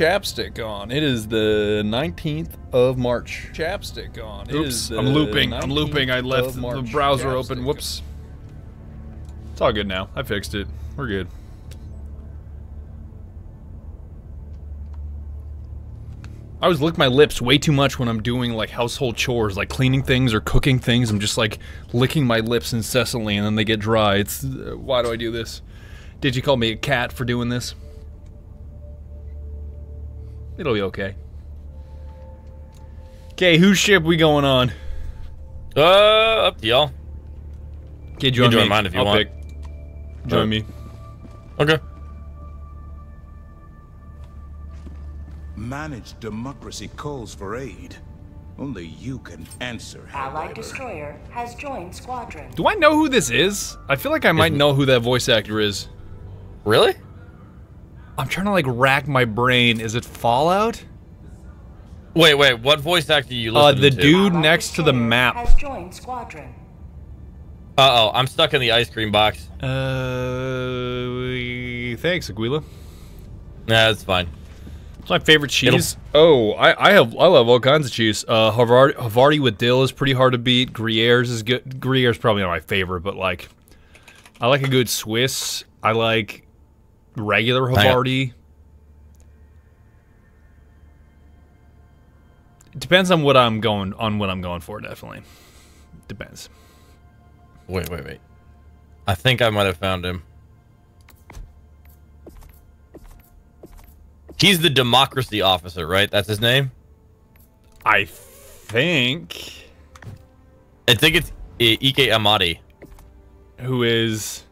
chapstick on. It is the 19th of March. Chapstick on. It Oops, is I'm looping. I'm looping. I left the browser Chapstick. open. Whoops. It's all good now. I fixed it. We're good. I always lick my lips way too much when I'm doing like household chores, like cleaning things or cooking things. I'm just like licking my lips incessantly and then they get dry. It's uh, why do I do this? Did you call me a cat for doing this? It'll be okay. Okay, whose ship we going on? Uh, up to y'all. Okay, join, join me. mine if you I'll want. Pick. Join Uh, me. Okay. Managed democracy calls for aid. Only you can answer. Allied destroyer has joined squadron. Do I know who this is? I feel like I might know who that voice actor is. Really? I'm trying to like rack my brain. Is it Fallout? Wait, wait. What voice actor are you Uh, listening the to? dude next to the map. Has joined squadron. Uh oh, I'm stuck in the ice cream box. Uh, thanks, Aguila. Nah, that's fine. It's my favorite cheese. Oh, I, I have I love all kinds of cheese. Uh, Havarti, Havarti with dill is pretty hard to beat. Gruyere's is good. Gruyere's probably not my favorite, but like, I like a good Swiss. I like regular. Havarti. It depends on what I'm going on. What I'm going for, definitely depends. Wait, wait, wait. I think I might have found him. He's the democracy officer, right? That's his name? I think I think it's Ike Amadi. who is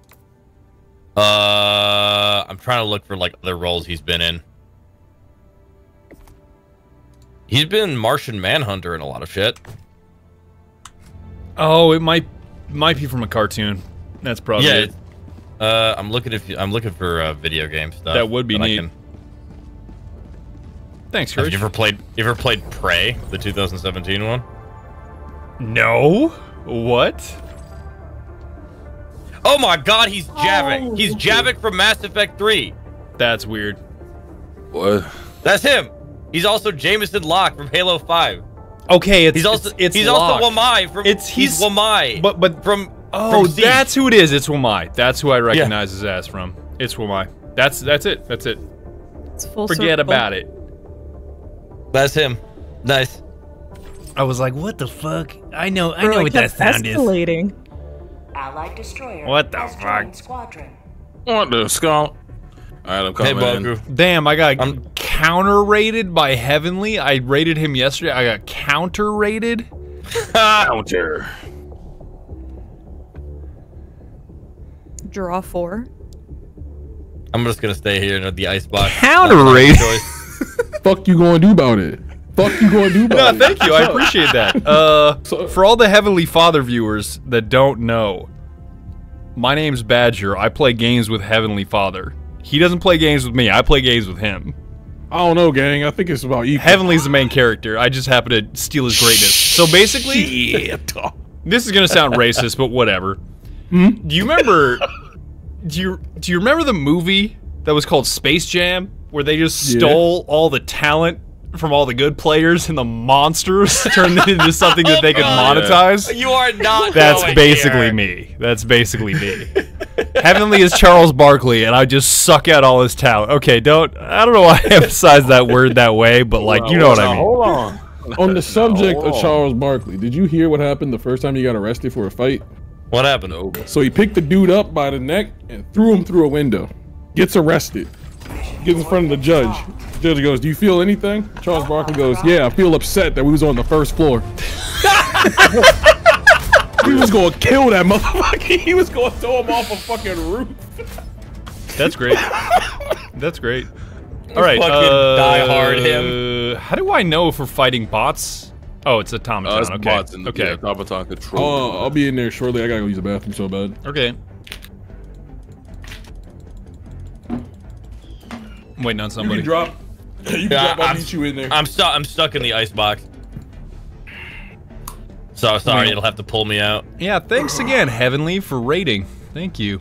Uh, I'm trying to look for like other roles he's been in. He's been Martian Manhunter in a lot of shit. oh, it might might be from a cartoon. That's probably yeah. it. Uh, I'm looking if I'm looking for uh, video game stuff. That would be neat. can- Thanks, Have you ever played? You ever played Prey, the 2017 one? No. What? Oh my God, he's Javik. Oh. He's Javik from Mass Effect 3. That's weird. What? That's him. He's also Jameson Locke from Halo 5. Okay, it's He's also it's, it's he's Locke. also Wamai from It's- he's, he's- Wamai. But but from oh, from that's who it is. It's Wamai. That's who I recognize his ass from. It's Wamai. That's that's it. That's it. It's full Forget circle. about it. that's him. Nice. I was like, what the fuck? I know. I Bro, know it what that kept sound is. Escalating. Allied destroyer What the fuck? squadron. What the skull? Alright, I'm Hey, coming in. Boku. Damn, I got I'm- counter rated by Heavenly. I rated him yesterday. I got counter rated. Counter. Draw four. I'm just gonna stay here in the ice box. Counter rated. choice. Fuck you gonna do about it? Fuck you gonna do No, about it? thank you. I appreciate that. Uh, for all the Heavenly Father viewers that don't know, my name's Badger. I play games with Heavenly Father. He doesn't play games with me. I play games with him. I don't know, gang. I think it's about equal. Heavenly's the main character. I just happen to steal his greatness. So basically, this is gonna sound racist, but whatever. Hmm? Do you remember? Do you do you remember the movie that was called Space Jam, where they just Yeah. stole all the talent from all the good players and the monsters turned it into something that they could oh, monetize? You are not. That's going basically here. me. That's basically me. Heavenly is Charles Barkley, and I just suck out all his talent. Okay, don't. I don't know why I emphasize that word that way, but like, you know what I mean. Hold on. On the subject Hold of. Charles Barkley, did you hear what happened the first time you got arrested for a fight? What happened? So he picked the dude up by the neck and threw him through a window. Gets arrested. Gets in front of the judge. Judge goes, "Do you feel anything?" Charles Barkley goes, "Yeah, I feel upset that we was on the first floor." he was gonna kill that motherfucker. He was gonna throw him off a fucking roof. That's great. That's great. All right, Fucking uh, die hard him. How do I know if we're fighting bots? Oh, it's automaton. Uh, it's okay. bots in the okay. yeah, Automaton control. Oh, I'll be in there shortly. I gotta go use the bathroom so bad. Okay. I'm waiting on You somebody. can drop. You can Yeah, drop. I'll I'm- meet you in there. I'm stuck. I'm stuck in the ice box. So sorry, it'll have to pull me out. Yeah, thanks again, Heavenly, for rating. Thank you.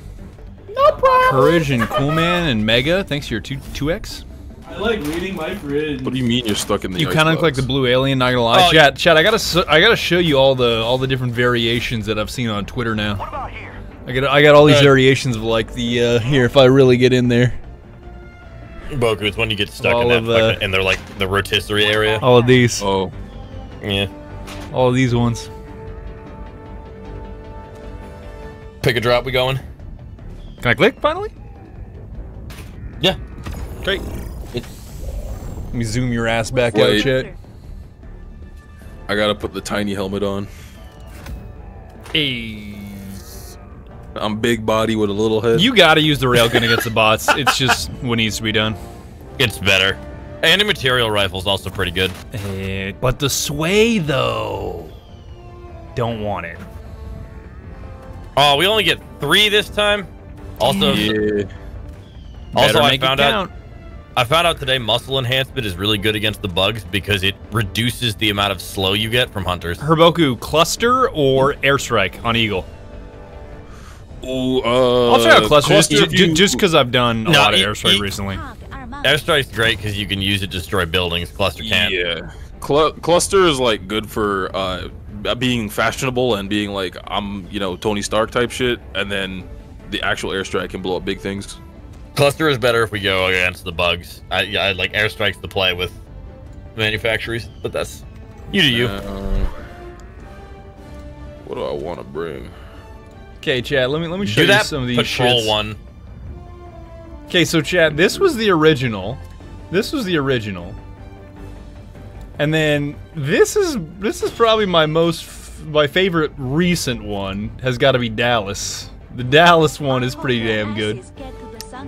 No problem. Courage and Coolman and Mega, thanks for your two two X. I like reading my fridge. What do you mean you're stuck in the? You kind of look like the blue alien. Not gonna lie, Oh, chat. Chat. I gotta. s- I gotta show you all the all the different variations that I've seen on Twitter now. What about here? I got. I got all these variations of like the uh, here. If I really get in there, Boku, it's when you get stuck All in that, of, uh, fucking, in their like the rotisserie area. all of these, Oh, Yeah. all of these ones. Pick a drop. We going? Can I click finally? Yeah. Great. Let me zoom your ass back Wait. out, chat. I gotta put the tiny helmet on. Hey. I'm big body with a little head. You gotta use the railgun against the bots. It's just what needs to be done. It's better. Anti-material rifle's also pretty good. Eh, but the sway though, don't want it. Oh, we only get three this time. Also, yeah. also I found out. I found out today muscle enhancement is really good against the bugs because it reduces the amount of slow you get from hunters. Herboku cluster or airstrike on Eagle. Ooh, uh, I'll try out cluster, cluster just, you- just because I've done a No, lot of airstrike e- recently. Airstrike's great because you can use it to destroy buildings. Cluster can't. Yeah, Clu- cluster is like good for uh, being fashionable and being like I'm, you know, Tony Stark type shit, and then the actual airstrike can blow up big things. Cluster is better if we go against the bugs. I, yeah, I like airstrikes to play with manufacturers, but that's you do you. Uh, what do I want to bring? Okay, Chad, let me let me show do you that some of these patrol shits. one. Okay, so Chad, this was the original. This was the original. And then this is this is probably my most f- my favorite recent one has got to be Dallas. The Dallas one is pretty damn good.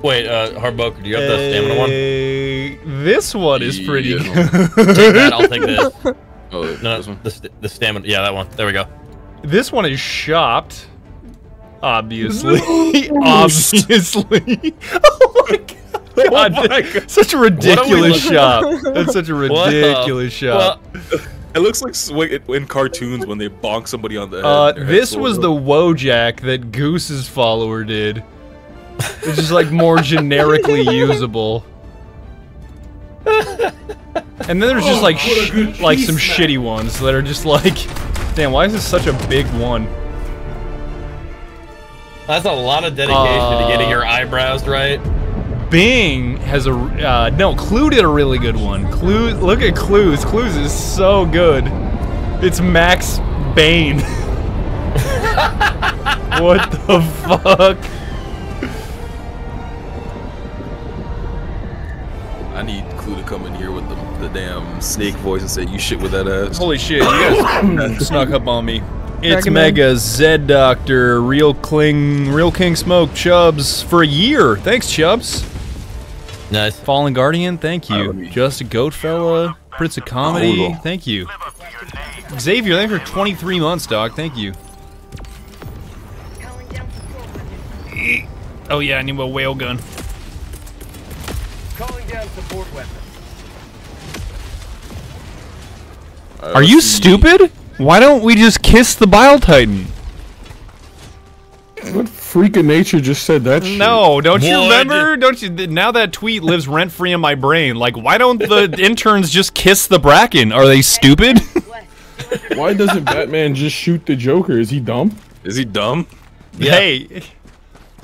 Wait, uh, Herboku, do you have the stamina one? Uh, This one is pretty Yeah. good. Take that. I'll take this. Oh, No, this one. the, st- the stamina. Yeah, that one. There we go. This one is shopped. Obviously. Obviously. oh my god. God, Such a ridiculous looking- shop. That's such a What the- ridiculous shop. Well, It looks like in cartoons when they bonk somebody on the head. Uh, this was up. the Wojak that Goose's follower did. It's just like more generically usable. And then there's just like sh- like some shitty ones that are just like, damn, why is this such a big one? That's a lot of dedication to Uh, getting your eyebrows right. Bing has a uh, no. Clue did a really good one. Clue, look at Clues. Clues is so good. It's Max Bane. what the fuck? I need Clue to come in here with the, the damn snake voice and say, "You shit with that ass." Holy shit! You guys snuck up on me. It's Recommend. Mega Zed Doctor, Real Kling, Real King Smoke, Chubs for a year. Thanks, Chubs. Nice. Fallen Guardian, thank Alright, you. Just a Goat Fella, Prince of Comedy, Hold thank you. Xavier, thank you for 23 months, dog. Thank you. Oh yeah, I need a whale gun. Alright, Are let's you see. stupid? Why don't we just kiss the Bile Titan? What freak of nature just said that shit? No, don't you remember? Don't you? Now that tweet lives rent free in my brain. Like, why don't the interns just kiss the Bracken? Are they stupid? Why doesn't Batman just shoot the Joker? Is he dumb? Is he dumb? Hey,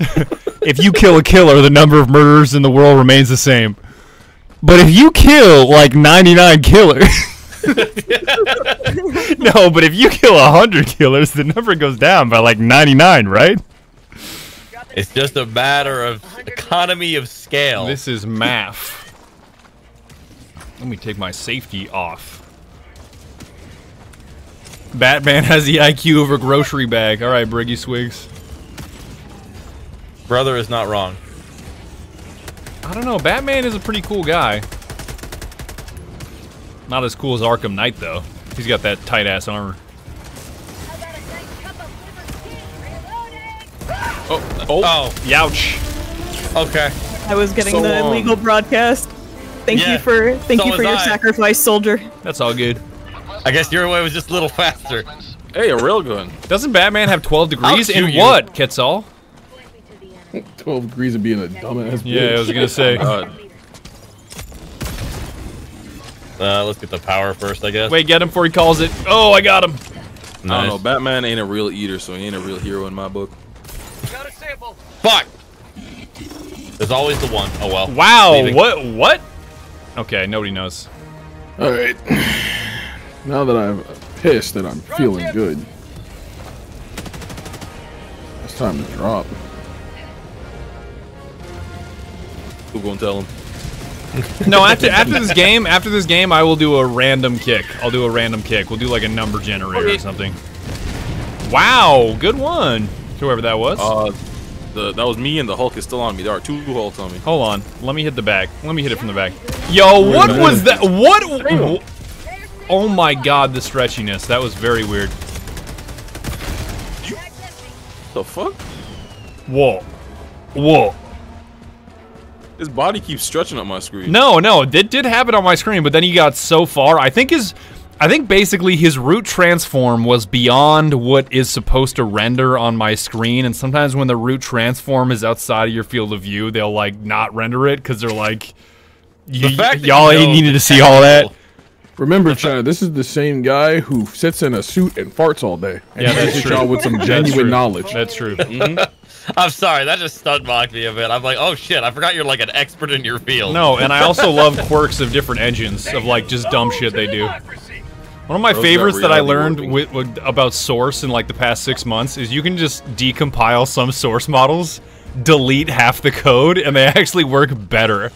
if you kill a killer, the number of murderers in the world remains the same. But if you kill like 99 killers. no, but if you kill 100 killers, the number goes down by like 99, right? It's just a matter of economy of scale. This is math. Let me take my safety off. Batman has the IQ of a grocery bag. All right, Briggy Swigs. Brother is not wrong. I don't know. Batman is a pretty cool guy. Not as cool as Arkham Knight, though. He's got that tight ass armor. Oh, oh, Oh, Youch. okay. I was getting So, the um, illegal broadcast. Thank Yeah, you for thank so you for your I. sacrifice, soldier. That's all good. I guess your way was just a little faster. hey, a railgun. Doesn't Batman have 12 degrees? In you. what, Quetzal? 12 degrees of being a dumbass. Yeah, I was gonna say. God. Uh, let's get the power first, I guess. Wait, get him before he calls it. Oh, I got him. I Nice. don't know. Batman ain't a real eater, so he ain't a real hero in my book. Got a sample. Fuck. There's always the one. Oh well. Wow. Leaving. What? What? Okay, nobody knows. All right. Now that I'm pissed and I'm feeling good, it's time to drop. Who gonna tell him? No, after after this game, after this game, I will do a random kick. I'll do a random kick. We'll do like a number generator or something. Wow, good one. Whoever that was. Uh, the that was me and the Hulk is still on me. There are two Hulks on me. Hold on. Let me hit the back. Let me hit it from the back. Yo, what was that? What? Oh my god, the stretchiness. That was very weird. The fuck? Whoa. Whoa. His body keeps stretching up my screen. No, no, it did happen on my screen, but then he got so far. I think his I think basically his root transform was beyond what is supposed to render on my screen, and sometimes when the root transform is outside of your field of view, they'll like not render it because they're like, y- fact y'all you ain't know needed to see all that. Remember, China, this is the same guy who sits in a suit and farts all day. And Yeah, he that's hits true. y'all with some genuine true. knowledge. That's true. Mm-hmm. I'm sorry, that just stun mocked me a bit. I'm like, oh shit, I forgot you're like an expert in your field. No, and I also love quirks of different engines of like just dumb shit they do. One of my Those favorites that I learned with, with, about Source in like the past six months is you can just decompile some Source models, delete half the code, and they actually work better.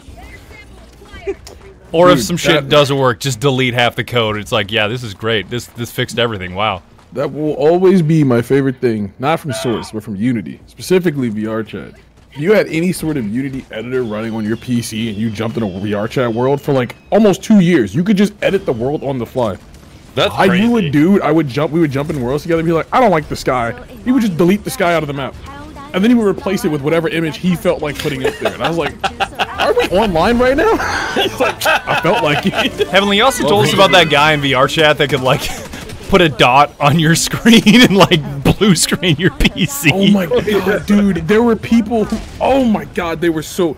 Or if some shit doesn't work, just delete half the code. It's like, yeah, this is great. This this fixed everything. Wow. That will always be my favorite thing, not from Source, but from Unity, specifically VR chat. If you had any sort of Unity editor running on your PC and you jumped in a VR chat world for like almost two years, you could just edit the world on the fly. That's I crazy. knew a dude, I would jump, we would jump in worlds together and be like, I don't like the sky. He would just delete the sky out of the map. And then he would replace it with whatever image he felt like putting up there. And I was like, are we online right now? It's like, I felt like it. Heavenly, you also told us about that guy in VR chat that could like put a dot on your screen and like blue screen your PC. Oh my god, dude, there were people who, oh my god, they were so,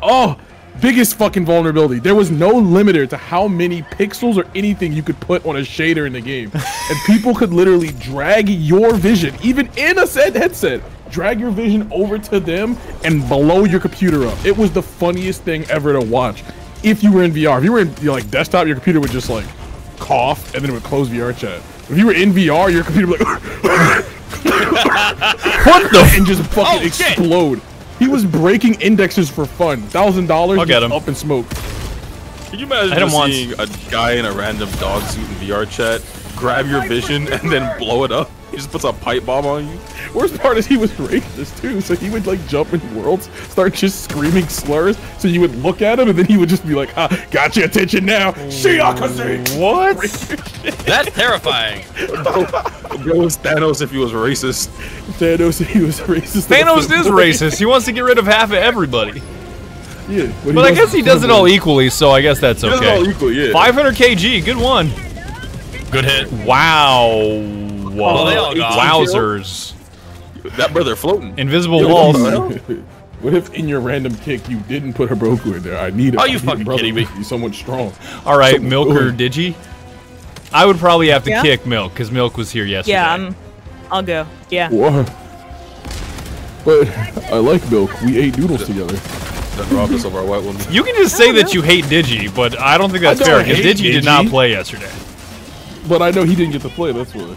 oh, biggest fucking vulnerability. There was no limiter to how many pixels or anything you could put on a shader in the game. And people could literally drag your vision, even in a set headset, drag your vision over to them and blow your computer up. It was the funniest thing ever to watch. If you were in VR, if you were in you know, like desktop, your computer would just like cough and then it would close VR chat. If you were in VR, your computer would like What the? and just fucking Oh, shit. explode. He was breaking indexes for fun. Thousand dollars. I'll get him. Up in smoke. Can you imagine I hit him just once. seeing a guy in a random dog suit in VR chat grab your vision and then blow it up? He just puts a pipe bomb on you. Worst part is he was racist too, so he would like jump in worlds, start just screaming slurs. So you would look at him, and then he would just be like, "Ha, got your attention now, Shiakaze." What? That's terrifying. Bro, was Thanos if he was racist. Thanos, if he was racist. Thanos is racist. He wants to get rid of half of everybody. Yeah, But I guess he does it all equally, so I guess that's He does it all okay. equal, yeah. 500 kg, good one. Good hit. Wow. Well, they all got Wowzers. That brother floating. Invisible Yo, walls. what if in your random kick you didn't put a Heroku in there? I need it. Are I you need a fucking brother kidding me? with you, Someone strong. All right, Someone Milk or. Digi? I would probably have to Yeah? kick Milk because Milk was here yesterday. Yeah, I'm, I'll go. Yeah. Whoa. But I like milk. We ate noodles together. That robbed us of our white woman. You can just say that you hate Digi, but I don't think that's fair because hate Digi, did not play yesterday. But I know he didn't get to play. That's why.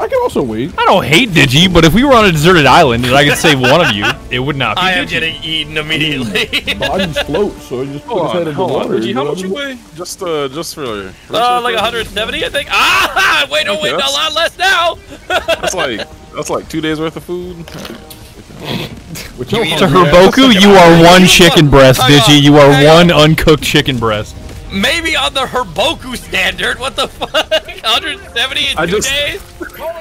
I can also wait. I don't hate Digi, but if we were on a deserted island and I could save one of you, it would not be I am Digi. getting eaten immediately. Bodies float, so you just put Hold his head on, in the water. Reggie, you how much you weigh? Just, uh, just for. uh, like 170, I think. Ah! Wait, no, Okay, wait, a lot less now. That's like that's like two days worth of food. With your To Herboku, you are one chicken breast, Digi. You are one uncooked chicken breast. Maybe on the Herboku standard. What the fuck? 170 in I two just- days?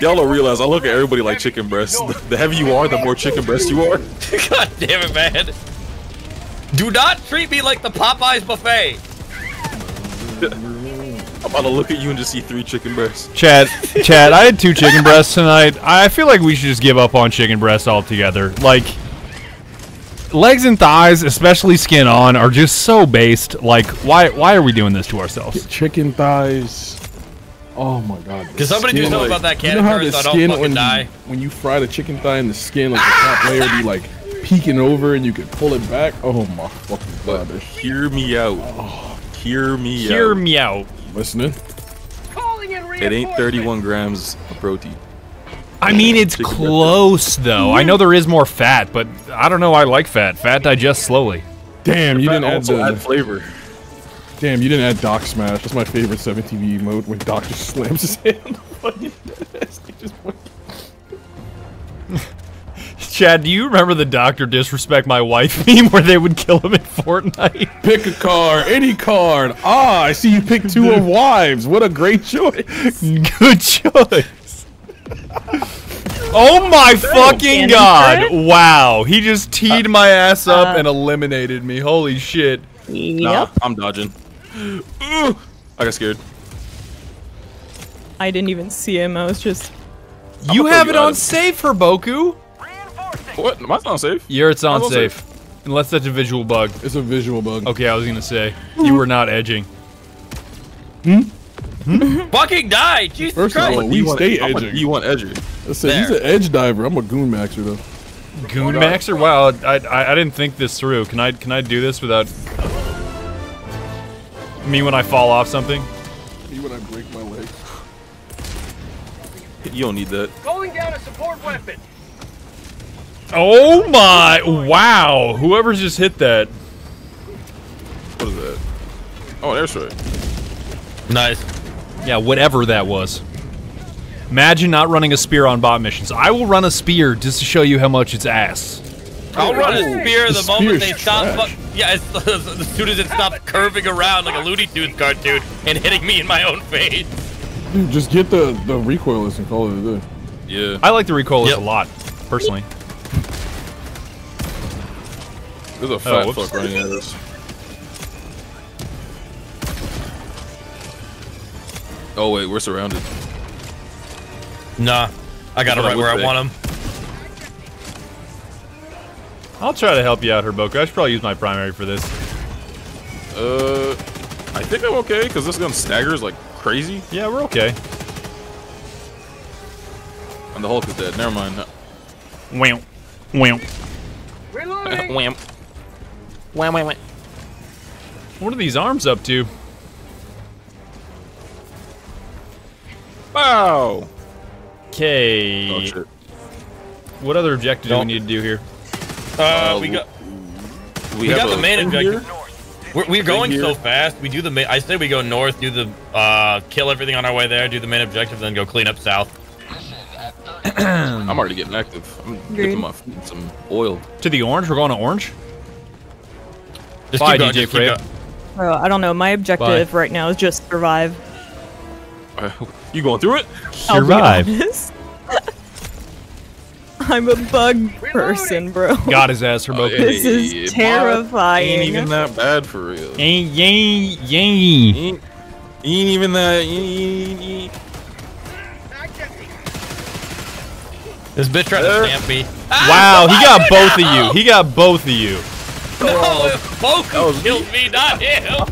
Y'all don't realize I look at everybody like chicken breasts. The, the heavier you are, the more chicken breast you are. God damn it, man. Do not treat me like the Popeyes buffet. I'm about to look at you and just see three chicken breasts. Chad, Chad, I had two chicken breasts tonight. I feel like we should just give up on chicken breasts altogether. Like, legs and thighs, especially skin on, are just so based. Like, why why are we doing this to ourselves? Chicken thighs. Oh my god. the Can somebody do skin, something like- about that you know how the so I don't skin fucking when die? You, when you fry the chicken thigh and the skin, like the top layer be like peeking over and you could pull it back. Oh my fucking god. there's- Hear me out. Hear me out. Hear me out. Listening. It ain't 31 grams of protein. I mean, it's close though. I know there is more fat, but I don't know. I like fat. Fat digests slowly. Damn, you didn't add the. add flavor. Damn, you didn't add Doc Smash. That's my favorite 7TV emote when Doc just slams his hand on the fucking desk. He just Chad, do you remember the Doctor disrespect my wife meme where they would kill him in Fortnite? Pick a card, any card. Ah, I see you picked two of wives. What a great choice. Good choice. Oh my fucking Cannon god! Wow, he just teed my ass up and eliminated me. Holy shit! Yep. Nah, I'm dodging. Ooh, I got scared. I didn't even see him. I was just. You have it out on safe for Boku. What? Mine's not safe. You're it's on Mine's on safe. Unless that's a visual bug. It's a visual bug. Okay, I was gonna say you were not edging. Hmm. Fucking die! Jesus First of Christ! all, we You want- stay I'm a edging. D1 edger. Let's say he's an edge diver. I'm a goon maxer though. Goon Maxer? Wow, I, I I didn't think this through. Can I can I do this without me when I fall off something? Me when I break my leg. You don't need that. Rolling down a support weapon. Oh my! Wow! Whoever's just hit that. What is that? Oh, an airstrike. Nice. Yeah, whatever that was. Imagine not running a spear on bot missions. I will run a spear just to show you how much it's ass. I'll run a spear The the moment they spear's stop. trash. Yeah, it's, as soon as it stops curving around like a Looney Tunes cartoon and hitting me in my own face. Dude, just get the the recoilless and call it a day. Yeah. I like the recoilless Yep. a lot, personally. There's a oh, fat whoops. fuck running at us. Oh wait, we're surrounded. Nah, I got it That's I right where I would want him. I'll try to help you out, Herboku. I should probably use my primary for this. Uh, I think I'm okay because this gun staggers like crazy, Yeah, we're okay. and the Hulk is dead. Never mind. Wow. Wow. Wham. Wham, wham, wham. What are these arms up to? Wow. Okay. Oh shit. what other objective do we need to do here? Uh, Uh, we got we, we got the main objective. We're, we're going here. so fast. We do the main. I say we go north, do the uh, kill everything on our way there, do the main objective, then go clean up south. I'm already getting active. I'm Agreed. getting my feet some oil. To the orange? We're going to orange? Just Bye, keep going. DJ Just keep going. Bro, I don't know. My objective right now is just survive. You going through it? I'll be Survive. honest. I'm a bug person, bro. Got his ass, oh, Herboku. This is Hey, terrifying. Ain't even that bad for real. Yay, yay, yay. Ain't, ain't even that. Ain't, ain't, This bitch tried to There. stamp me. Ah! Wow, he got both of you. He got both of you. No, Boku killed me, not him.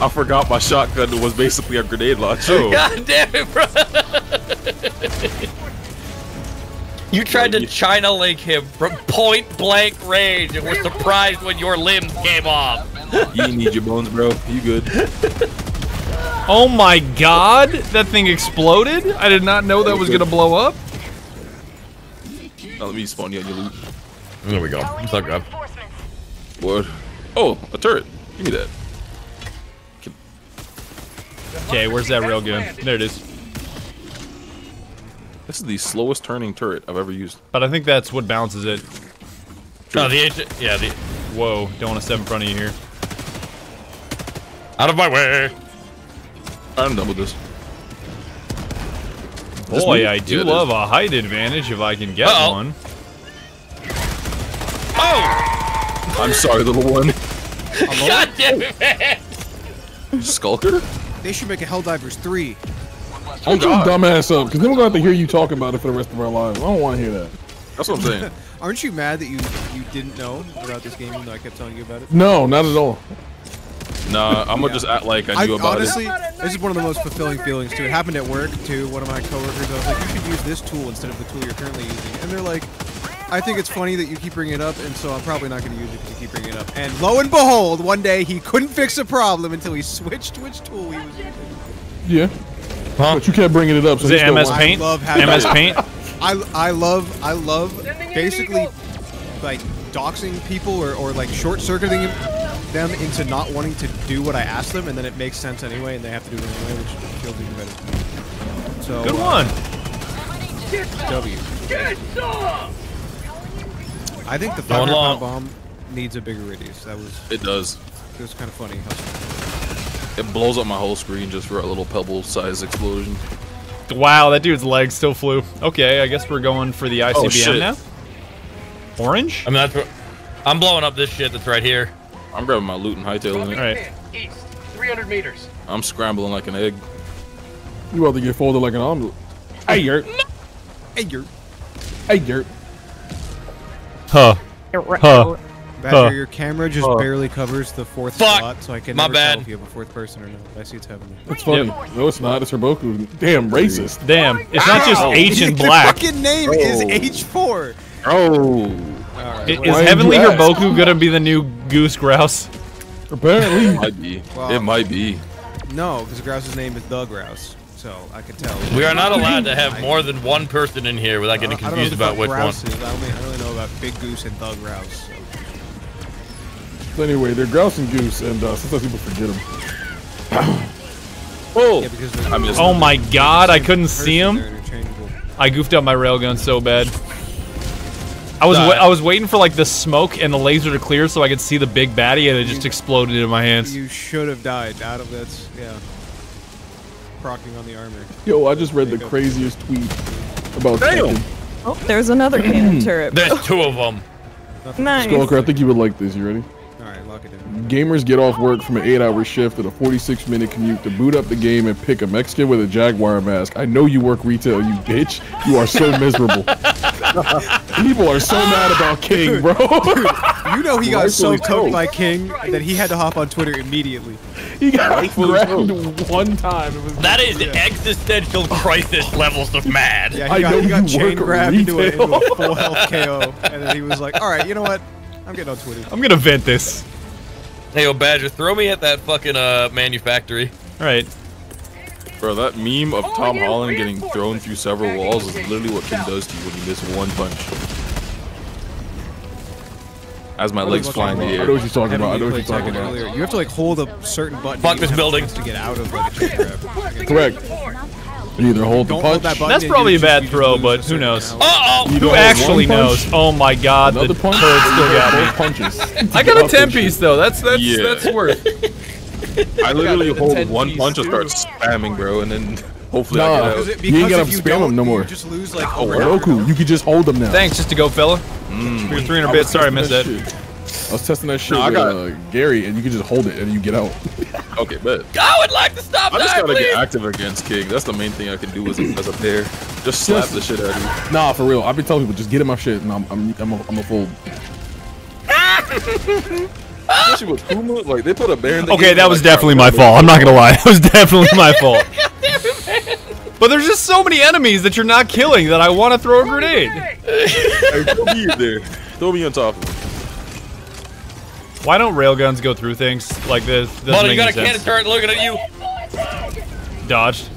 I forgot my shotgun was basically a grenade launcher. God damn it, bro. you tried to China link him from point blank range and were surprised when your limbs came off. you need your bones, bro. You good? Oh my god, that thing exploded? I did not know that was gonna blow up. Now let me spawn you on your loot. There we go. It's all good. What? Oh, a turret. Give me that. Okay, where's that railgun? There it is. This is the slowest turning turret I've ever used. But I think that's what balances it. No, oh, the ancient. Yeah, the. Whoa, don't want to step in front of you here. Out of my way. I'm done with this. this Boy, me? I do Yeah, love a height advantage if I can get Uh-oh. one. Oh! I'm sorry, little one. God damn it, man! Skulker? They should make a Helldivers 3. Shut your dumbass up, because then we're going to have to hear you talking about it for the rest of our lives. I don't want to hear that. That's what I'm saying. Aren't you mad that you you didn't know about this game even though I kept telling you about it? No, not at all. Nah, I'm gonna just act like I I knew about honestly, it. this is one of the most fulfilling feelings too. It happened at work too. One of my coworkers, I was like, "You should use this tool instead of the tool you're currently using," and they're like, "I think it's funny that you keep bringing it up, and so I'm probably not going to use it because you keep bringing it up." And lo and behold, one day he couldn't fix a problem until he switched which tool he was using. Yeah. But you kept bringing it up. So Is he it still MS. Paint? I love having MS Paint? I I love I love basically like doxing people or, or like short circuiting them into not wanting to do what I ask them, and then it makes sense anyway, and they have to do it anyway, which feels even better. So Good uh, one. W. I think the Going 500 long. bomb needs a bigger radius. That was It does. it was kind of funny. It blows up my whole screen just for a little pebble-sized explosion. Wow, that dude's leg still flew. Okay, I guess we're going for the ICBM Oh, now. Orange? I mean, that's what, I'm blowing up this shit that's right here. I'm grabbing my loot and hightailing it. All right. East, 300 meters. I'm scrambling like an egg. You about to get folded like an omelet. Hey, Yurt. hey, you're Hey, Yurt. Huh. Huh. Badger, Huh. your camera just Huh. barely covers the fourth Fuck. slot, so I can My never bad. tell if you have a fourth person or not. I see it's heavenly. That's funny. No, it's not. It's Herboku. Damn, racist. Damn. It's not just Ow. H and Your black. fucking name is Oh. H4. Oh. Alright, I- Is Why Heavenly did? Herboku gonna be the new Goose Grouse? Apparently. It might be. Wow. It might be. No, because Grouse's name is the Grouse, so I could tell. We are not allowed to have more than one person in here without getting don't- I don't know confused about which fuck one. Is. I, only, I only know about Big Goose and Thug Grouse. So. So anyway, they're grouse and goose, and uh, sometimes people forget them. Oh. Yeah, because they're I missed Oh my god, I couldn't person, see him. I goofed up my railgun so bad. I was wa- I was waiting for like the smoke and the laser to clear so I could see the big baddie and it just exploded in my hands. You should have died out of that's yeah. Procking on the armor. Yo, I just read the craziest tweet about Damn. Tekken. Oh, there's another cannon turret. There's two of them. Nice. Skulker, I think you would like this. You ready? Gamers get off work from an eight-hour shift and a 46-minute commute to boot up the game and pick a Mexican with a Jaguar mask. I know you work retail, you bitch. You are so miserable. People are so mad about King, bro. You know he got so Rightfully so. cooked by King that he had to hop on Twitter immediately. he got grabbed one time. It was That is existential crisis levels of mad. Yeah, I he got, know he got you chain work grabbed into a, into a full health KO, and then he was like, "All right, you know what? I'm getting on Twitter." I'm gonna vent this. Hey, yo, Badger, throw me at that fucking uh manufactory. Alright. Bro, that meme of Tom Holland getting thrown through several walls is literally what King does to you when you miss one punch. As my legs fly in the air. I know what you're talking about. I know what you're talking about. earlier. You have to like hold a certain button. Fuck this building. to get out of like a chain. Correct. You either hold the Don't hold punch. that. That's probably a bad throw, but who knows? Uh oh. Who actually knows? Oh my god, the Another punch. turret still got me. punches. I got a 10 piece though. That's that's Yeah. that's worth. I literally the hold one punch and start spamming, bro, and then hopefully Nah. I get Because out. it- You ain't because gotta you spam them no more. You just lose like Oh, over and over and Roku, you could just hold them now. Thanks, just to go, fella. For your 300 bits. Sorry, I missed that. I was testing that shit No, I with got- uh, Gary, and you can just hold it and you get out. Okay, but I would like to stop I just that, gotta please. get active against King. That's the main thing I can do as a, as a pair. Just slap Just- the shit out of you. Nah, for real. I've been telling people just get in my shit, and I'm I'm I'm a, I'm a fool. Especially with Kuma, like they put a bear in the Okay, game, that was like, definitely my fault. I'm not gonna lie. That was definitely my fault. But there's just so many enemies that you're not killing that I want to throw a grenade. Hey, throw me in there. Throw me on top of him. Why don't railguns go through things like this? Doesn't Mother, make you got a any cannon turret looking at you. Dodged.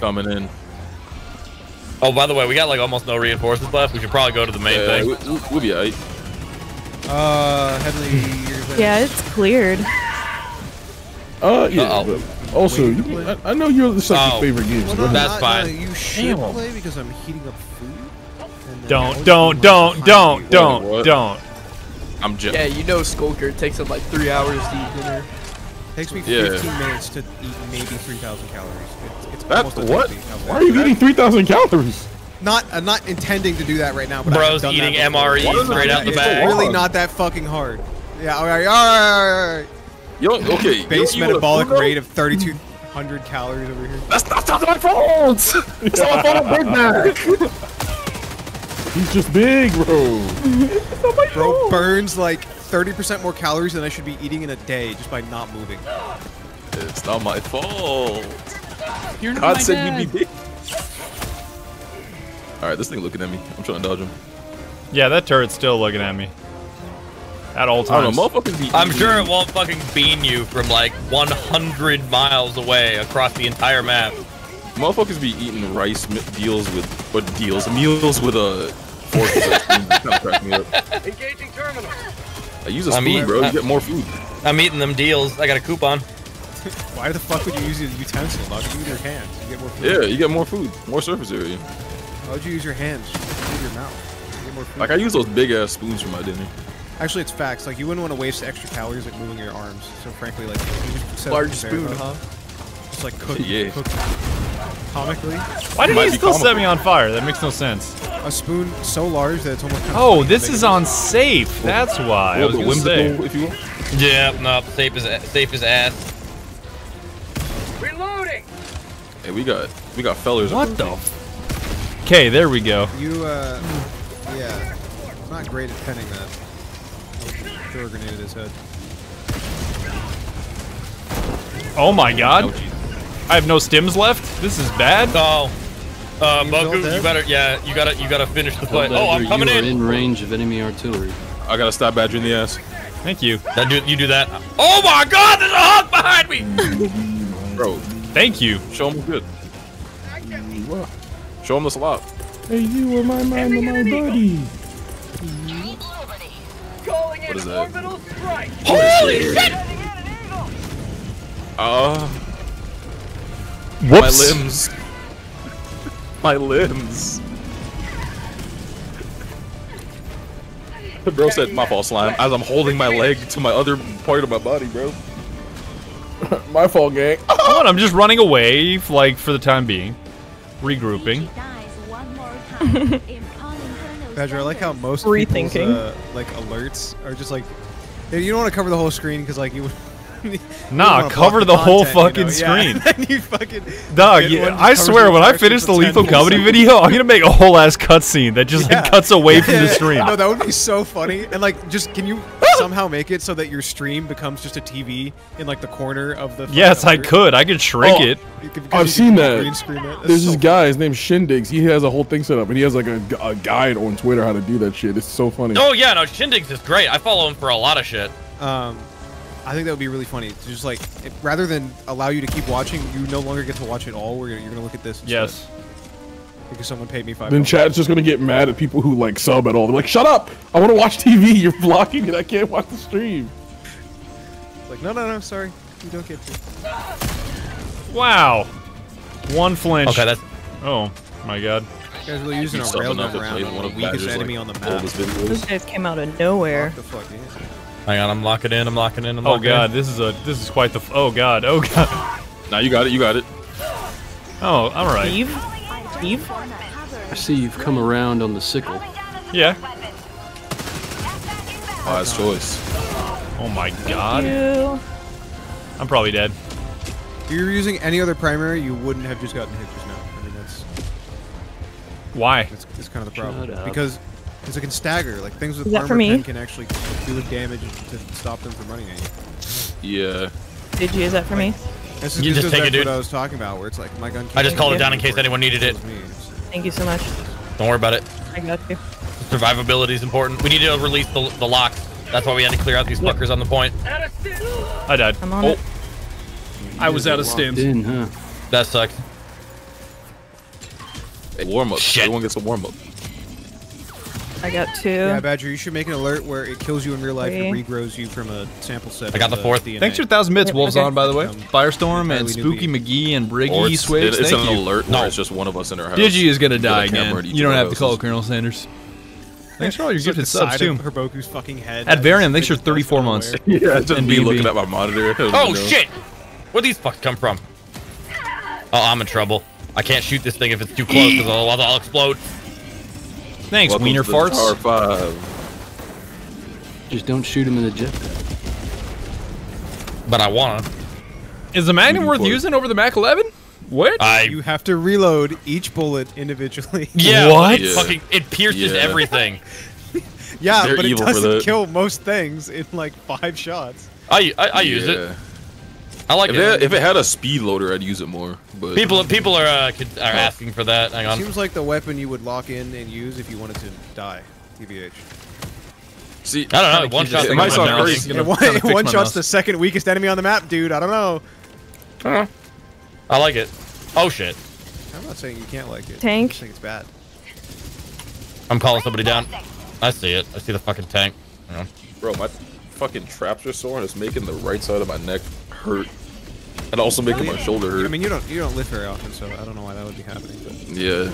Coming in. Oh, by the way, we got like almost no reinforcements left. We should probably go to the main Yeah, thing. we, we- we'll be alright. Uh, Heavenly. Yeah, it's cleared. Uh, yeah. Uh-oh. But also, Wait, you, I, I know you're the second Oh. favorite games. Well, no. That's not- fine. no, you should Damn. play because I'm heating up food. and then Don't, always don't, don't, don't, don't, don't. I'm just. Yeah, you know Skulker it takes him like three hours to eat dinner. Takes me Yeah. 15 minutes to eat maybe 3,000 calories. It's, it's That- almost a what? Why are you eating 3,000 calories? Not, I'm not intending to do that right now, but I Bros eating that before. MRE straight out the bag. It's really not that fucking hard. Yeah, all right, all right, all right, all right. Yo, okay. Base you, you metabolic wanna- rate of 3,200 calories over here. That's not, that's not my fault. It's not my fault. Big Mac. He's just big, bro. Bro burns like 30% more calories than I should be eating in a day just by not moving. It's not my fault. You're not God my said dad. you'd be big. All right, this thing looking at me. I'm trying to dodge him. Yeah, that turret's still looking at me. At all I times. don't know, motherfuckers be. I'm sure it won't fucking beam you from like 100 miles away across the entire map. Motherfuckers be eating rice deals with what deals meals with a fork. kind of crack me up. Engaging terminal. I use a I spoon, mean, bro. uh, You get more food. I'm eating them deals. I got a coupon. Why the fuck would you use a utensil? Why would you use your hands? You get more food. Yeah, you get more food, more surface area. Why would you use your hands? Just use your mouth. You get more food. Like I use those big ass spoons for my dinner. Actually, it's facts. Like you wouldn't want to waste extra calories like moving your arms. So frankly, like you just set Large a spoon, huh? Just like cook, Yeah. cook comically. Why did he be still set me on fire? That makes no sense. A spoon so large that it's almost. Kind Oh, this is on safe. That's why. I A was little bit gonna say. if you will. Yeah, no, safe as safe as ass. Reloading. Hey, we got we got fellers. What the? Okay, there we go. You, uh, yeah, I'm not great at pinning that. I'll Throw a grenade at his head. Oh my god. Jeez. I have no stims left. This is bad. Oh, uh, You Boku, built that? you better, yeah, you gotta, you gotta finish the Tell fight. Oh, I'm Badger coming you are in. in range of enemy artillery. I gotta stop Badger in the ass. Thank you. That do, you do that. Oh my God, there's a hawk behind me. Bro, Thank you. show him good. Show him the slop. Hey, you are my man, my buddy. Calling What in is that? Holy shit! Uh, my limbs. My limbs. The bro said my fault slime as I'm holding my leg to my other part of my body, bro. My fault, gang. Come on, I'm just running away, like for the time being, regrouping. Badger, I like how most Rethinking. people's, uh, like alerts are just like you don't want to cover the whole screen because like you. would- you Nah, wanna block cover the whole content, you know? fucking Yeah, screen. and you fucking Dog, yeah, I swear, when I finish the lethal comedy seconds. video, I'm gonna make a whole ass cutscene that just Yeah. like cuts away from the stream. no, that would be so funny. And like, just can you somehow make it so that your stream becomes just a TV in like the corner of the? Yes, I could. I could shrink Oh, it. Could- I've seen that. green screen it. That's There's so this guy, his name's Shindigs. He has a whole thing set up, and he has like a, a guide on Twitter how to do that shit. It's so funny. Oh yeah, no, Shindigs is great. I follow him for a lot of shit. Um, I think that would be really funny. To just like, it, rather than allow you to keep watching, you no longer get to watch it all. Where you're, you're gonna look at this. instead. Yes. Because someone paid me five. Then dollars. chat's just gonna get mad at people who like sub at all. They're like, "Shut up! I want to watch TV. You're blocking it. I can't watch the stream." Like, no, no, no, sorry, you don't get to. Wow. One flinch. Okay, that's Oh my god. You guys really using a Keep subbing up railgun to round play on the weakest enemy like, on the map. oldest Those videos. guys came out of nowhere. What the fuck. Hang on, I'm locking in. I'm locking in. I'm Oh locking god, in. this is a this is quite the. Oh god. Oh god. Now you got it. You got it. Oh, all right. Eve? Eve? I see you've come around on the sickle. Yeah. Wise choice. Oh my god. You. I'm probably dead. If you were using any other primary, you wouldn't have just gotten hit just now. I mean, that's Why? that's, that's kind of the problem. Shut up. Because because it can stagger. Like things with armor for me? can actually do the damage to stop them from running at you. Yeah. Did you? Is that for me? This is You this just goes take it, dude. what I was talking about, where it's like my gun. I just called it down in case anyone needed it. me. It's- Thank you so much. Don't worry about it. I got you. Survivability is important. We need to release the, the locks. That's why we had to clear out these fuckers on the point. At a. I died. I'm on Oh, it. I was out of Locked stims. in, huh? That sucks. Warm up. Shit. Everyone gets a warm up. I got two. Yeah, Badger, you should make an alert where it kills you in real life and regrows you from a sample set. I got the fourth. DNA. Thanks for a thousand bits, Wolves okay. on by the way. Um, Firestorm and Spooky newbie. McGee and Briggy it's, Swigs. it's Thank an you. alert No. it's just one of us in our house. Digi is gonna die again. at You don't have to call. Colonel Sanders. Thanks for all your It's like gifted the subs side too. Herboku's fucking head. At Varian, thanks for That's 34 months. Yeah, just And me looking at my monitor. Oh shit! Where'd these fucks come from? Oh, I'm in trouble. I can't shoot this thing if it's too close because I'll, I'll explode. Thanks, Welcome Wiener to the farts. Tower Five. Just don't shoot him in the jetpack. But I wanna. Is the Magnum worth fart. using over the Mac 11? What? I You have to reload each bullet individually. yeah. What? It Yeah. fucking it pierces Yeah. everything. yeah, They're but it doesn't kill most things in like five shots. I I, I use it. Yeah. I like If it. it, if it had a speed loader, I'd use it more. But people people are uh, could- are asking for that. Hang on. Seems like the weapon you would lock in and use if you wanted to die. TBH. see, I don't know. One shot. it might sound crazy. One, one shot's mouse. the second weakest enemy on the map, dude. I don't know. I like it. Oh shit! I'm not saying you can't like it. Tank. I think it's bad. I'm calling somebody down. I see it. I see the fucking tank. Bro, my fucking traps are sore and it's making the right side of my neck hurt. And also making my shoulder hurt. I mean, you don't you don't lift very often, so I don't know why that would be happening. But yeah.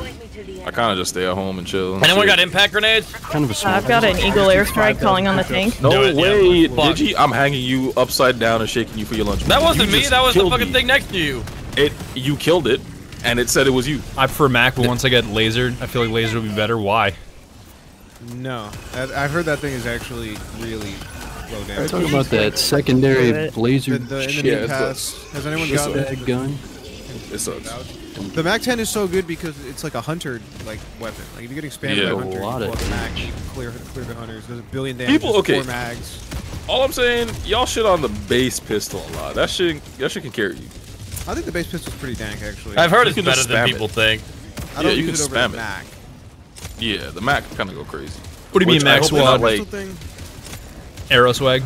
I kind of just stay at home and chill. and Anyone shit. got impact grenades? Kind of a small. I've got an Eagle airstrike calling on the tank. No Do it, yeah. way, Digi! I'm hanging you upside down and shaking you for your lunch. That wasn't me. That was the fucking me. thing next to you. It, you killed it, and it said it was you. I prefer Mac, but once I get lasered, I feel like laser would be better. Why? no, I, I've heard that thing is actually really low damage. Talking about that secondary Do it. the, the shit. Yeah, pass. sucks. Has anyone got a- That gun. It sucks. The Mac 10 is so good because it's like a hunter like weapon. Like if you're getting spammed Yeah. by A hunters, lot you of pull out the Mac, damage. you can clear clear the hunters. There's a billion damage. People- there's okay. Four mags. All I'm saying, y'all shit on the base pistol a lot. That shit, that shit can carry you. I think the base pistol's pretty dank actually. I've heard You it's better than spam it. people think. I don't yeah, you use it can over spam the it. Mac. Yeah, the Mac kind of go crazy. What do you Which mean, I Max hope they're Squad? like- thing. Arrow swag.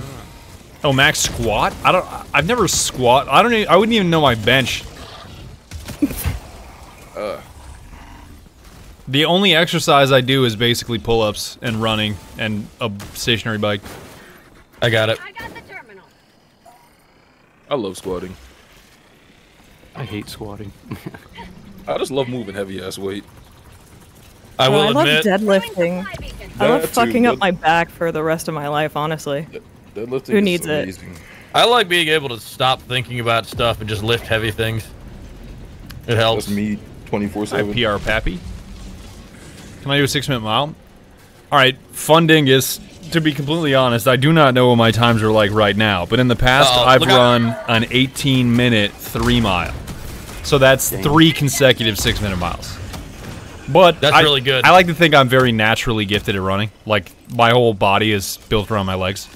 Oh, max squat? I don't. I've never squat. I don't. Even, I wouldn't even know my bench. The only exercise I do is basically pull-ups and running and a stationary bike. I got it. I got the terminal. I love squatting. I hate squatting. I just love moving heavy ass weight. I Well, will I love admit. deadlifting. I love fucking up my back for the rest of my life, honestly. Deadlifting Who is needs it? I like being able to stop thinking about stuff and just lift heavy things. It helps. That's me, 24 I seven. PR Pappy. Can I do a six-minute mile? All right, fun dingus. To be completely honest, I do not know what my times are like right now, but in the past, Uh-oh, I've look out. run an 18-minute three-mile. So that's three consecutive six-minute miles. But That's I- really good. I like to think I'm very naturally gifted at running. Like my whole body is built around my legs,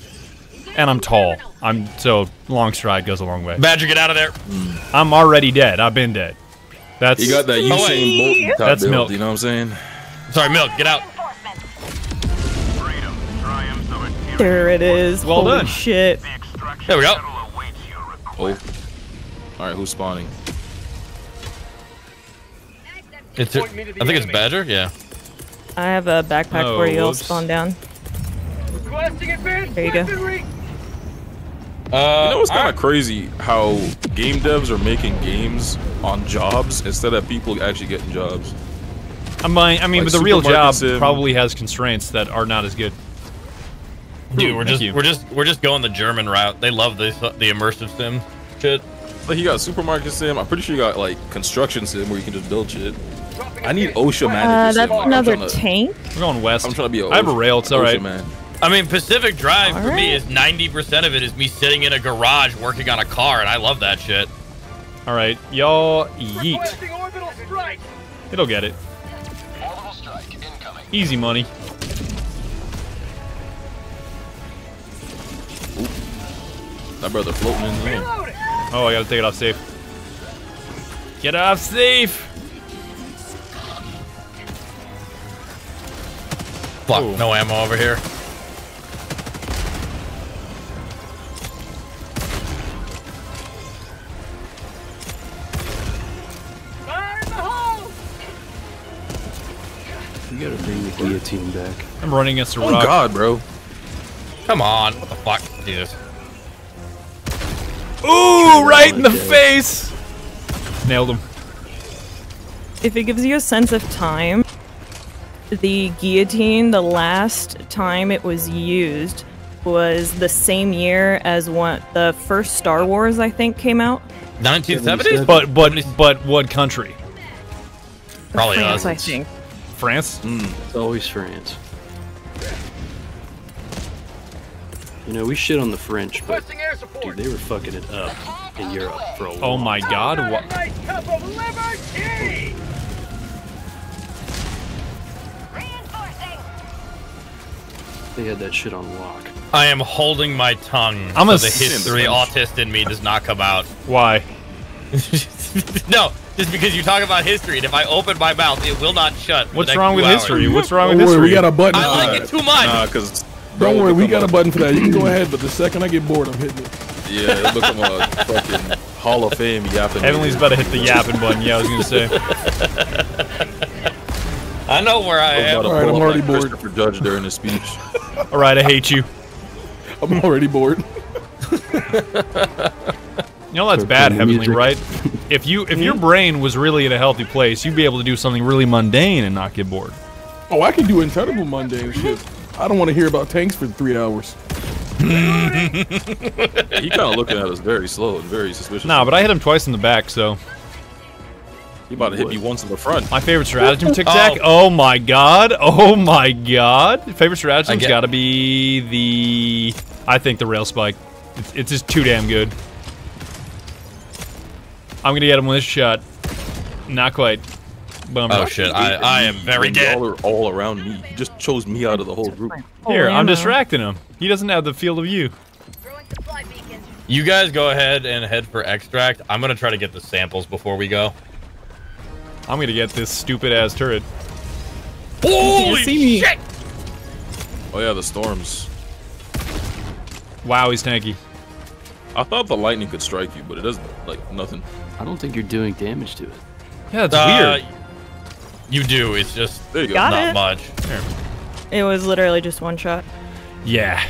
and I'm tall. I'm so long stride goes a long way. Badger, get out of there. I'm already dead. I've been dead. That's You got that Oh. Usain Bolt type That's build, milk. You know what I'm saying? Sorry, milk. Get out. There it is. Well Holy done. shit. There we go. Oh. All right, who's spawning? It's. I think it's Badger. Yeah. I have a backpack Oh, for you. I'll spawn down. Requesting There you go. Uh, You know, it's kind of crazy how game devs are making games on jobs instead of people actually getting jobs. I'm buying. I mean, Like but the real job sim. probably has constraints that are not as good. Dude, we're Thank just you. we're just we're just going the German route. They love this the immersive sim shit. Like you got supermarket sim. I'm pretty sure you got like construction sim where you can just build shit. I need OSHA manager Uh, that's Like, another to- tank. We're going west. I'm trying to be a I have a rail. It's all OSHA right. man. I mean, Pacific Drive for me is 90% of it is me sitting in a garage working on a car, and I love that shit. All right, y'all yeet. Requesting orbital strike. It'll get it. Easy money. That brother floating in the air. Oh, I gotta take it off safe. Get off safe. Fuck, Ooh. no ammo over here. Fire in the hole. You gotta bring the guillotine back. I'm running against a Oh rock. God, bro. Come on, what the fuck? Jesus. Ooh, right in the face. Nailed him. If it gives you a sense of time, the guillotine, the last time it was used, was the same year as what the first Star Wars, I think, came out. 1970s? But but but what country? Probably France, us. I think. France. Mm. It's always France. You know, we shit on the French, but Requesting air support. dude, they were fucking it up in Europe for a while. Oh my God. What? They had that shit on lock. I am holding my tongue. I'm so a the s- history autist in me does not come out. Why? no, just because you talk about history, and if I open my mouth, it will not shut. What's wrong with hours. history? What's wrong Don't with worry, history? we got a button. I like it too much. Nah, because Don't worry, we got a button for that. You can go ahead, but the second I get bored, I'm hitting it. Yeah, it'll become a fucking Hall of Fame yapping. Heavenly's about to hit the yapping button. Yeah, I was gonna say. I know where I I am. All right, I'm up already like bored. Christopher Judge during his speech. All right, I hate you. I'm already bored. You know that's bad, the Heavenly, music. right? If you if your mm-hmm. brain was really in a healthy place, you'd be able to do something really mundane and not get bored. Oh, I can do incredible mundane shit. I don't want to hear about tanks for three hours. he kind of looking at us very slow and very suspicious. Nah, but I hit him twice in the back, so he about to hit me once in the front. my favorite stratagem tic tac. Oh. oh my god! Oh my god! Favorite stratagem's get- got to be the. I think the rail spike. It's, it's just too damn good. I'm gonna get him with this shot. Not quite. Bummer. Oh shit! I, I am very When dead. Y'all are all around me. He just chose me out of the whole group. Here, I'm distracting him. He doesn't have the field of view. You guys go ahead and head for extract. I'm gonna try to get the samples before we go. I'm gonna get this stupid ass turret. Holy see me. shit! Oh yeah, the storms. Wow, he's tanky. I thought the lightning could strike you, but it doesn't. like nothing. I don't think you're doing damage to it. Yeah, that's Uh, weird. You do. It's just There you go. Got not it. much. It was literally just one shot. Yeah.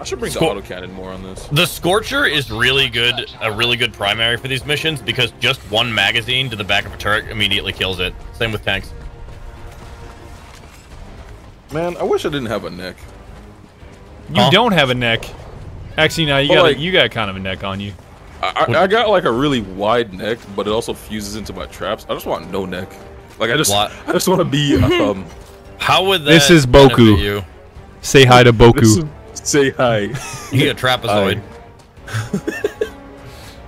I should bring the autocannon more on this. The Scorcher is really good, a really good primary for these missions because just one magazine to the back of a turret immediately kills it. Same with tanks. Man, I wish I didn't have a neck. You Huh? don't have a neck. Actually, now you Well, got like- you got kind of a neck on you. I, I, I got like a really wide neck, but it also fuses into my traps. I just want no neck. Like I just, What? I just want to be. Um, How would that This is Boku. You? Say hi to this is- Boku. Say hi. You get a trapezoid.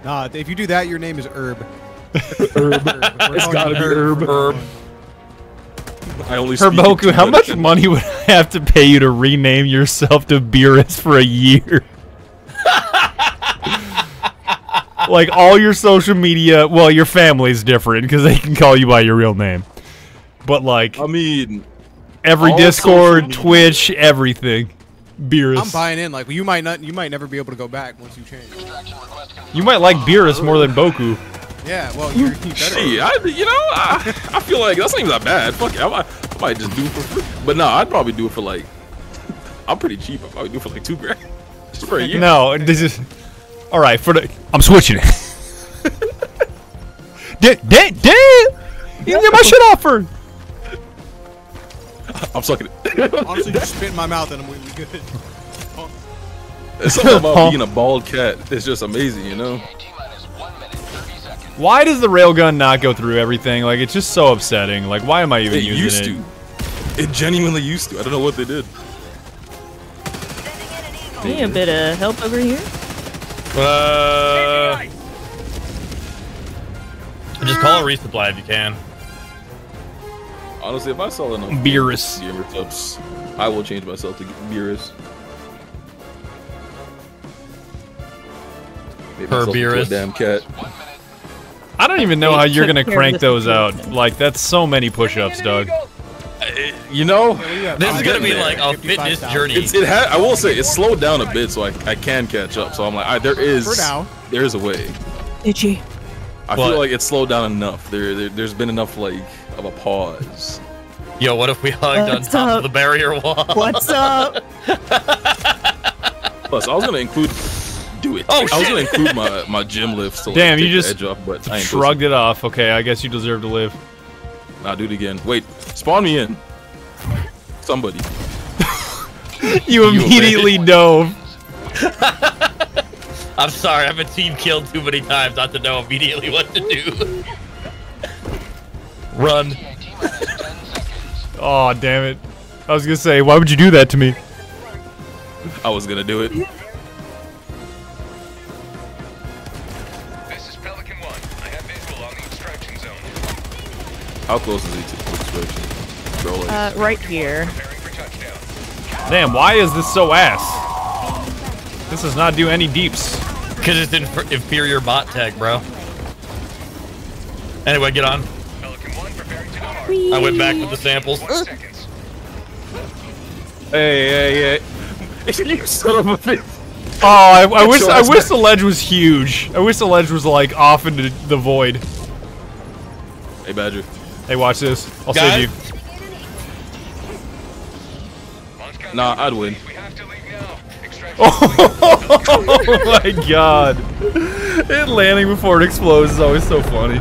Nah, if you do that, your name is Herb. Herb. it's gotta be herb. Herb. I only speak in Herboku, how much editions. money would I have to pay you to rename yourself to Beerus for a year? like all your social media, well, your family's different because they can call you by your real name. But like I mean, every Discord, Twitch, everything, Beerus. I'm buying in. Like you might not, you might never be able to go back once you change. You might like Beerus more than Boku. Yeah, well, you're, you better. Gee, I, you know, I, I feel like that's not even that bad. Fuck it, I might, I might just do it for free. But no, I'd probably do it for like, I'm pretty cheap. I'd probably do it for like two grand, just for a year. No, this is all right for the. I'm switching it. damn, damn, damn! You can get my shit offered. I'm sucking it. Honestly, just spit in my mouth and I'm really good. It's something about being a bald cat. It's just amazing, you know. Why does the railgun not go through everything? Like it's just so upsetting. Like why am I even It using used it? to. It genuinely used to. I don't know what they did. Need a bit of help over here. Uh, just call a resupply if you can. Honestly, if I sell enough Beerus. gamer subs, I will change myself to Beerus. Make Per myself into a Beerus. damn cat. I don't even know how you're gonna crank those out. Like that's so many push-ups, Doug. Uh, you know, This is gonna be like a fitness journey. it's, it ha- I will say it's slowed down a bit, so I, I can catch up. So I'm like, I, there is, there is a way. Itchy. I What? feel like it's slowed down enough. There, there there's been enough like of a pause. Yo, what if we hugged uh, on top up? of the barrier wall? What's up? Plus, I was gonna include. Do it. Oh, I was gonna include my my gym lifts to like, Damn, you just edge off, but I ain't Shrugged it off. Okay, I guess you deserve to live. Nah, do it again. Wait, spawn me in. Somebody. You immediately dove. I'm sorry, I've been team killed too many times not to know immediately what to do. Run. Oh damn it! I was gonna say, why would you do that to me? I was gonna do it. This is Pelican 1. I have visual on the extraction zone. How close is he to extraction? Bro, Uh, right here. Preparing for touchdown. Damn, why is this so ass? This does not do any deeps. Because it's inf- inferior bot tech, bro. Anyway, get on. I went back with the samples. Hey, hey, hey. you son of a bitch. Oh, I, I wish I wish the ledge was huge. I wish the ledge was like off into the void. Hey, Badger. Hey, watch this. I'll Guys? save you. Nah, I'd win. Oh my god. It landing before it explodes is always so funny.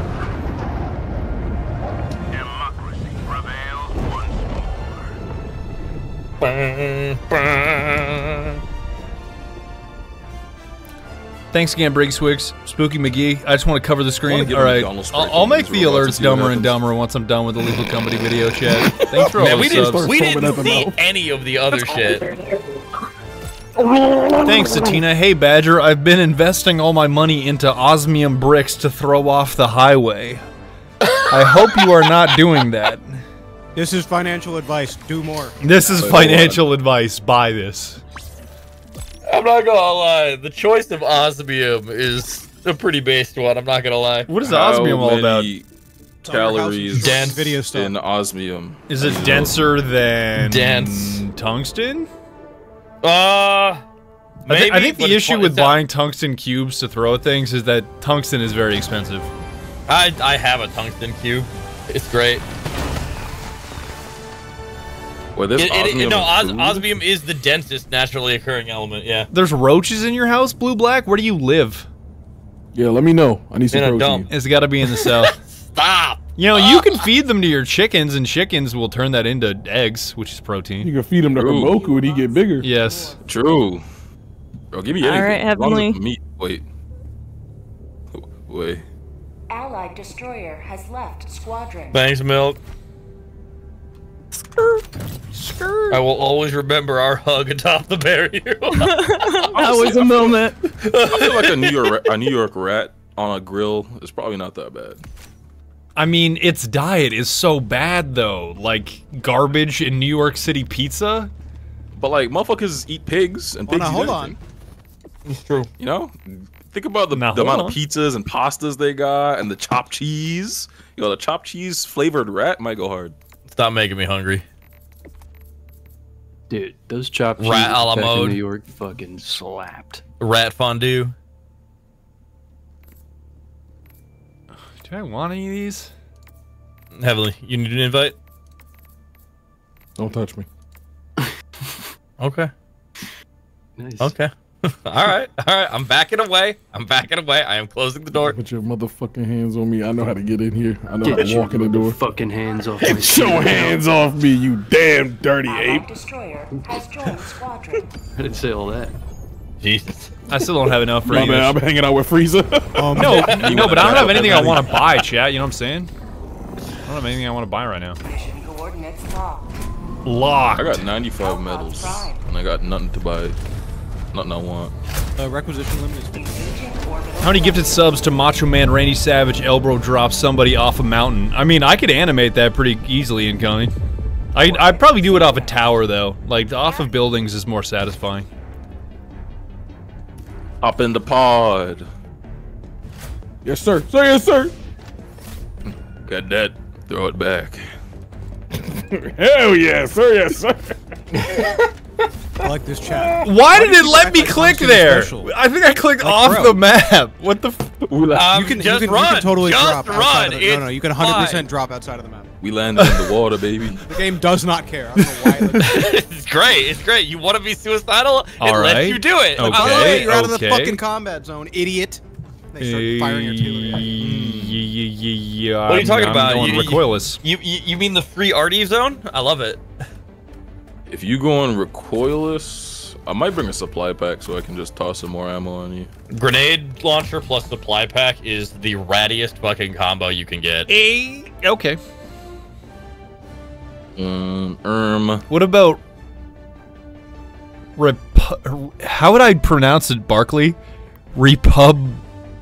Thanks again, Briggs Swigs, Spooky McGee. I just want to cover the screen. give All him a right, McDonald's I'll, I'll make the alerts dumber and dumber once I'm done with the Lethal Company video chat. Thanks for all the we didn't, subs. we didn't see any of the other shit. Thanks, Satina. Hey, Badger, I've been investing all my money into osmium bricks to throw off the highway. I hope you are not doing that. This is financial advice. Do more. This is financial advice. Buy this. I'm not gonna lie, the choice of osmium is a pretty based one. I'm not gonna lie. What is How osmium all about? Calories Dense. Video stuff. in osmium. Is it denser than Dense. tungsten? Uh, I, thi- maybe, I think the issue with buying tungsten cubes to throw at things is that tungsten is very expensive. I I have a tungsten cube. It's great. Well, this It- it- osmium no, os- food? osmium is the densest naturally occurring element. Yeah. There's roaches in your house, Blue Black? Where do you live? Yeah, let me know. I need some In a protein. dump. It's got to be in the south. Stop. You know, you uh, can feed them to your chickens, and chickens will turn that into eggs, which is protein. You can feed them to Ooh. Herboku and he get bigger. Yes. True. Bro, give me All anything. right, as long as it's Heavenly. Meat. Wait. Wait. Allied destroyer has left squadron. Thanks, milk. I will always remember our hug atop the barrier. that was a moment. I feel like a New York a New York rat on a grill is probably not that bad. I mean, its diet is so bad, though. Like, garbage in New York City pizza? But like motherfuckers eat pigs and oh, Well, pigs now, eat hold everything. on. it's true. You know, think about the, Now, the amount hold of pizzas and pastas they got, and the chopped cheese. You know, the chopped cheese flavored rat might go hard. Stop making me hungry. Dude, those chopped Rat cheeses a la mode. in New York fucking slapped. Rat fondue. Do I want any of these? Heavily. You need an invite? Don't touch me. Okay. Nice. Okay. all right. All right. I'm backing away. I'm backing away. I am closing the door. Put your motherfucking hands on me. I know how to get in here. I know how to walk in the door. fucking hands off my Get your hands off me, you damn dirty ape. Destroyer has joined squadron. I didn't say all that. Jesus. I still don't have enough for My you. man, I'm hanging out with Frieza. Um, No, no, but I don't have anything I want to buy, chat. You know what I'm saying? I don't have anything I want to buy right now. Mission locked. Locked. I got 95 medals, and I got nothing to buy. Nothing I want. uh, requisition limit is How many gifted subs to Macho Man Randy Savage Elbro drop somebody off a mountain? I mean, I could animate that pretty easily in Coney. I I'd probably do it off a tower though. Like off of buildings is more satisfying. Hop in the pod. yes, sir. Sir, yes, sir. Got that. Throw it back. Hell yeah, sir, yes, sir. I like this chat. Why did do it let me like click there? special? I think I clicked Like, off bro. the map. What the? F- Um, You can, just you can, you can totally just drop run. outside of the, It's No, no, you can 100% fine. drop outside of the map. We landed in the water, baby. The game does not care. I don't know why. it it's great. It's great. You want to be suicidal? It All lets right. you do it. Okay. By the you're out of the okay. fucking combat zone, idiot. They start firing artillery. Yeah, What are you talking I'm about? Going You- you- recoilless. You, you you mean the free arty zone? I love it. If you go on recoilless, I might bring a supply pack so I can just toss some more ammo on you. Grenade launcher plus supply pack is the rattiest fucking combo you can get. A okay. Um, erm. What about Repu- How would I pronounce it, Barkley? Repub,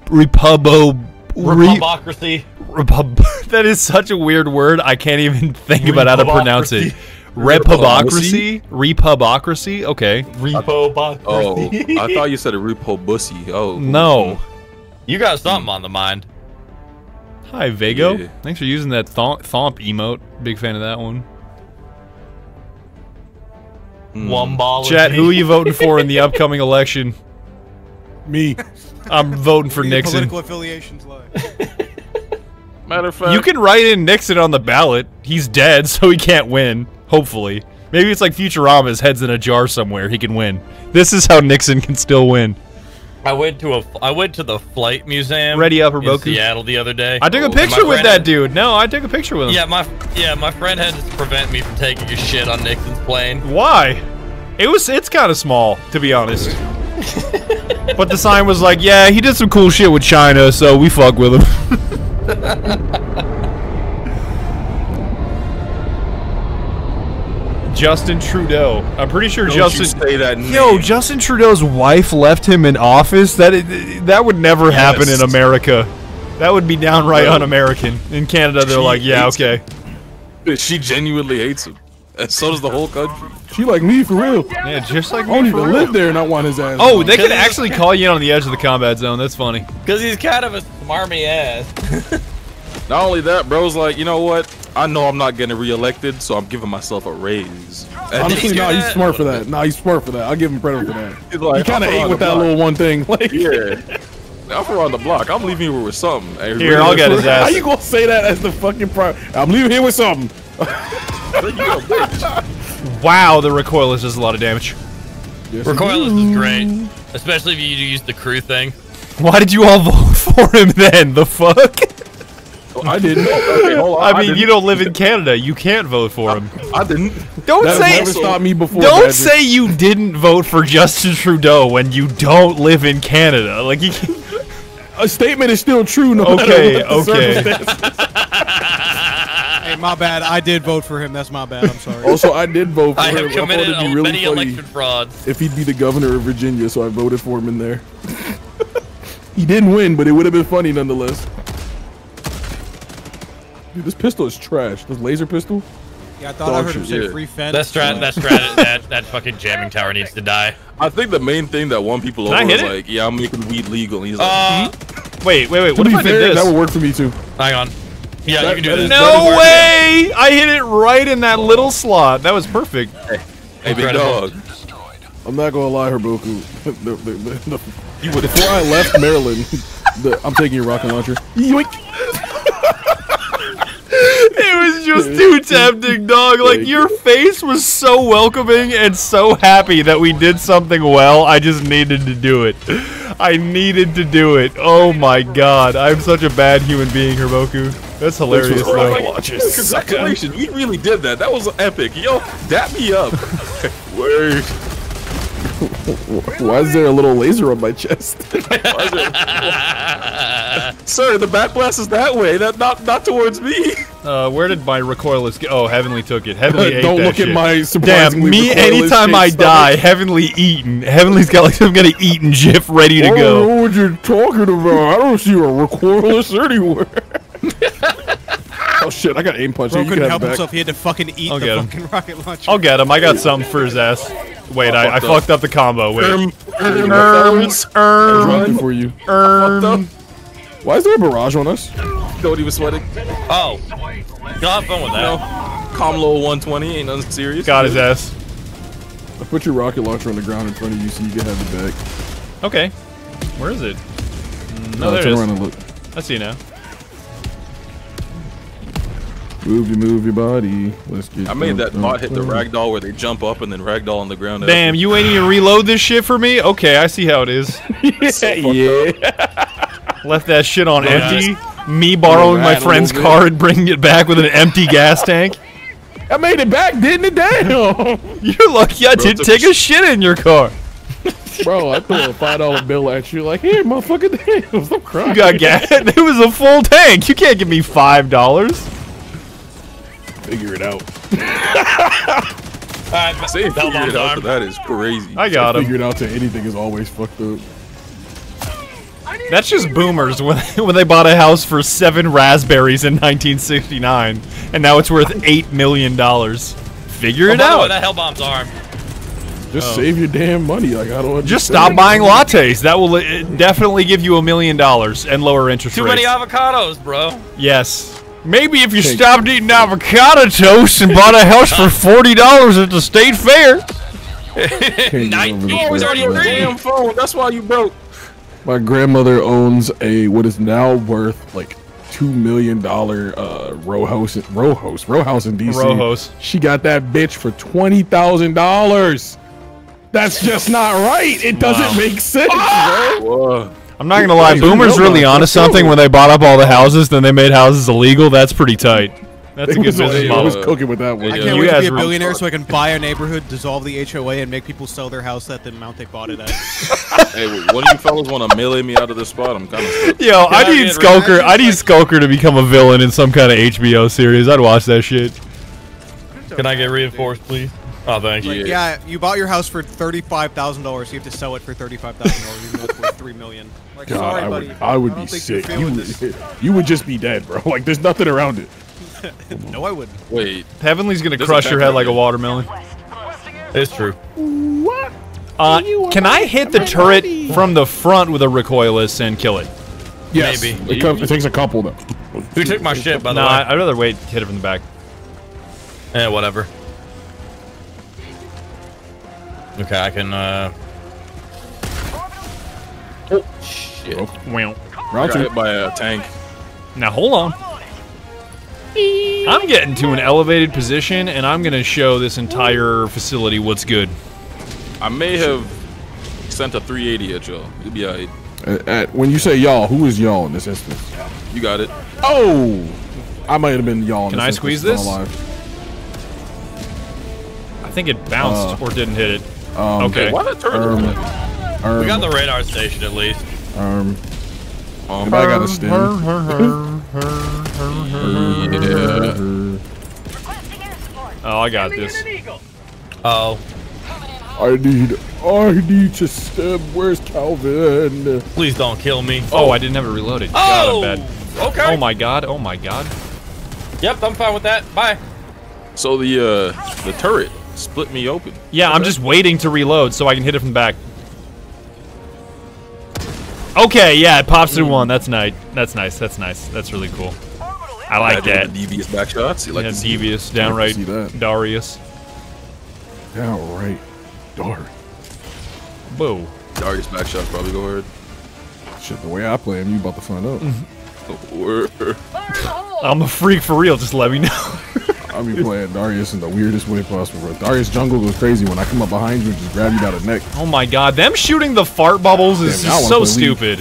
Repubo, Re- Republicracy. Repub. that is such a weird word. I can't even think about how to pronounce it. Repubocracy? Repubocracy? Okay. Repo Oh, I thought you said a Repo Bussy. Oh. No. You got something on the mind. Hi, Vago. Yeah. Thanks for using that thomp, thomp emote. Big fan of that one. Mm. Wombology. Chat, who are you voting for in the upcoming election? Me. I'm voting for Nixon. Political affiliations lie. Matter of fact, You can write in Nixon on the ballot. He's dead, so he can't win. Hopefully. Maybe it's like Futurama, his head's in a jar somewhere. He can win. This is how Nixon can still win. I went to a I went to the flight museum. Ready up, in? Seattle the other day. I took a picture with that had- dude. No, I took a picture with him. Yeah, my yeah, my friend had to prevent me from taking a shit on Nixon's plane. Why? It was. It's kind of small, to be honest. but the sign was like, "Yeah, he did some cool shit with China, so we fuck with him." Justin Trudeau. I'm pretty sure Don't Justin. you say that Yo. Justin Trudeau's wife left him in office. That that would never happen in America. That would be downright No. un-American. In Canada, they're She like, "Yeah, hates okay." She genuinely hates him. And so does the whole country. She like me for real. Yeah, just like I don't for even real. live there and I want his ass. Oh, they could actually call you in on the edge of the combat zone. That's funny. Because he's kind of a smarmy ass. Not only that, bro's like, you know what? I know I'm not getting reelected, so I'm giving myself a raise. And Honestly, he's nah, he's smart for that. Nah, he's smart for that. I'll give him credit for that. He's like, he kind of ate with that block. little one thing. Like, Yeah. I'm around the block. I'm leaving you with something. And Here, I'll get his ass. How you gonna say that as the fucking pro? I'm leaving here with something. Wow, the recoilless does a lot of damage. Recoilless is great, especially if you use the crew thing. Why did you all vote for him then? The fuck? I didn't. Okay, hold on. I mean, didn't. you don't live in Canada. You can't vote for him. I didn't. Don't That say never stopped me before. Don't Badger. say you didn't vote for Justin Trudeau when you don't live in Canada. Like you can't- a statement is still true. No Okay, matter what okay. circumstances. Hey, my bad. I did vote for him. That's my bad. I'm sorry. Also, I did vote for I him. have I thought it'd be really many funny election frauds. if he'd be the governor of Virginia, so I voted for him in there. he didn't win, but it would have been funny nonetheless. Dude, this pistol is trash. This laser pistol. Yeah, I thought I Dog heard him say yeah. free fence. That strat, that strat, that that fucking jamming tower needs to die. I think the main thing that won people Can over hit was it? like, yeah, I'm making weed legal. And he's like, Uh, wait, wait, wait. To What if be I did this? that would work for me too. hang on. Yeah, That- you can do this. is- no way! I hit it right in that little slot. That was perfect. hey, big dog. I'm not gonna lie, Herboku. the, the, the, the, before I left Maryland, the, I'm taking your rocket launcher. Yoink. It was just too tempting, dog. Like your face was so welcoming and so happy that we did something well. I just needed to do it. I needed to do it. Oh my god, I'm such a bad human being, Herboku. That's hilarious, for the rocket though. launchers. Congratulations, we really did that. That was epic. Yo, dap me up. Word. Why is there a little laser on my chest? Sir, the back blast is that way. That not not towards me. Uh, where did my recoilless go? Oh, Heavenly took it. Heavenly ate Don't that look shit. at my Damn, me anytime I shaped die. Heavenly eaten. Heavenly's got like some kind of eaten GIF ready to go. I don't go. know what you're talking about. I don't see a recoilless anywhere. oh shit! I got aim punch. Bro You couldn't have help it back. himself. He had to fucking eat I'll the fucking rocket launcher. I'll get him. I got something for his ass. Wait, I, I fucked up. fucked up the combo. Wait. Erm, erm, Erms, erm, Nothing for you. erm. Why is there a barrage on us? Cody was sweating. Oh, go have fun with that. know, that. Comlo 120 ain't nothing serious. Got his ass. I put your rocket launcher on the ground in front of you so you can have it back. Okay. Where is it? No, Uh, there it turn is. around and look. I see you now. Move your, move your body. Let's get. I made that dun, bot hit the dun. ragdoll where they jump up and then ragdoll on the ground. Damn, you ain't even reload this shit for me? Okay, I see how it is. yeah. Left that shit on Yeah. empty. Me borrowing my friend's car and bringing it back with an empty gas tank. I made it back, didn't it? Damn. You're lucky I Bro, didn't take a a shit in your car. Bro, I threw a five dollar bill at you. Like, here, motherfucker. Damn, stop crying. You got gas. It was a full tank. You can't give me five dollars. Figure it out. Alright, Saying double figure it out arm. that is crazy. I got him. Figure it out to anything is always fucked up. That's just boomers when when they bought a house for seven raspberries in 1969, and now it's worth eight million dollars. Figure Oh, it by the way, out. that hell bomb's armed. Just Oh. save your damn money. Like I don't. Just stop buying lattes. That will uh, definitely give you a million dollars and lower interest Too rates. Too many avocados, bro. yes. Maybe if you Take- stopped eating avocado toast and bought a house for forty dollars at the state fair. Can't get Nineteen was already man. Damn phone. That's why you broke. My grandmother owns a what is now worth like two million dollar uh, row house, row house, row house in DC. Row house. She got that bitch for twenty thousand dollars. That's just not right. It doesn't Wow. make sense, Ah! bro. Whoa. I'm not gonna lie, Hey, Boomer's really that. onto Let's something when they bought up all the houses, then they made houses illegal. That's pretty tight. That's a good was, business it model. was cooking with that one. I can't wait to be a billionaire so I can buy a neighborhood, dissolve the HOA, and make people sell their house at the amount they bought it at. Hey, one of you fellas want to melee me out of this spot? I'm kind of. Yo, I I need get Skulker. revenge? I need Skulker to become a villain in some kind of HBO series. I'd watch that shit. Can I get reinforced, please? Oh, thank you. Yeah. yeah, you bought your house for thirty-five thousand dollars. You have to sell it for thirty-five thousand dollars, even though it's worth three million. Like, God, sorry, I buddy. would, I would don't be sick. You would, you would just be dead, bro. Like there's nothing around it. No, I wouldn't. Wait, Heavenly's gonna There's a crush your head like a watermelon. It's true. Uh, can I hit the turret from the front with a recoilless and kill it? Yes, Maybe. It, co- it takes a couple though. Who took my shit, by the Nah, way? I'd rather wait, hit it from the back. Yeah, whatever. Okay, I can, uh... Oh, shit. Well, I Round got two. hit by a tank. Now hold on. I'm getting to an elevated position, and I'm gonna show this entire facility what's good. I may have sent a 380 at y'all. You'll be alright. At, at- when you say y'all, who is y'all in this instance? You got it. Oh, I might have been y'all. in Can I squeeze this? I think it bounced Uh, or didn't hit it. Um, okay. Why that turret? Um, um, We got the radar station, at least. um, Um, anybody got a stem? yeah. Oh, I got this. Oh, I need, I need to stem. Where's Calvin? please don't kill me. Oh, I didn't have it reloaded. God, Oh! I'm bad. Okay. Oh my god. Oh my god. Yep, I'm fine with that. Bye. So the uh the turret split me open. Yeah, I'm just waiting to reload so I can hit it from the back. Okay, yeah, it pops through one. That's nice. That's nice. That's nice. That's really cool. I like Imagine that. devious back shots. You like Yeah, to see devious, downright see that. Darius. Downright dark. Whoa. Darius back shots probably go hard. Shit, the way I play him, you about to find out. I'm a freak for real. Just let me know. I'll be playing Darius in the weirdest way possible. Bro. Darius jungle goes crazy when I come up behind you and just grab you by the neck. Oh my god, them shooting the fart bubbles is Damn, now I just so wanna play League.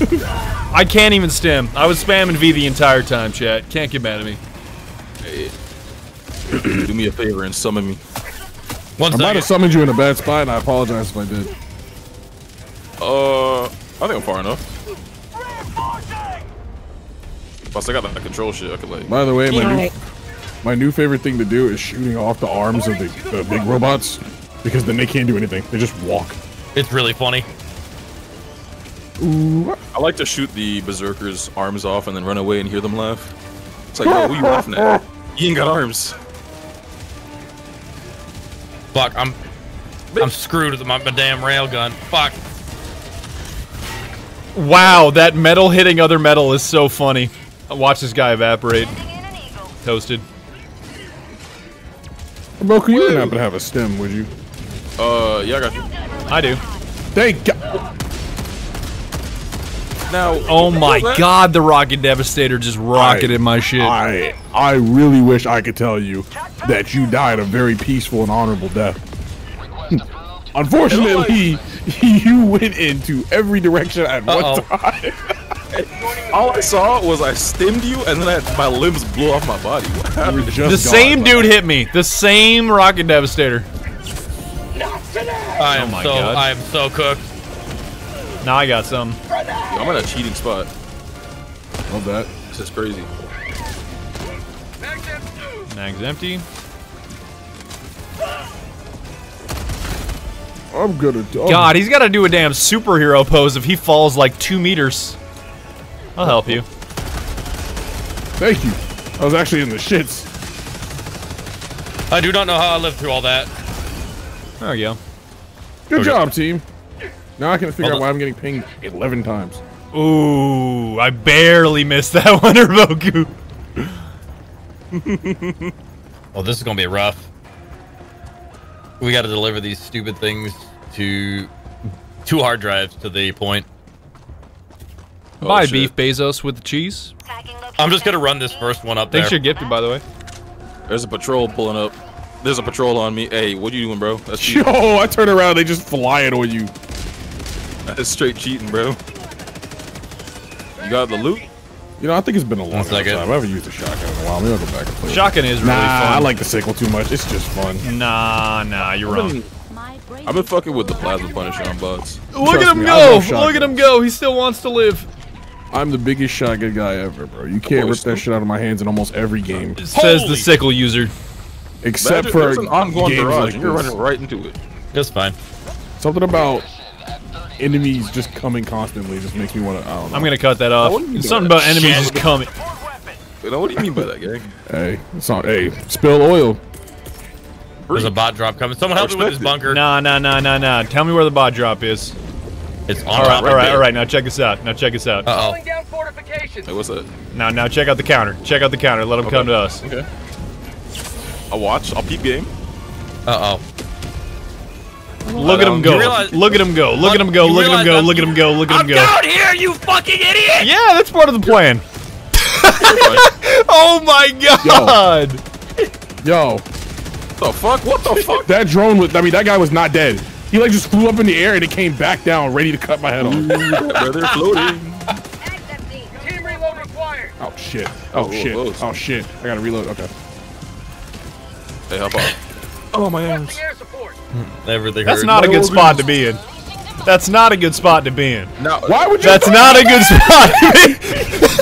stupid. I can't even stem. I was spamming V the entire time, chat. Can't get mad at me. Hey. Do me a favor and summon me. One I might have summoned you in a bad spot, and I apologize if I did. Uh, I think I'm far enough. Plus, I got that control shit. I could like. By the way, my new, my new favorite thing to do is shooting off the arms of the, the big robots because then they can't do anything. They just walk. It's really funny. I like to shoot the berserkers' arms off and then run away and hear them laugh. It's like, oh, who you laughing at? You ain't got arms. Fuck, I'm... I'm screwed with my, my damn railgun. Fuck. Wow, that metal hitting other metal is so funny. Watch this guy evaporate. Toasted. Bro, you wouldn't happen to have a stem, would you? Uh, yeah, I got you. I do. Thank God. Now, Oh my god, the Rocket Devastator just rocketed my shit. I I really wish I could tell you that you died a very peaceful and honorable death. Unfortunately, you went into every direction at Uh-oh. one time. All I saw was I stemmed you, and then I, my limbs blew off my body. What happened? just the gone, same bro. dude hit me. The same Rocket Devastator. I am oh my so... God. I am so cooked. Now I got some. I'm in a cheating spot. Love that. This is crazy. Mag's empty. I'm gonna die. God, he's got to do a damn superhero pose if he falls like two meters. I'll help you. Thank you. I was actually in the shits. I do not know how I lived through all that. There we go. Good Okay. job, team. Now I can figure Hold out on. why I'm getting pinged 11 times. Ooh, I barely missed that one, Herboku. Well, this is gonna be rough. We got to deliver these stupid things to two hard drives to the point. Oh, Bye, shit. beef Bezos with the cheese. I'm just gonna run this first one up there. Thanks for your gifted, by the way. There's a patrol pulling up. There's a patrol on me. Hey, what are you doing, bro? That's cheating. Yo, I turn around, they just flying on you. That's straight cheating, bro. You got the loot? You know, I think it's been a long time. I haven't used a shotgun in a while. Maybe I'll go back and play. Shotgun is really Nah, fun. I like the sickle too much. It's just fun. Nah, nah, you're wrong. I've been fucking with the plasma punisher on bots. Look at him me, go! Look at him go! He still wants to live. I'm the biggest shotgun guy ever, bro. You can't rip that shit out of my hands in almost every game, Says Holy- the sickle user. except Imagine for there's an ongoing games barrage like and you're running right into it. That's fine. Something about enemies just coming constantly just makes me want to. I don't know. I'm gonna cut that off. I wouldn't do Something that. about enemies just coming. You know, what do you mean by that, gang? Hey, it's not. Hey, spill oil. There's a bot drop coming. Someone help me with this bunker. Nah, nah, nah, nah, nah. Tell me where the bot drop is. It's on All right, top all right, there. all right. Now check this out. Now check this out. Uh Calling down fortifications. Hey, what's that? Now, now check out the counter. Check out the counter. Let them come to us. Okay. I'll watch. I'll peep game. Uh oh. Uh Look at him go. Look at him go. Look at him go. Look at him go. Look at him go. Look oh. at I'm him down here, you fucking idiot! Yeah, that's part of the plan. oh my god! Yo, the fuck? What the fuck? that drone was. I mean, that guy was not dead. He like just flew up in the air and it came back down, ready to cut my head off. Brother floating. Team reload required. Oh shit. Oh whoa, shit. whoa. Oh shit. I gotta reload. Okay. Hey, help out. Oh my ass. Air support. Hmm, Everything That's hurt. not a good organs. spot to be in. That's not a good spot to be in. Now, Why would you? That's not a good spot to be.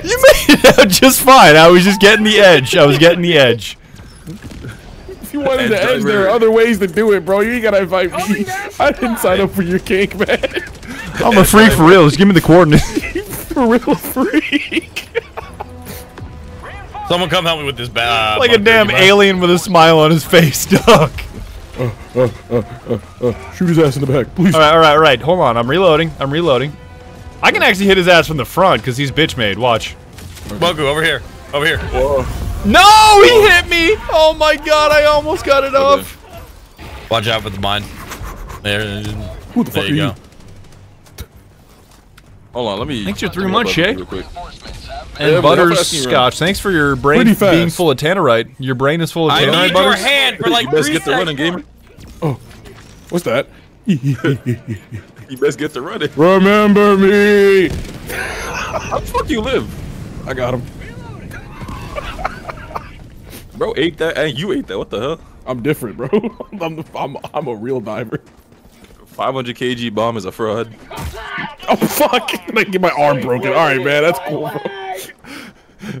you made it out just fine. I was just getting the edge. I was getting the edge. If you wanted to Edge edge, there are other ways to do it, bro. You ain't gotta invite me. I didn't sign up for your kink, man. I'm a freak for real. Just give me the coordinates. for real freak. Someone come help me with this ba- like a damn you mind? alien with a smile on his face, Duck. Uh, uh, uh, uh, shoot his ass in the back, please. All right, all right, all right. Hold on. I'm reloading. I'm reloading. I can actually hit his ass from the front because he's bitch made. Watch. Boku, over here. Over here. No, he hit me. Oh my god, I almost got it off. Watch out for the mine. There, Who the fuck there are you you? go. hold on. Let me. Thanks for three months, upload Shay. And Yeah, but how butters fast can you run? scotch. Thanks for your brain being full of tannerite. Your brain is full of tannerite. I tannerite, need your butters. hand for like you best get the running, seconds. Oh, What's that? You best get the running. Remember me. How the fuck you live? I got him. Bro ate that and you ate that. What the hell? I'm different, bro. I'm, the, I'm I'm a real diver. 500 kg bomb is a fraud. Oh fuck! I get my arm broken. All right, man, that's cool, bro.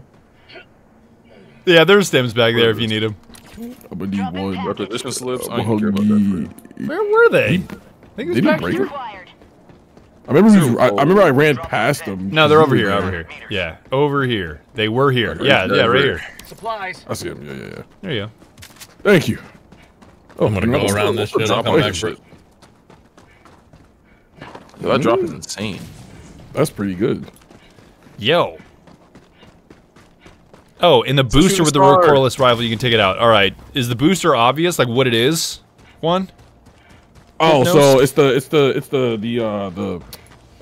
Yeah, there's stems back there if you need them. I'm gonna need one. Requisition slips. I don't care about that. gonna Where were they? I think it was They back didn't break here. it. I remember we, I, I remember I ran past them. No, they're over here. Yeah. Over here. Yeah, over here. They were here. Yeah, yeah, right right. here. Supplies. I see him. Yeah, yeah, yeah. There you go. Thank you. Oh, I'm gonna go what? around this shit. the I'll come back for shit? Yo, that drop is insane. That's pretty good. Yo. Oh, in the So booster with the star. recoilless rifle, you can take it out. All right. Is the booster obvious, like what it is? One. Oh, Hypnos? so it's the it's the it's the the uh the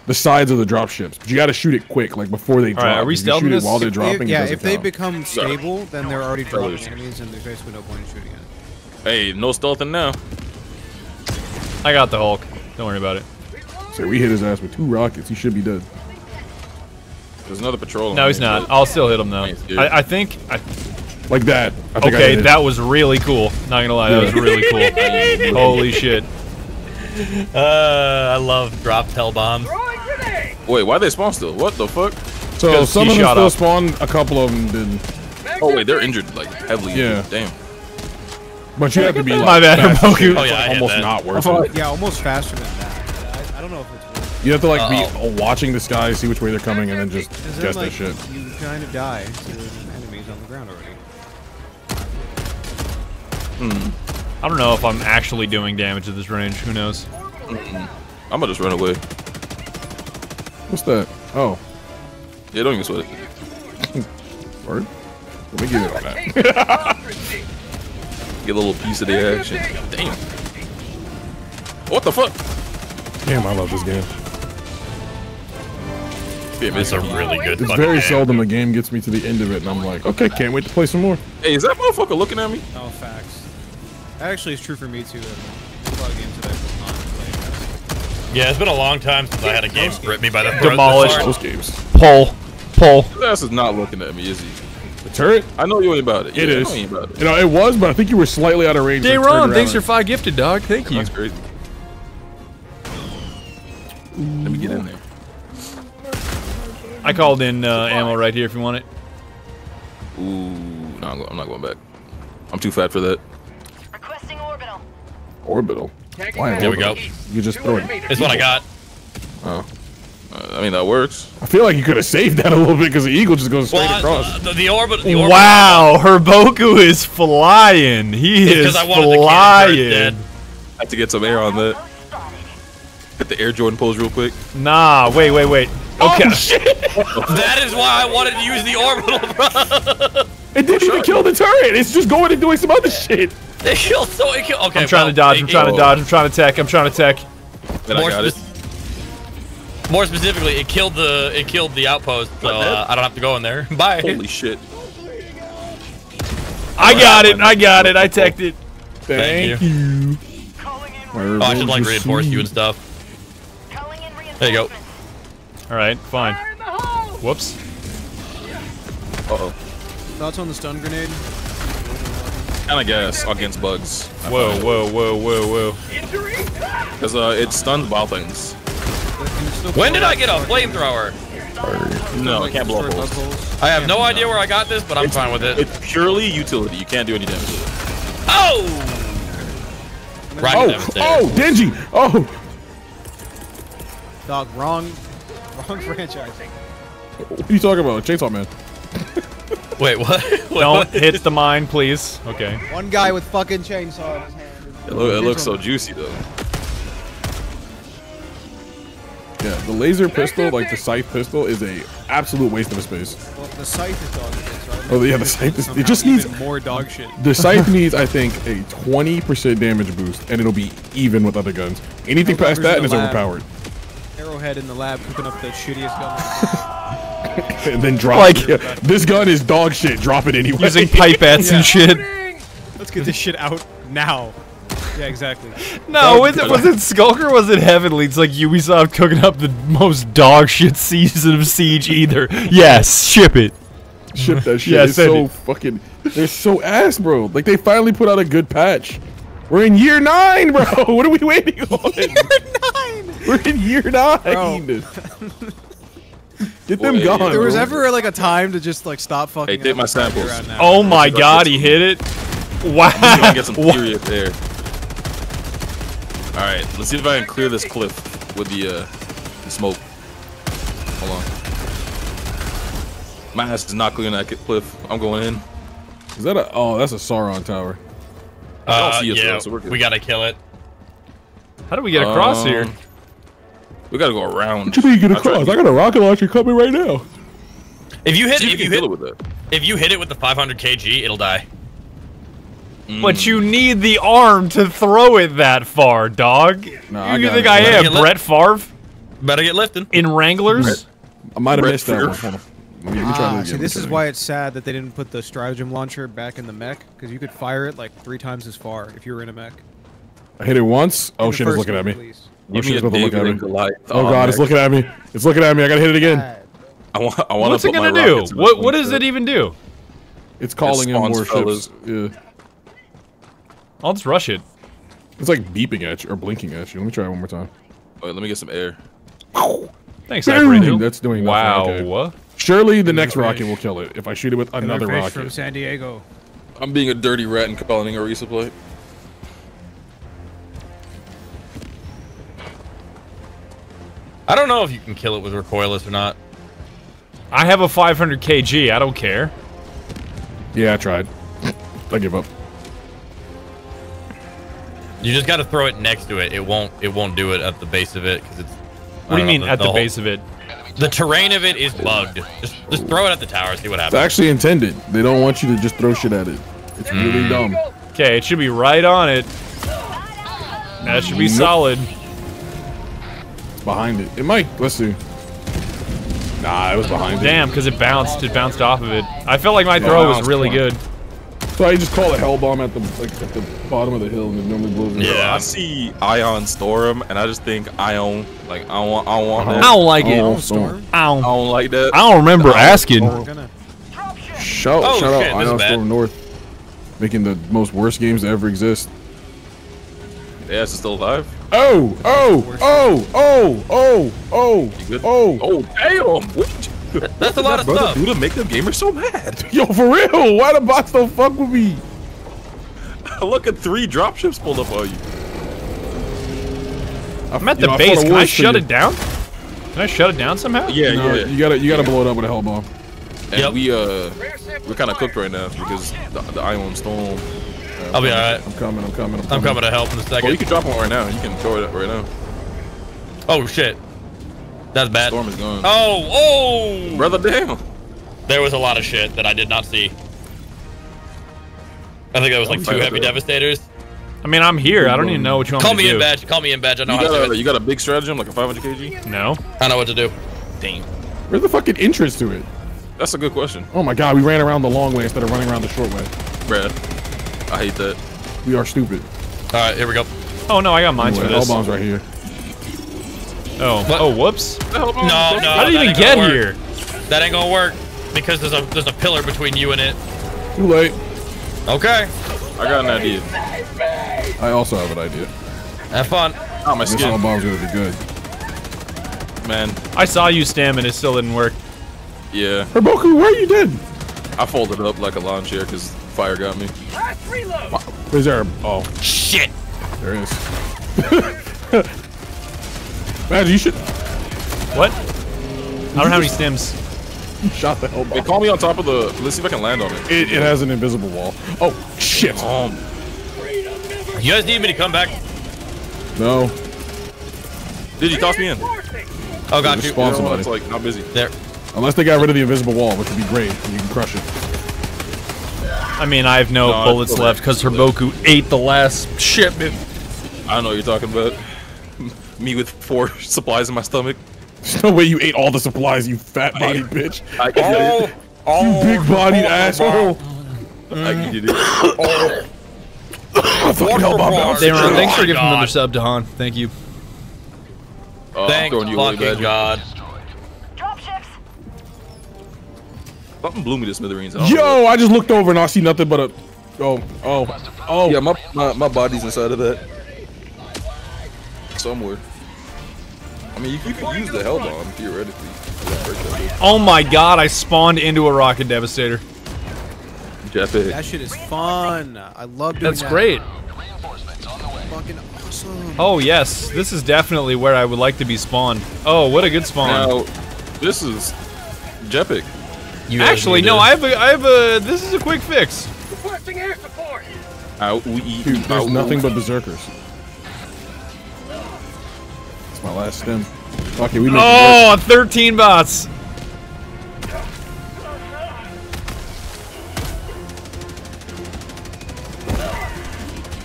the sides of the drop ships. But you got to shoot it quick, like before they All drop. right, are we If stealthing shoot this? it while they're If- dropping. it yeah, doesn't if they count. become stable, then they're already dropping Brothers. enemies, and there's basically no point in shooting it. Hey, no stealthing now. I got the Hulk. Don't worry about it. So we hit his ass with two rockets. He should be dead. There's another patrol. No, on he's me. not. I'll still hit him though. Nice. I, I think. I, Like that. I think okay, hit that was really cool. Not gonna lie, that was really cool. Holy shit. Uh, I love drop tail bombs. Throwing. Wait, why they spawn still? What the fuck? So some of them shot still up. spawned. A couple of them didn't. Oh wait, they're injured like heavily. Yeah. Injured. Damn. But you have to be like, My bad, Moku. Oh, yeah, I almost not worth it. Yeah, almost faster than that. I, I don't know if it's worth You have to like Uh-oh. be watching the sky, see which way they're coming, and then just Because guess then, that like, shit. you kind of die to enemies on the ground already. Hmm. I don't know if I'm actually doing damage at this range. Who knows? I'm gonna just run away. What's that? Oh, Yeah, don't even sweat it. word. Let me get it on that. Get a little piece of the action. Damn. What the fuck? Damn, I love this game. Damn, It's a really good. It's very game. seldom a game gets me to the end of it, and I'm like, okay, can't wait to play some more. Hey, is that motherfucker looking at me? Oh, facts. That actually is true for me too. Though. There's a lot of games that Yeah, it's been a long time since I had a game rip me by the throat. Demolished. Those games. Pull. Pull. His ass is not looking at me, is he? The turret? I know you ain't about it. It yeah, is. I know you ain't about it. You know, it was, but I think you were slightly out of range. Day when it turned Ron, thanks for around. five gifted, dog. Thank you. That's crazy. Let me get in there. I called in uh, ammo right here if you want it. Ooh, no, I'm not going back. I'm too fat for that. Requesting orbital. orbital. Why There we go. You just throw it. It's what I got. Oh. Uh, I mean, that works. I feel like you could have saved that a little bit because the eagle just goes straight Well, across. uh, the, the orbit. The orbit Wow, Herboku is flying. He It's is 'cause I wanted the cannon turret dead. flying. I have to get some air on that. Get the Air Jordan pose real quick. Nah, wait, wait, wait. Okay. Oh, That is why I wanted to use the orbital, bro. It didn't even kill the turret. It's just going and doing some other shit. It killed so it killed. Okay, I'm trying well, to dodge. I'm trying to dodge. I'm trying to tech. I'm trying to tech. And I More, got it. more specifically, it killed the it killed the outpost, so uh, I don't have to go in there. Bye. Holy shit. I got it. I got it. I teched it. Thank you. Oh, I should like reinforce you and stuff. There you go. All right, fine. Whoops. Uh oh. Thoughts on the stun grenade? Kind of gas against bugs. Whoa, whoa, whoa, whoa, whoa. Because uh, it stuns wild things. When did I get a flamethrower? No, it can't blow up holes. I have no idea where I got this, but I'm fine with it. It's purely utility. You can't do any damage with it. Oh! Rocket Oh, downstairs. oh, Denji. Oh, Dog, wrong, wrong franchise. what are you talking about? Chainsaw Man. Wait, what? Wait, Don't hit the mine, please. Okay. One guy with fucking chainsaw in his hand. It, look, it looks so juicy though. Yeah, the laser pistol, like the scythe pistol, is a absolute waste of space. Well, the scythe is dog shit. So I Oh, yeah, the scythe is- it just needs- more dog shit. The scythe needs, I think, a 20% damage boost, and it'll be even with other guns. Anything No past buggers that, and it's lab. overpowered. Arrowhead in the lab cooking up the shittiest gun. and then drop. Like- yeah, this gun is dog shit. Drop it anyway. Using pipettes and shit. Let's get this shit out now. Yeah, exactly. No, was it was it Skulk or was it Heavenly? It's like Ubisoft cooking up the most dog shit season of Siege either. Yes, ship it. Ship that shit. Yeah, it's so it. fucking. They're so ass, bro. Like they finally put out a good patch. We're in year nine, bro. What are we waiting on? Year nine. We're in year nine. Get them Boy, gone. There was ever like a time to just like stop fucking. Hey, take my and start samples. now. Oh my god, he hit it. Wow. I'm gonna get some Wha- serious air. All right, let's see if I can clear this cliff with the uh, the smoke. Hold on. My ass is not clearing that cliff. I'm going in. Is that a? Oh, that's a Sauron tower. I don't Uh, see yeah, though, so we're good. we gotta kill it. How do we get across Um, here? We gotta go around. What you mean get I tried across? to- I got a rocket launcher coming right now. If you hit, See if if you you hit, it with that. if you hit it with the 500 kg, it'll die. But you need the arm to throw it that far, dog. No, Who I you think it. I Better am. Brett Favre? Better get lifting. In Wranglers? I might have missed that one. Hold on. Let me, let me try Ah, see, this is why it's sad that they didn't put the stratagem launcher back in the mech, because you could fire it like three times as far if you were in a mech. I hit it once. Oh In shit, it's looking at me. least. Oh Give shit, me a about to look at David me. and Goliath. Oh, oh god, it's looking at me. It's looking at me. I gotta hit it again. I want. I want What's to it put gonna do? What What does it even do? It's calling in spawns more fellas. ships. Yeah. I'll just rush it. It's like beeping at you or blinking at you. Let me try it one more time. Wait, let me get some air. Thanks, Boom! That's doing nothing. Wow. Okay. Surely the next rocket will kill it if I shoot it with another Fish rocket. from San Diego. I'm being a dirty rat and calling a resupply. I don't know if you can kill it with recoilless or not. I have a 500 kg. I don't care. Yeah, I tried. I give up. You just got to throw it next to it. It won't. It won't do it at the base of it because it's. What do you mean at the base of it? The terrain of it is bugged. Just, just throw it at the tower. See what happens. It's happens. actually intended. They don't want you to just throw shit at it. It's really Mm. dumb. Okay, it should be right on it. That should be Nope. solid. It's behind it. It might. Let's see. Nah, it was behind it. Damn, because it bounced. It bounced off of it. I felt like my No, throw was really fine. good. So I just call it hell bomb at the like at the bottom of the hill and it normally blows it. Yeah, I see Ion Storm, and I just think Ion, like I don't want, I don't want Uh-huh. that. I don't like it. Oh, storm. I Ow. don't like that. I don't remember asking. Shout, Oh, shout shit, out this is Ion. Storm North, making the most worst games to ever exist. Yeah, it's still alive. Oh, oh, oh, oh, oh, oh, oh. Oh, damn! What? That's a lot of brother stuff. do to make the gamer so mad? Yo, for real, why the bots don't fuck with me? Look at three dropships pulled up on you. I'm at You the know, base. fought Can I shut it down? Can I shut it down somehow? Yeah, No, yeah. you gotta you gotta blow it up with a hell bomb. And Yep. we uh, we're kind of cooked right now because the, the Ion Storm. I'll be alright. I'm coming, I'm coming, I'm coming. I'm coming to help in a Oh, you can drop one right now. You can throw it up right now. Oh shit. That's bad. Storm is gone. Oh, oh! Brother, damn. There was a lot of shit that I did not see. I think that was like two heavy devastators. I mean, I'm here. I don't even know what you want Call me me to in do. badge. Call me in badge. I know You how to got do a it. you got a big stratagem like a 500 kg? No. I know what to do. Damn. Where's the fucking interest to it? That's a good question, Oh my god, we ran around the long way instead of running around the short way. Brad. I hate that. We are stupid. All right, here we go. Oh no, I got mines Anyway, for hell this. bombs right here. Oh, What? oh, whoops. No, no. How did that it even get here? That ain't gonna work because there's a there's a pillar between you and it. Too late. Okay. I got an idea. I also have an idea. Have fun. Oh, my skin. This hell skin. bomb's gonna be good. Man, I saw you stam and it still didn't work. yeah. Herboku, where you dead? I folded it up like a lawn chair because fire got me. Last reload. Is there? A, oh, Shit. there is. Man, you should What? I don't have any stims. shot the hell Hey, bomb. call me on top of the. Let's see if I can land on it. It, it has an invisible wall. Oh shit! Um, You guys need me to come back? No. did you toss me in? Oh, got you. spawn No, somebody. it's like not busy. There. Unless they got rid of the invisible wall, which would be great, and you can crush it. I mean, I have no, No, bullets it's left because Herboku ate the last shipment. I don't know what you're talking about. Me with four supplies in my stomach. There's no way you ate all the supplies, you fat body bitch. I can Oh, You big bodied asshole. I can get it. Fucking hell bomb. Dameron, thanks for my giving God. another sub to Han. Thank you. Oh, I'm Thank you away, fucking God. Something blew me to smithereens. I don't know Yo, I just looked over and I see nothing but a. Oh, oh, oh. Yeah, my, my my body's inside of that. Somewhere. I mean, you, you can use the hell bomb theoretically. It won't break that good. Oh my god, I spawned into a rocket devastator. Jeff, That shit is fun. I love doing That's that. great. Fucking awesome. Oh yes, this is definitely where I would like to be spawned. Oh, what a good spawn. Now, this is Jepic. You Actually, no, I have a, I have a. This is a quick fix. Requesting air support. Out we eat. Dude, there's out, nothing but berserkers. It's my last stem. Okay, we made Oh, 13 bots.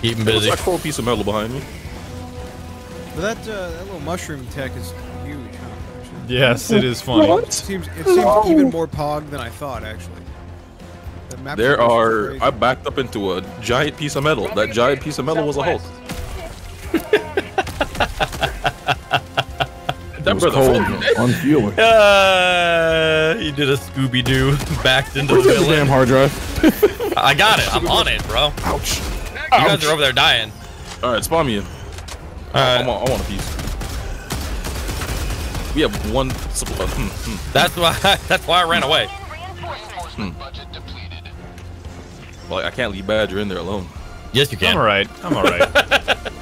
Keep There's busy. like a cool piece of metal behind me. But that uh, that little mushroom tech is huge. Huh? actually. Yes, it is funny. It seems it seems even more pog than I thought actually. The map There are. I backed up into a giant piece of metal. That giant piece of metal was a Hulk. It that was brother cold, folded. unfeeling. Uh, he did a Scooby Doo, backed into Where's the the damn hard drive? I got it. I'm on it, bro. Ouch. You guys are over there dying. All right, spawn me in. I, I, want, I want a piece. We have one supply. Hmm, hmm. That's why. That's why I ran away. Well, I can't leave Badger in there alone. Yes, you can. I'm alright. I'm alright.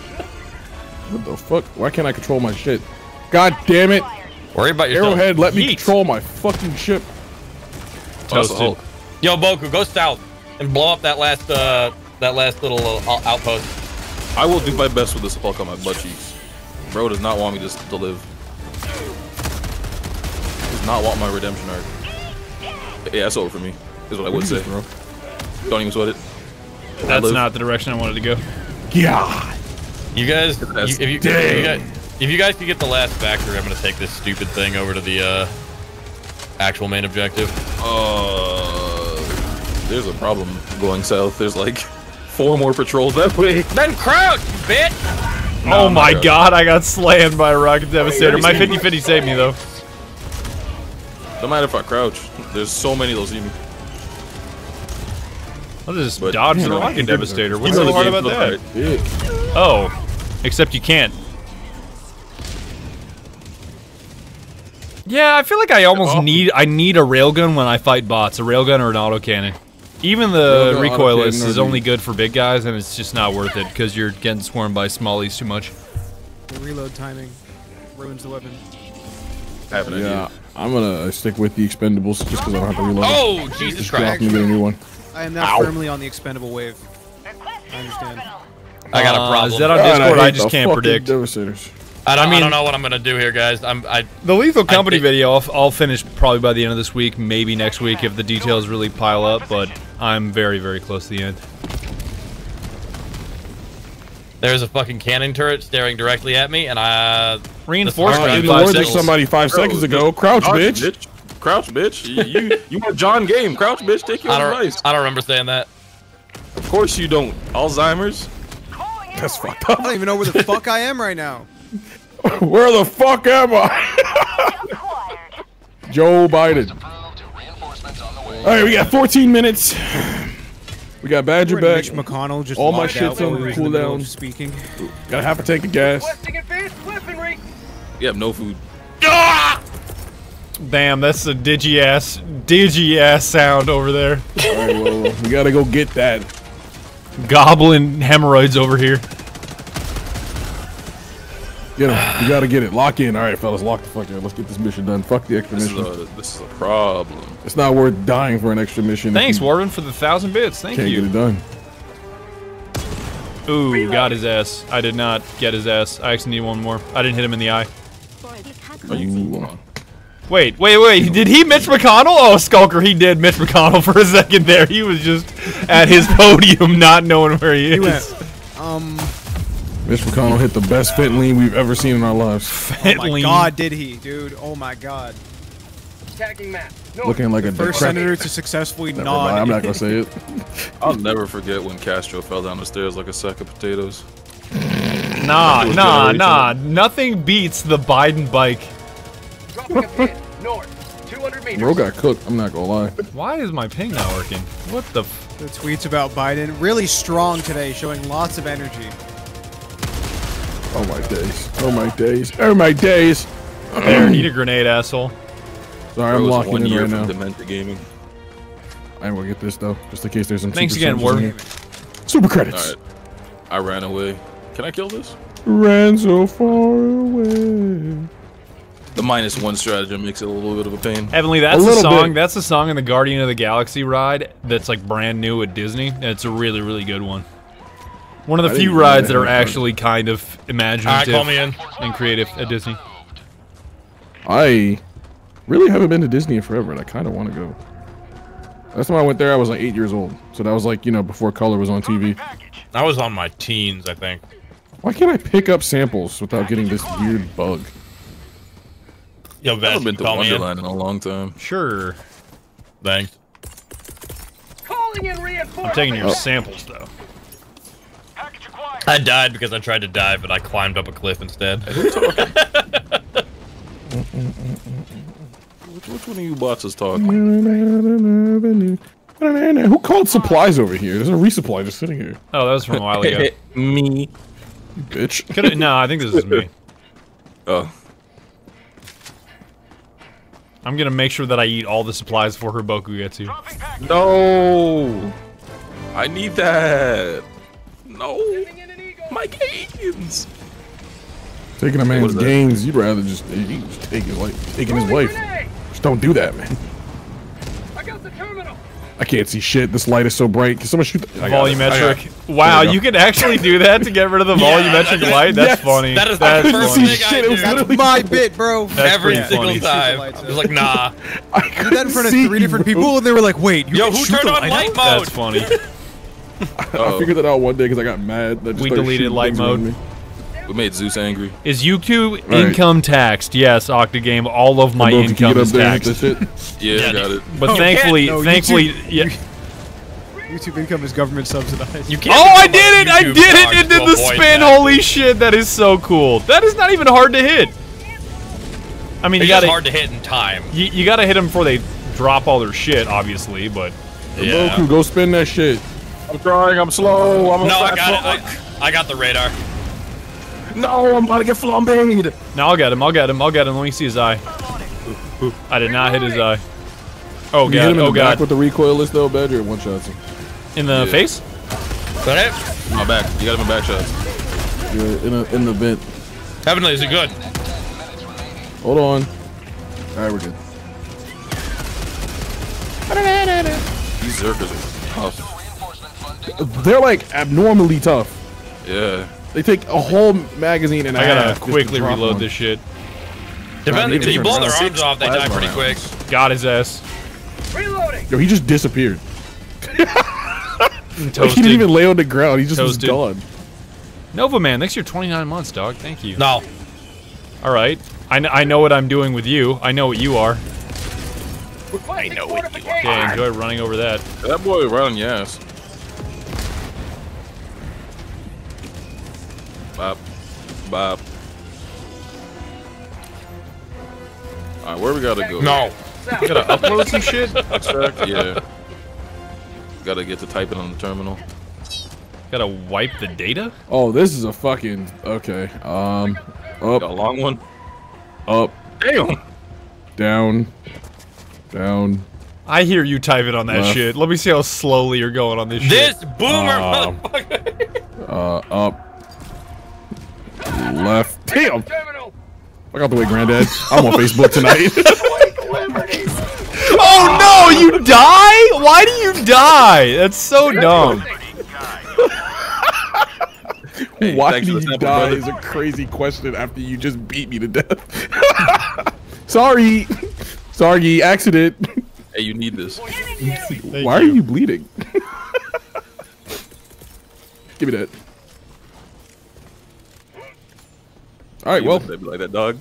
What the fuck? Why can't I control my shit? God damn it! Worry about yourself. Arrowhead, let me Yeet. control my fucking ship. That's a Toasted. Yo, Boku, go south and blow up that last uh that last little uh, outpost. I will do my best with this Hulk on my butt cheeks. Bro does not want me to, to live. Does not want my redemption arc. Yeah, that's over for me. Is what I would say. bro. Don't even sweat it. That's not the direction I wanted to go. Yeah. You guys, you, if, you, if, you guys, if you guys can get the last factory, I'm gonna take this stupid thing over to the uh, actual main objective. Uh, there's a problem going south. There's like four more patrols that way. Then crouch, you bitch! oh my not god, I got slammed by a rocket devastator. My 50-50 saved me though. Don't matter if I crouch, there's so many that'll see me. I'll just But- dodge the You know, rocket devastator. What's You know so hard about that? right. Oh, except you can't. Yeah, I feel like I almost oh. need I need a railgun when I fight bots, a railgun or an autocannon. Even the Railgun, recoilless is only good for big guys, and it's just not worth it because you're getting swarmed by smallies too much. The reload timing ruins the weapon. I have Yeah, idea. I'm gonna stick with the expendables just because I don't have to reload. Oh, Jesus just drop Christ! them and get a new one. I am now Ow. firmly on the expendable wave. I understand. I got Uh, a problem. is that on Discord? hate I just can't predict. Devastators. I don't, I, I don't know what I'm gonna do here, guys. I'm, I, The Lethal Company think- video, I'll, I'll finish probably by the end of this week, maybe next week if the details really pile up, but I'm very, very close to the end. there's a fucking cannon turret staring directly at me, and I Reinforcement Uh, in in the five words somebody five Bro, seconds ago, crouch, bitch. Crouch, bitch. You, you, you are John Game. Crouch, bitch. Take your I don't, advice. I don't remember saying that. Of course you don't. Alzheimer's. That's fucked up. I don't even know where the fuck I am right now. Where the fuck am I? Joe Biden. All right, we got 14 minutes. We got Badger back. Mitch McConnell just All my shit's on while we were in the middle of cooldown. Speaking. Got half a tank of gas. Requesting advanced weaponry. You have no food. Ah! Damn, that's a digi ass, digi ass sound over there. All right, well, we gotta go get that. Goblin hemorrhoids over here. Get him. You gotta get it. Lock in. All right, fellas, lock the fuck in. Let's get this mission done. Fuck the extra This is mission. a this is a problem. It's not worth dying for an extra mission. Thanks, you Warden, for the thousand bits. Thank Can't get you. it done. Ooh, got his ass. I did not get his ass. I actually need one more. I didn't hit him in the eye. Are you come on. Wait, wait, wait. Did he Mitch McConnell? Oh, Skulker, he did Mitch McConnell for a second there. He was just at his podium, not knowing where he is. He went, um, Mitch McConnell hit the best fentanyl we've ever seen in our lives. oh my Fentanyl. god, did he, dude? Oh my god. Tagging map. No. Looking like a First decrepit- senator to successfully Never nod. mind, I'm not gonna say it. I'll never forget when Castro fell down the stairs like a sack of potatoes. Nah, nah, nah. Nothing beats the Biden bike. Dropping a pin. North. 200 meters. Bro got cooked. I'm not gonna lie. Why is my ping not working? What the? F The tweets about Biden really strong today, showing lots of energy. Oh my days. Oh my days. Oh my days. there, need a grenade, asshole. Sorry, I'm locking one in year right from now. Demented Gaming. I will get this though, just in case there's some. Thanks super again, soldiers in Warden. Super credits. right. I ran away. Can I kill this? Ran so far away. The minus one stratagem makes it a little bit of a pain. Heavenly, that's A a, song. bit. That's a song in the Guardian of the Galaxy ride that's like brand new at Disney. And it's a really, really good one. One of the didn't few rides that are had actually kind of All right, imaginative call me in. and creative at Disney. I really haven't been to Disney in forever, and I kind of want to go. Last time I went there, I was like eight years old, so that was like you know before color was on TV. I was on my teens, I think. Why can't I pick up samples without getting this weird bug? Yo, I Vest, haven't been to call me in. Wonderland in a long time. Sure. Thanks. Calling in reinforcements. I'm taking your Oh. samples though. Package acquired. I died because I tried to dive, but I climbed up a cliff instead. Which, which one of you bots is talking? Who called supplies over here? There's a resupply just sitting here. Oh, that was from a while ago. Me. You bitch. Coulda- no, I think this is me. Oh. I'm gonna make sure that I eat all the supplies before Herboku gets here. Dropping. No. I need that. No. My gains. Taking a man's is gains, you'd rather just, you just take his life, taking his Throwing wife. Just don't do that, man. I got the terminal. I can't see shit. This light is so bright. Can someone shoot? The, I got it. I got Volumetric. Wow, you can actually do that to get rid of the volumetric light. That's Yes. funny. That is the That's first funny. thing Shit, it was do. literally My bit, bro. That's Every single funny. time. lights I was like, nah. I I did that in front of three different bro. people, and they were like, "Wait, you Yo, can who shoot turned the on light light mode? That's funny. I oh. figured that out one day because I got mad. That just We started deleted shooting light mode. me. We made Zeus angry. Is YouTube Right. income taxed? Yes, Octagame. All of my Bro, income get up is there taxed. this? Yeah, I got it. But No, thankfully, no, thankfully, YouTube- yeah. YouTube income is government subsidized. You can't Oh, I did it! I did it! It did the spin. that. Holy shit! That is so cool. That is not even hard to hit. I mean, It's you gotta hard to hit in time. you, you gotta hit them before they drop all their shit, obviously. But Yeah. Roku, go spin that shit. I'm trying. I'm slow. I'm No, I fat got it. I, I got the radar. No, I'm about to get flambéed. no, I'll get him. I'll get him. I'll get him. Let me see his eye. I did not hit his eye. Oh You hit god! him in Oh the back god! with the recoilless though, better or one shots him. In the Yeah. face? Got it? My back. You got him in back shots. Yeah, in a, in the vent. Heavenly, is it good? Hold on. All right, we're good. These Zerkers are tough. They're like abnormally tough. Yeah. They take a whole magazine and a I gotta half just to quickly reload one. this shit. Depends. If you blow their arms off, they die plasma pretty quick. Got his ass. Reloading. Yo, he just disappeared. Like, he didn't even lay on the ground. He just Toasted. was gone. Nova Man, thanks for your 29 months, dog. Thank you. No. All right. I, kn- I know what I'm doing with you. I know what you are. I know what you are. Okay, enjoy running over that. That boy right on Bop. Alright, where we gotta go? No. You gotta upload some shit? Extract? Yeah. Gotta get to typing on the terminal. Gotta wipe the data? Oh, this is a fucking okay. Um, Got a long one? up, Damn! down, down. I hear you typing on that Left. shit. Let me see how slowly you're going on this, This shit. This boomer Um, motherfucker. Uh, up, left. Damn! Terminal. Fuck out the way, Granddad. I'm on Facebook tonight. Oh no, you die? Why do you die? That's so dumb. Hey, Why do you die is a crazy question after you just beat me to death. Sorry. Sorry, accident. Hey, you need this. Why are you bleeding? Give me that. All right, well, be like that dog.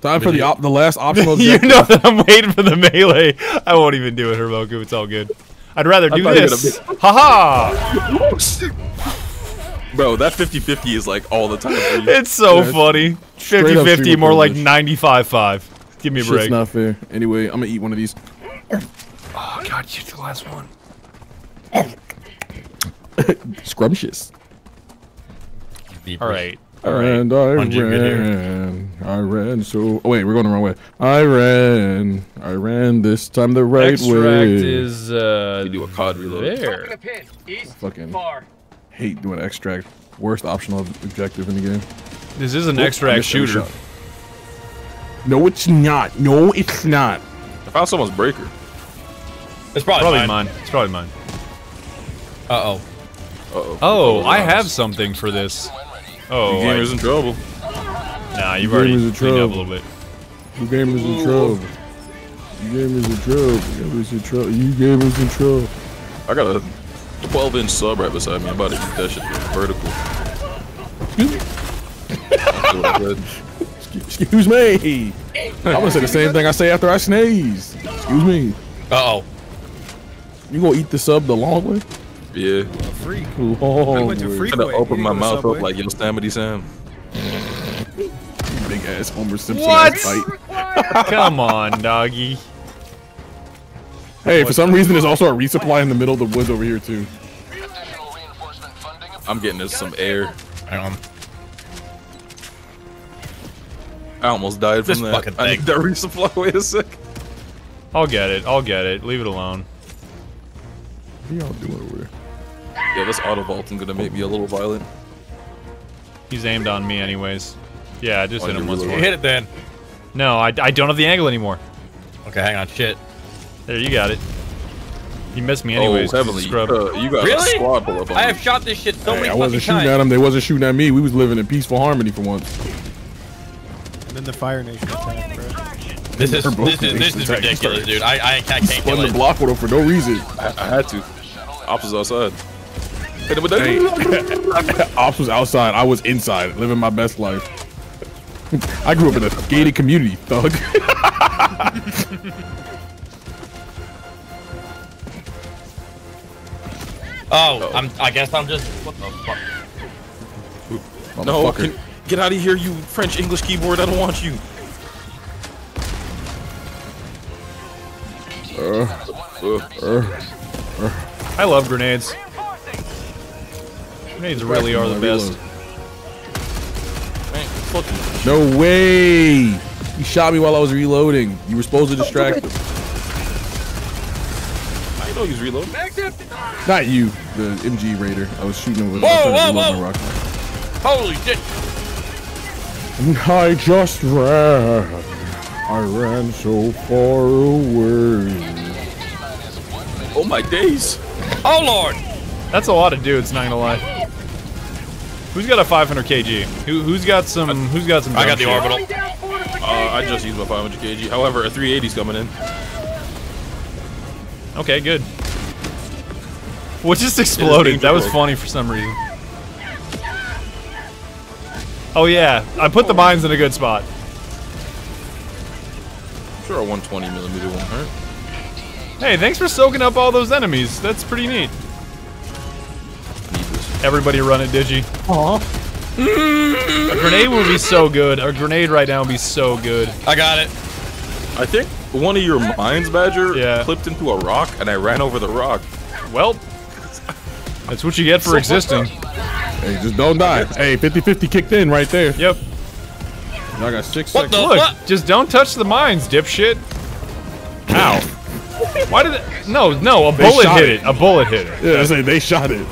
time for the op- the last optional. you know that I'm waiting for the melee. I won't even do it, Herboku. It's all good. I'd rather do thought you were this. Haha! Bro, that 50-50 is like all the time for you. It's so Yeah, funny. 50 50, more like 95 5. Give me a Shit's break. not fair. Anyway, I'm gonna eat one of these. Oh, God, you the last one. Scrumptious. All right. I ran, I When'd you get here? ran, I ran so. Oh wait, we're going the wrong way. I ran, I ran this time the right Extract way. Extract is uh, You do a COD reload. Open there. a pin. East. Fucking- Far. Hate doing extract. Worst optional objective in the game. This is an Oop, extract shooter. No, it's not. No, it's not. I found someone's breaker. It's probably, Probably mine. mine. It's probably mine. Uh oh. Uh-oh. Oh, I have something for this. Oh, The I- gamer's in trouble. nah, you've The already gamer's in cleaned up a little bit. You gamers in trouble. You gamers in trouble. You gamers in trouble. You gamers in trouble. I got a 12 inch sub right beside me. I'm about to eat that shit vertical. That's what Excuse me. I'm gonna say the same thing I say after I sneeze. Excuse me. Uh oh. You gonna eat the sub the long way? Yeah. Free. Long went to way. free- I'm gonna open my mouth up like Yosemite Sam. Big ass Homer Simpson What? ass fight. Come on, doggy. Hey, for some reason, there's also a resupply in the middle of the woods over here too. I'm getting us some air. Hang on. I almost died This from that. fucking I thing. need that resupply. Wait a sec. I'll get it. I'll get it. Leave it alone. What are y'all doing over there? Yeah, this auto vaulting gonna make me a little violent. He's aimed on me, anyways. Yeah, I just Oh, hit him once really more. Hit it then. No, I, I don't have the angle anymore. Okay, hang on. Shit. There, you got it. He missed me anyways. oh, he's heavenly. a scrub. Uh, you got Really? a squad pull up on I you. have shot this shit so Hey, many I wasn't shooting times. at him. They wasn't shooting at me. We was living in peaceful harmony for once. And then the Fire Nation attacked, bro. This is this is this is ridiculous, dude. I I, I can't Spun kill the block with him for no reason. I, I had to. Ops was outside. Hey, Ops was outside. I was inside, living my best life. I grew up in a gated community, thug. Oh, I'm. I guess I'm just. What the fuck? No, can, get out of here, you French English keyboard. I don't want you. Uh, uh, I love grenades. Grenades really are the best. Man, fuck you. No way! You shot me while I was reloading. You were supposed to distract them. I know he's reloading. Not you, the MG Raider. I was shooting him with Whoa, I was trying to whoa, my whoa. rocket. Holy shit! I just ran. I ran so far away. Oh my days. Oh lord! That's a lot of dudes, not gonna lie. Who's got a 500 kg? Who who's got some? Who's got some? I got the shit? orbital. Uh, I just used my 500 kg. However, a 380's coming in. Okay, good. What just exploded? That was funny for some reason. Oh yeah, I put the mines in a good spot. I'm sure a 120 millimeter won't hurt. Hey, thanks for soaking up all those enemies. That's pretty neat. Need this. Everybody run it, Digi. A grenade would be so good. A grenade right now would be so good. I got it. I think one of your mines, Badger, Yeah. clipped into a rock, and I ran over the rock. Well, that's what you get for So existing. Hey, just don't die. Hey, 50-50 kicked in right there. Yep. I got six What seconds. the Look, fuck? just don't touch the mines, dipshit. Ow. Why did it? No, no, a They bullet hit it. it. A bullet hit it. Yeah, I say they shot it.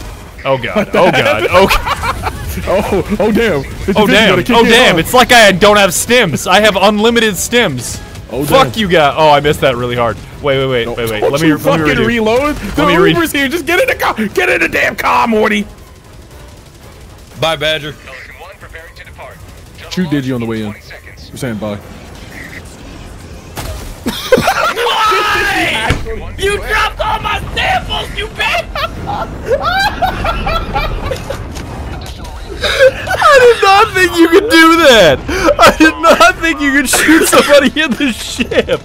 Oh god. Oh god. Oh, god. Oh, oh damn. 50-50 oh damn. Oh damn. huh? It's like I don't have stims. I have unlimited stims. Oh, Fuck damn. you guys. Oh, I missed that really hard. Wait, wait, wait, wait, wait. Let me, let me fucking redo. reload. The me read- Uber's here. Just get in the car. Get in the damn car, Morty. Bye, Badger. Pelican 1 preparing to depart. Shoot Digi on the way in. We're saying bye. You dropped all my samples, you bitch! I did not think you could do that. I did not think you could shoot somebody in the ship.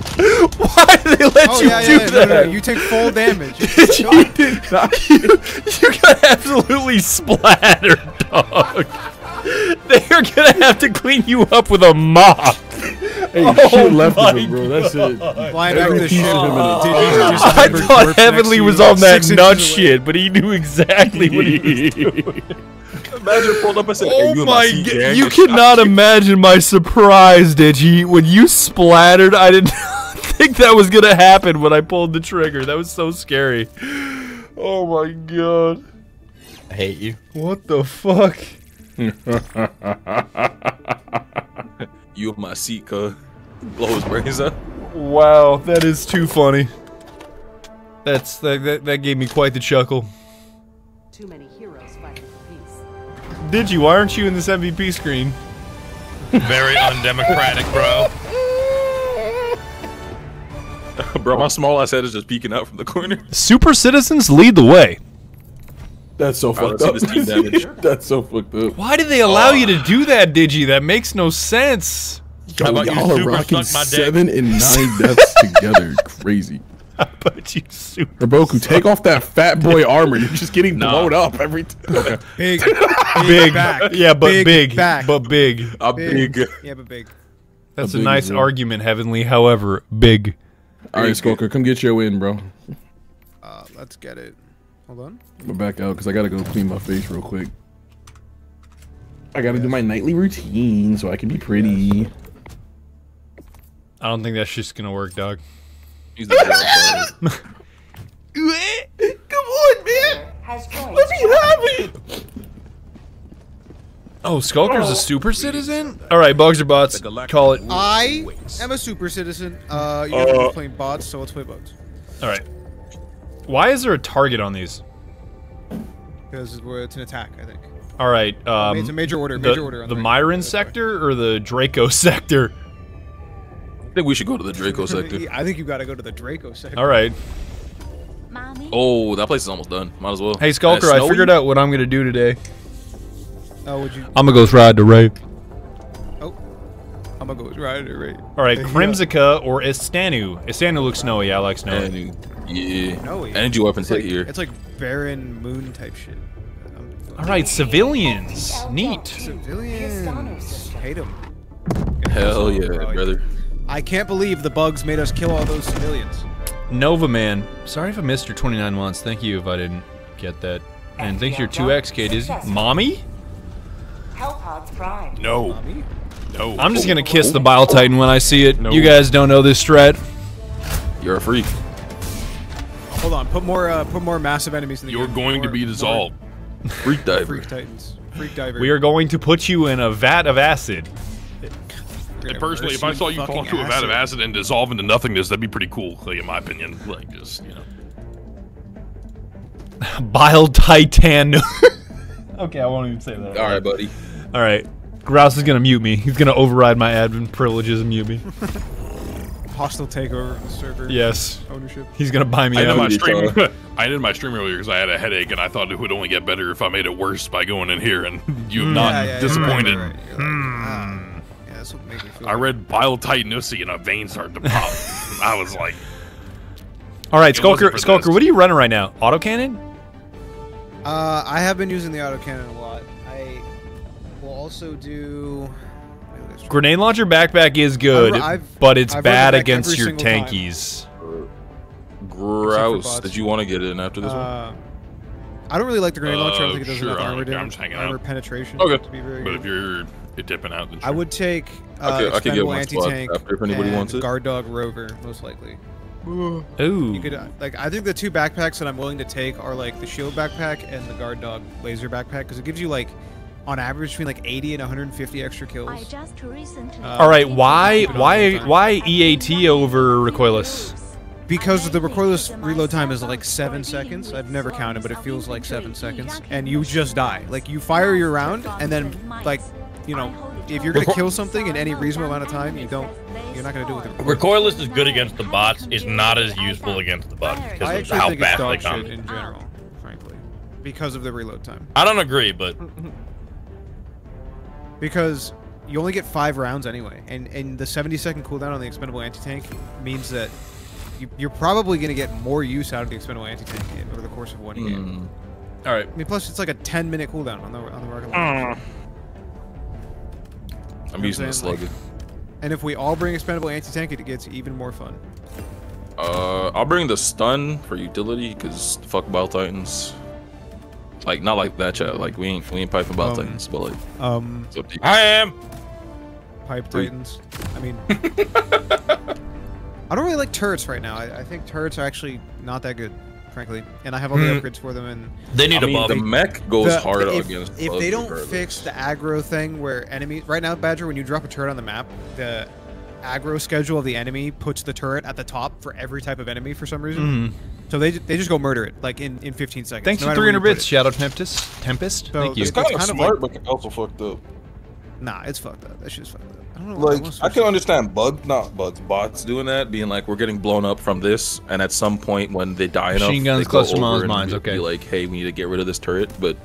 Why did they let Oh you yeah, do yeah, yeah. No, that? no, no. You take full damage. you, did not, you, you got absolutely splattered, dog. They're gonna have to clean you up with a mop. Hey, Oh shit left of him, bro. That's it. Flying back to the ship. of him in it. Did you just I thought Heavenly was on that nut inches away? shit, but he knew exactly what he was doing. Badger pulled up and said, Oh you my god! You cannot imagine my surprise, Digi. When you splattered, I did not think that was gonna happen when I pulled the trigger. That was so scary. Oh my god. I hate you. What the fuck? You in my seat, cuz. Blow his brains out. Wow, that is too funny. That's that, that that gave me quite the chuckle. Too many heroes fighting for peace. Digi, why aren't you in this MVP screen? Very undemocratic, bro. Bro, my small ass head is just peeking out from the corner. Super citizens lead the way. That's so Alright, fucked up. see this team damage. That's so fucked up. Why did they allow oh. you to do that, Digi? That makes no sense. How Yo, about you y'all are super rocking suck my dick? seven and nine deaths together. Crazy. But you super. Roboku, take off that fat boy armor. You're just getting Nah. blown up every time. Okay. Big, Big, back. yeah, but big, Big back. but big. A big. Yeah, but big. That's A a, big nice bro. argument, Heavenly. However, big. All right, Skulker, come get your win, bro. Uh, let's get it. Hold on. I'm gonna back out because I gotta go clean my face real quick. I gotta do my nightly routine so I can be pretty. I don't think that's just gonna work, dog. He's the girl. Come on, man. Let me have it. Oh, Skulker's a super citizen? All right, bugs or bots. Call it. I am a super citizen. Uh, you're Uh, playing bots, so let's play bots. All right. Why is there a target on these? Because it's an attack, I think. All right. Um, it's a major order. the, Major order. On the right. Myron sector or the Draco sector? I think we should go to the Draco sector. I think you got to go to the Draco sector. All right. Oh, that place is almost done. Might as well. Hey Skulker, I figured out what I'm gonna do today. Oh, would you? I'm gonna go ride the Ray. Oh. I'm gonna go right, right. All right, Yeah. Crimsica or Estanu. Estanu looks snowy. I like snowy. And, yeah. Snowy. yeah. Energy weapons it's hit like, here. It's like Baron Moon type shit. All right, civilians. Neat. Civilians. Hate them. Hell yeah, brother. I can't believe the bugs made us kill all those civilians. Nova Man. Sorry if I missed your 29 months. Thank you if I didn't get that. And thanks your 2x, Kate. Is mommy? Hellpods Prime. No. No. I'm just gonna kiss the Bile Titan when I see it. You guys don't know this strat. You're a freak. Hold on, put more, uh, put more massive enemies in the You're game. going to More- be more dissolved. Freak diver. Freak Titans. Freak diver. We are going to put you in a vat of acid. And personally, if I saw you fall into a vat of acid and dissolve into nothingness, that'd be pretty cool, like, in my opinion. Like, just, you know. Bile Titan. okay, I won't even say that. All right, buddy. All right. Grouse is gonna mute me. He's gonna override my admin privileges and mute me. Hostile takeover of the server. Yes. Ownership. He's gonna buy me I ended out. my stream. I ended my stream earlier because I had a headache, and I thought it would only get better if I made it worse by going in here. And you have not Yeah, yeah, yeah, disappointed. right, right, right. You're like, ah. Yeah, that's what made me feel. I read bile titanussy, and a vein started to pop. I was like, All right, It wasn't Skulker. Skulker, this. what are you running right now? Autocannon? Uh, I have been using the autocannon a lot. I will also do. Grenade launcher backpack is good, I've- I've- but it's I've bad against your single time. tankies. Grouse. Did you want to get in after this one? Uh, I don't really like the grenade launcher. I don't Uh, think it does sure, enough I don't armor, care, I'm damage, just hanging armor out. penetration. Okay. To be very but good. if you're, you're dipping out, then I would take uh, I could- I could get expendable anti-tank after if anybody and wants it. guard dog rover most likely. Ooh. You could uh, like I think the two backpacks that I'm willing to take are like the shield backpack and the guard dog laser backpack because it gives you like on average between like 80 and 150 extra kills. just recently Uh, All right, why keep it on why all the time. why EAT over recoilless? Because the recoilless reload time is like seven seconds. I've never counted, but it feels like seven seconds, and you just die. Like you fire your round, and then like, you know, if you're gonna kill something in any reasonable amount of time, you don't, you're not gonna do it with the Recoilless is good against the bots. Is not as useful against the bugs I because of how think it's fast they dog come. in general, frankly, because of the reload time. I don't agree, but Because you only get five rounds anyway, and and the 70 second cooldown on the expendable anti tank means that you, you're probably gonna get more use out of the expendable anti tank over the course of one hmm. game. All right. I mean, plus it's like a 10 minute cooldown on the on the rocket launcher. Ah. I'm using the saying? Like- And if we all bring expendable anti tank, it gets even more fun. Uh, I'll bring the stun for utility because fuck Bile Titans. Like not like that chat. Like we ain't we ain't piping Bile Um, Titans, but like Um, it's up to you. I am. pipe titans. I mean, I don't really like turrets right now. I, I think turrets are actually not that good, frankly. And I have all the Hmm. upgrades for them. And They need I a mean, buff. the mech goes The- hard if, against. if they don't regardless. fix the aggro thing where enemies right now badger when you drop a turret on the map the aggro schedule of the enemy puts the turret at the top for every type of enemy for some reason Mhm. so they, they just go murder it like in, in 15 seconds Thanks no for 300 you put bits. Shadow Tempest. Tempest. So Thank you. it's Kind of kind of smart, like- but also fucked up. nah it's fucked up that shit's fucked up I don't know Like what's I can understand bug, not bugs, bots. bots doing that, being like, we're getting blown up from this, and at some point when they die enough, Machine guns, they go cluster over mines, mines, be- okay. Be like, hey, we need to get rid of this turret, but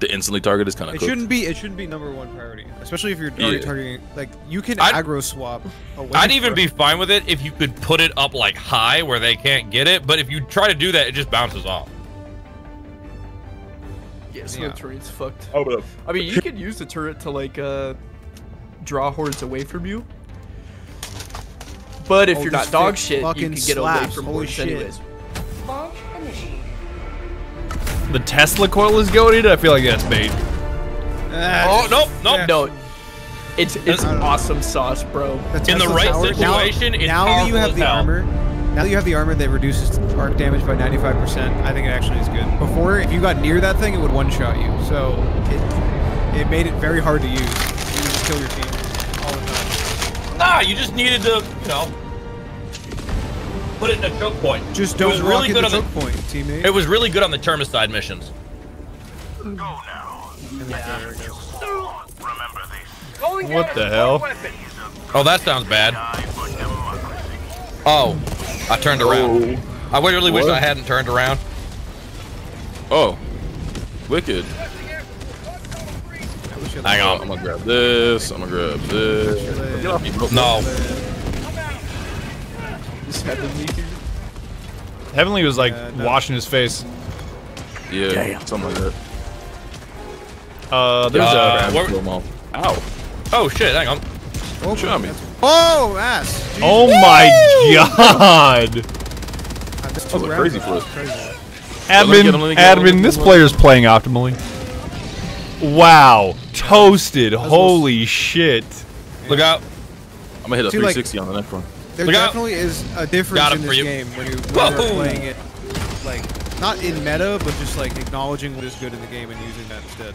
the instantly target is kind of it cooked. shouldn't be it shouldn't be number one priority especially if you're already Yeah. targeting like you can I'd- aggro swap away I'd even from- be fine with it if you could put it up like high where they can't get it. But if you try to do that, it just bounces off. Yeah, so Yeah. the turret's fucked. Oh, but I mean, you could use the turret to like uh draw hordes away from you. But if Oh, you're not dog shit, you can get away from holy hordes shit. anyways. Launch initiated. The Tesla coil is goaded. I feel like that's bait. Oh nope, nope. No, it's it's awesome sauce, bro. The In the right tower- situation, now, it's now that you have as the hell. armor, now that you have the armor that reduces arc damage by 95%, I think it actually is good. Before, if you got near that thing, it would one-shot you. So it it made it very hard to use. You would just kill your team all the time. Nah, you just needed to, you know. put it in a choke point. Just don't was really good the on the choke point, teammate. It was really good on the Termicide missions. go now What the hell? Oh, that sounds bad. Oh, I turned oh. around. I really wish What? I hadn't turned around. Oh, wicked. Hang on. I'm gonna grab this. I'm gonna grab this. Get off me, bro. No. Just heavenly here. Heavenly was like Uh, no. washing his face. Yeah, something like that. Uh, there's Uh, a. where- Kill 'em all. Ow. Oh shit! Hang on. Oh, Show me. oh ass. Jesus. Oh my god! That was a crazy flip. Crazy. Let me Admin, get him, let me get him, let me admin, this him. player's playing optimally. Wow, toasted. Holy shit. Look out. I'm gonna hit a See, like- 360 on the next one. There Look out. definitely is a difference in this you. game when you when you're Whoa. playing it, like not in meta, but just like acknowledging what is good in the game and using that instead.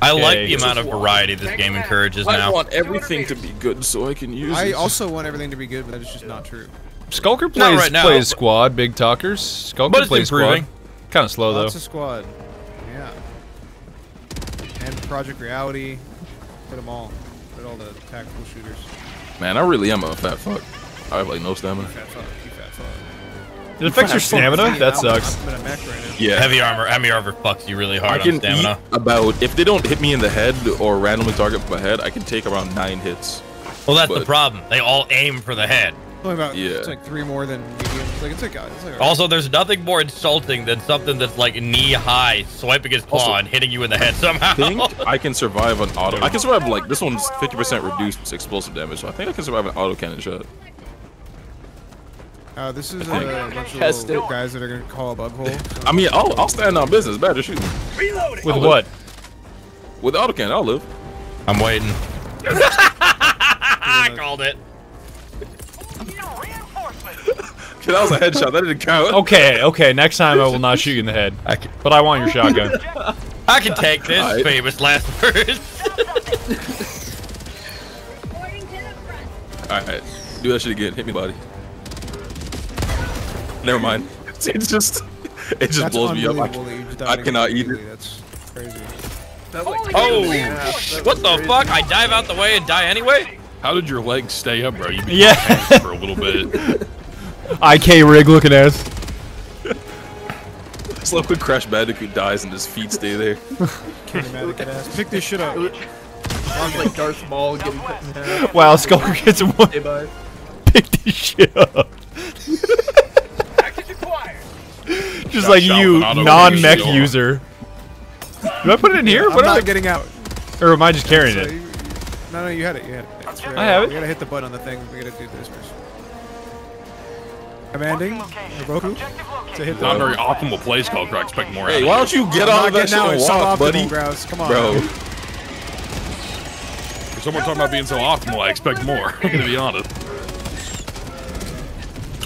I like Okay. the amount of variety this game encourages now. I want everything to be good so I can use I it. also want everything to be good, but that is just not true. Skulker plays right now, plays squad, big talkers. Skulker But it's plays improving. squad. Kind of slow though. Lots of squad. Yeah. And Project Reality. Put them all. Put all the tactical shooters. Man, I really am a fat fuck. I have like no stamina. Fat fuck. You fat fuck. It affects your stamina. That sucks. I'm in a right. Yeah. Heavy armor, heavy armor fucks you really hard I hard can on stamina. eat about if they don't hit me in the head or randomly target my head, I can take around nine hits. Well, that's the problem. They all aim for the head. Only about Yeah. it's like three more than medium. It's like it's like it's like Also, there's nothing more insulting than something that's like knee high, swiping his paw Also- and hitting you in the head somehow. I think I can survive an auto. I can survive like this one's 50% reduced explosive damage, so I think I can survive an auto cannon shot. Uh, this is I a bunch of little it. guys that are gonna call a bug hole. I mean, I'll, I'll stand on business. Better shoot me. With what? With auto cannon, I'll live. I'm waiting. I called it. That was a headshot. That didn't count. Okay, okay. Next time I will not shoot you in the head. I can, But I want your shotgun. I can take this Alright. famous last words. All right, do that shit again. Hit me, buddy. Never mind. It's just, it just That's blows me up. I, unbelievable that you just I cannot eat it. That's crazy. That like oh, Yeah, what the crazy. fuck? I dive out the way and die anyway? How did your legs stay up, bro? You been Yeah. for a little bit. IK rig looking ass. It's like when Crash Bandicoot dies and his feet stay there. Ass. Pick this shit up. Sounds like Darth Maul getting cut in half. Wow, Skulker gets one. Pick this shit up. Just Got like you, with an auto non-mech user. Do I put it in here? I'm What not am I- getting out. Or am I just carrying So it? you- No, no, you had it. You had it. Right. I have it. We gotta hit the button on the thing. We gotta do this first. Commanding Boku to hit the. Not very optimal play, Skulker. I expect more Hey, of why don't you get I'm out of that getting shit and It's walk, suboptimal, buddy? Grouse. Come on, Bro, man. For someone talking about being so optimal, I expect more. I'm gonna be honest.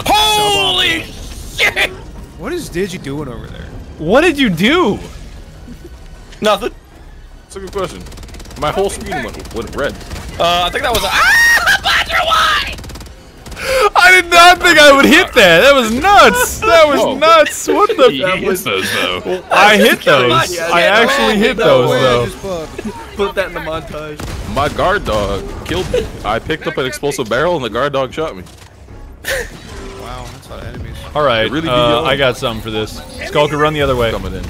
Holy shit! What is Digi doing over there? What did you do? Nothing. that's a good question. My whole screen went, went red. Uh, I think that was a. Ah! Badger, why? I did not think I would hit that. That was nuts. That was Whoa. nuts. What He the? hits those though. I hit those. Yeah, I actually hit those way. though. Just. Put that in the montage. My guard dog killed me. I picked up an explosive barrel and the guard dog shot me. Wow, that's a lot of enemies. All right, really uh. I got something for this. Skulker, run the other way. Coming in.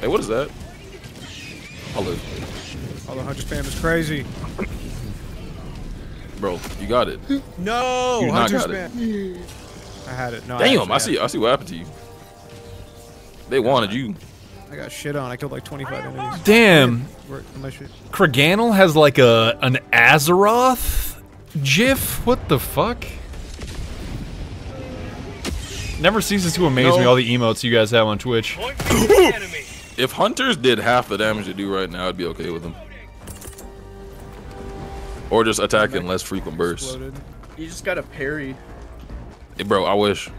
Hey, what is that? I'll live. All the Hunter spam is crazy. Bro, you got it. No, You not Hunter got it. I had it. No, Damn, actually I had see. I see what happened to you. They wanted you. I got shit on. I killed like 25 enemies. Damn, Where, my shit. Kraganel has like a an Azeroth GIF. What the fuck? Never ceases to amaze No. me all the emotes you guys have on Twitch. If hunters did half the damage they do right now, I'd be okay with them. Or just attack in less frequent bursts. Exploded. You just got a parry. Hey, bro, I wish.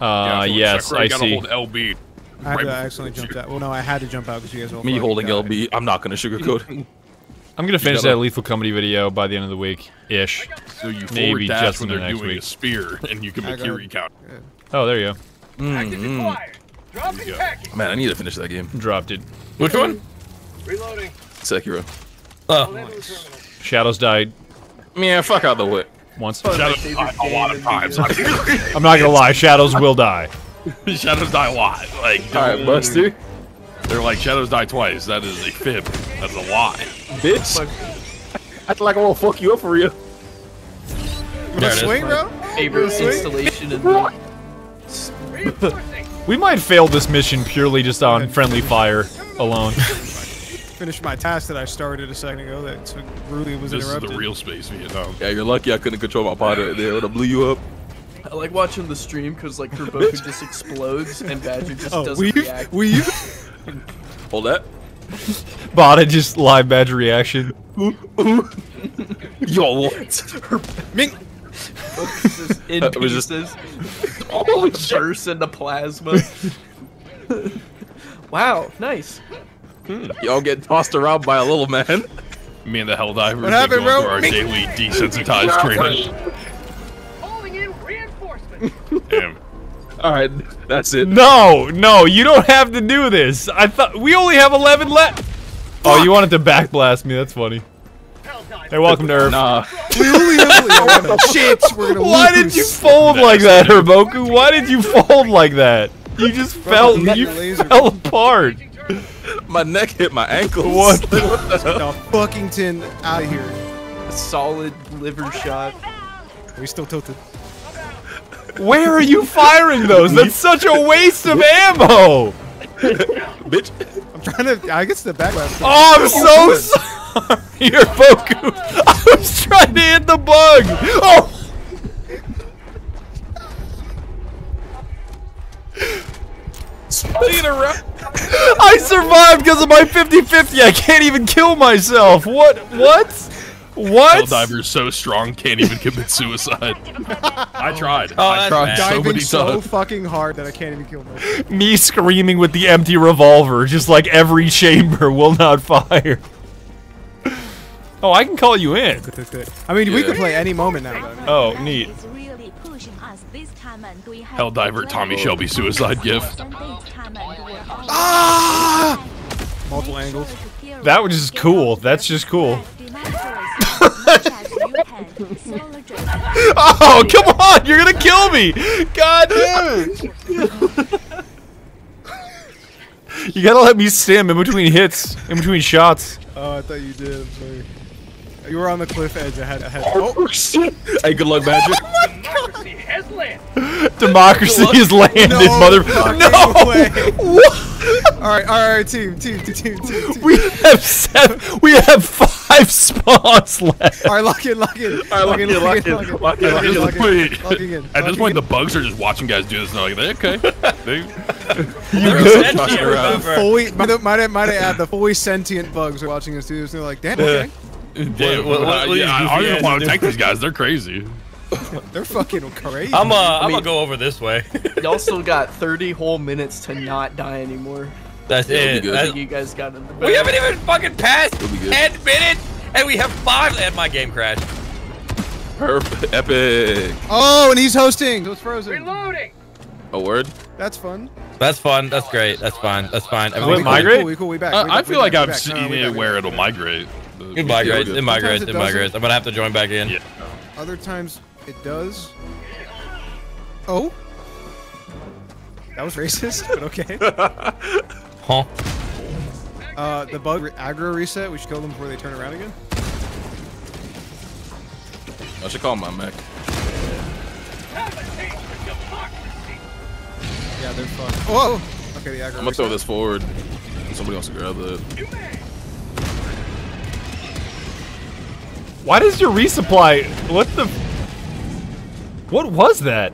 Uh, yes, I gotta see. hold LB. I had right to accidentally you jump out. Well, no, I had to jump out because you guys all Me holding died. LB, I'm not gonna sugarcoat it. I'm gonna finish gotta- that lethal comedy video by the end of the week, ish. So you forward maybe dash just when they're next doing week. a spear, and you can I make got your it. recount. Oh, there you go. Mm-hmm. Man, I need to finish that game. Dropped it. Which one? Reloading. Sekiro. Oh, Shadows died Yeah, fuck out the way. once. Shadows die a lot of times. I'm not gonna lie, Shadows will die. Shadows die a lot. Like, All right, Buster. They're like Shadows die twice. That is a fib. That's a lie. Bitch. Act like I won't fuck you up for real. there it is. Swing, bro. Favorite Sweet. installation in the We might fail this mission purely just on friendly fire alone. Finish my task that I started a second ago. That so rudely was This is the real space Vietnam. Yeah, you're lucky I couldn't control my pod right there. It would have blew you up. I like watching the stream because like Herboku just explodes and Badger just Oh, doesn't we react. we Hold that. Bada just live badge reaction. Yo, what? Ming. just in It was just- pieces. Oh, burst into plasma. wow, nice. Hmm. Y'all get tossed around by a little man. Me and the Helldivers What happened, going bro? through our Me- daily desensitized training. Calling in reinforcements. Damn. All right, that's it. No, no, you don't have to do this. I thought we only have 11 left. Oh, you wanted to backblast me? That's funny. Hey, welcome to Earth. Nah. we only have we're gonna shit. We're gonna Why lose. did you fold like that, Herboku? Why did you fold like that? You just fell. You fell apart. My neck hit my ankle. What? the fucking tin out of here. Solid liver shot. We still tilted. Where are you firing those? That's such a waste of ammo. Bitch. I'm trying to. I guess the backlash. Oh, I'm oh, so sorry, Herboku. I was trying to hit the bug. Oh. Spinning around. I survived because of my 50-50. I can't even kill myself. What? What? What? Helldiver's so strong, can't even commit suicide. I tried. Oh, I tried bad. so Diving many so times. fucking hard that I can't even kill myself. Me screaming with the empty revolver, just like every chamber will not fire. Oh, I can call you in. I mean, we Yeah. could play any moment now. But I mean, Oh, neat. Helldiver Tommy Shelby suicide gif. ah! Multiple angles. That was just cool. That's just cool. Oh, come on! You're gonna kill me! God damn it! You gotta let me sim in between hits, in between shots. Oh, I thought you did. I'm sorry. You were on the cliff edge. I had. I had. Oh, oh. Hey, good luck, Badger. Oh Democracy has landed. Democracy is landed, no mother. No! way. What? All right, all right, team, team, team, team, team. team. We have seven. We have five spawns left. All right, lock in, lock in, right, lock in, lock lock in, in, lock in, lock in, lock in, lock in, Wait. locking in. At this point, in. the bugs are just watching guys do this, and they're like, okay. They, You good? sentient, remember? fully might have, might have, might add the fully sentient bugs are watching us do this. And they're like, damn, okay. Yeah, what- what- what yeah, I, I don't even want to take these guys. They're crazy. they're fucking crazy. I'm uh, I'm mean- gonna go over this way. Y'all still got 30 whole minutes to not die anymore. That's it'll be it. good. I That's- think you guys got in the we haven't even fucking passed It'll be good. 10 minutes, and we have five. And my game crashed. Perfect. Epic. Oh, and he's hosting. So it's frozen. Reloading. A word? That's fun. That's fun. That's great. That's fine. That's fine. What, Everything's migrate? cool. Cool, we cool, we back. I, we I feel we like back, I'm seeing No, we it back, we where back. it'll migrate. It migrates. good. It migrates. Sometimes It it migrates. I'm gonna have to join back in. Yeah. Other times it does. Oh. That was racist, but okay. Huh? Uh, the bug re- aggro reset. We should kill them before they turn around again. I should call my mech. Yeah, they're fucked. Whoa. Okay, the aggro. I'm gonna throw this forward. Somebody wants to grab that. Why does your resupply? What the? What was that?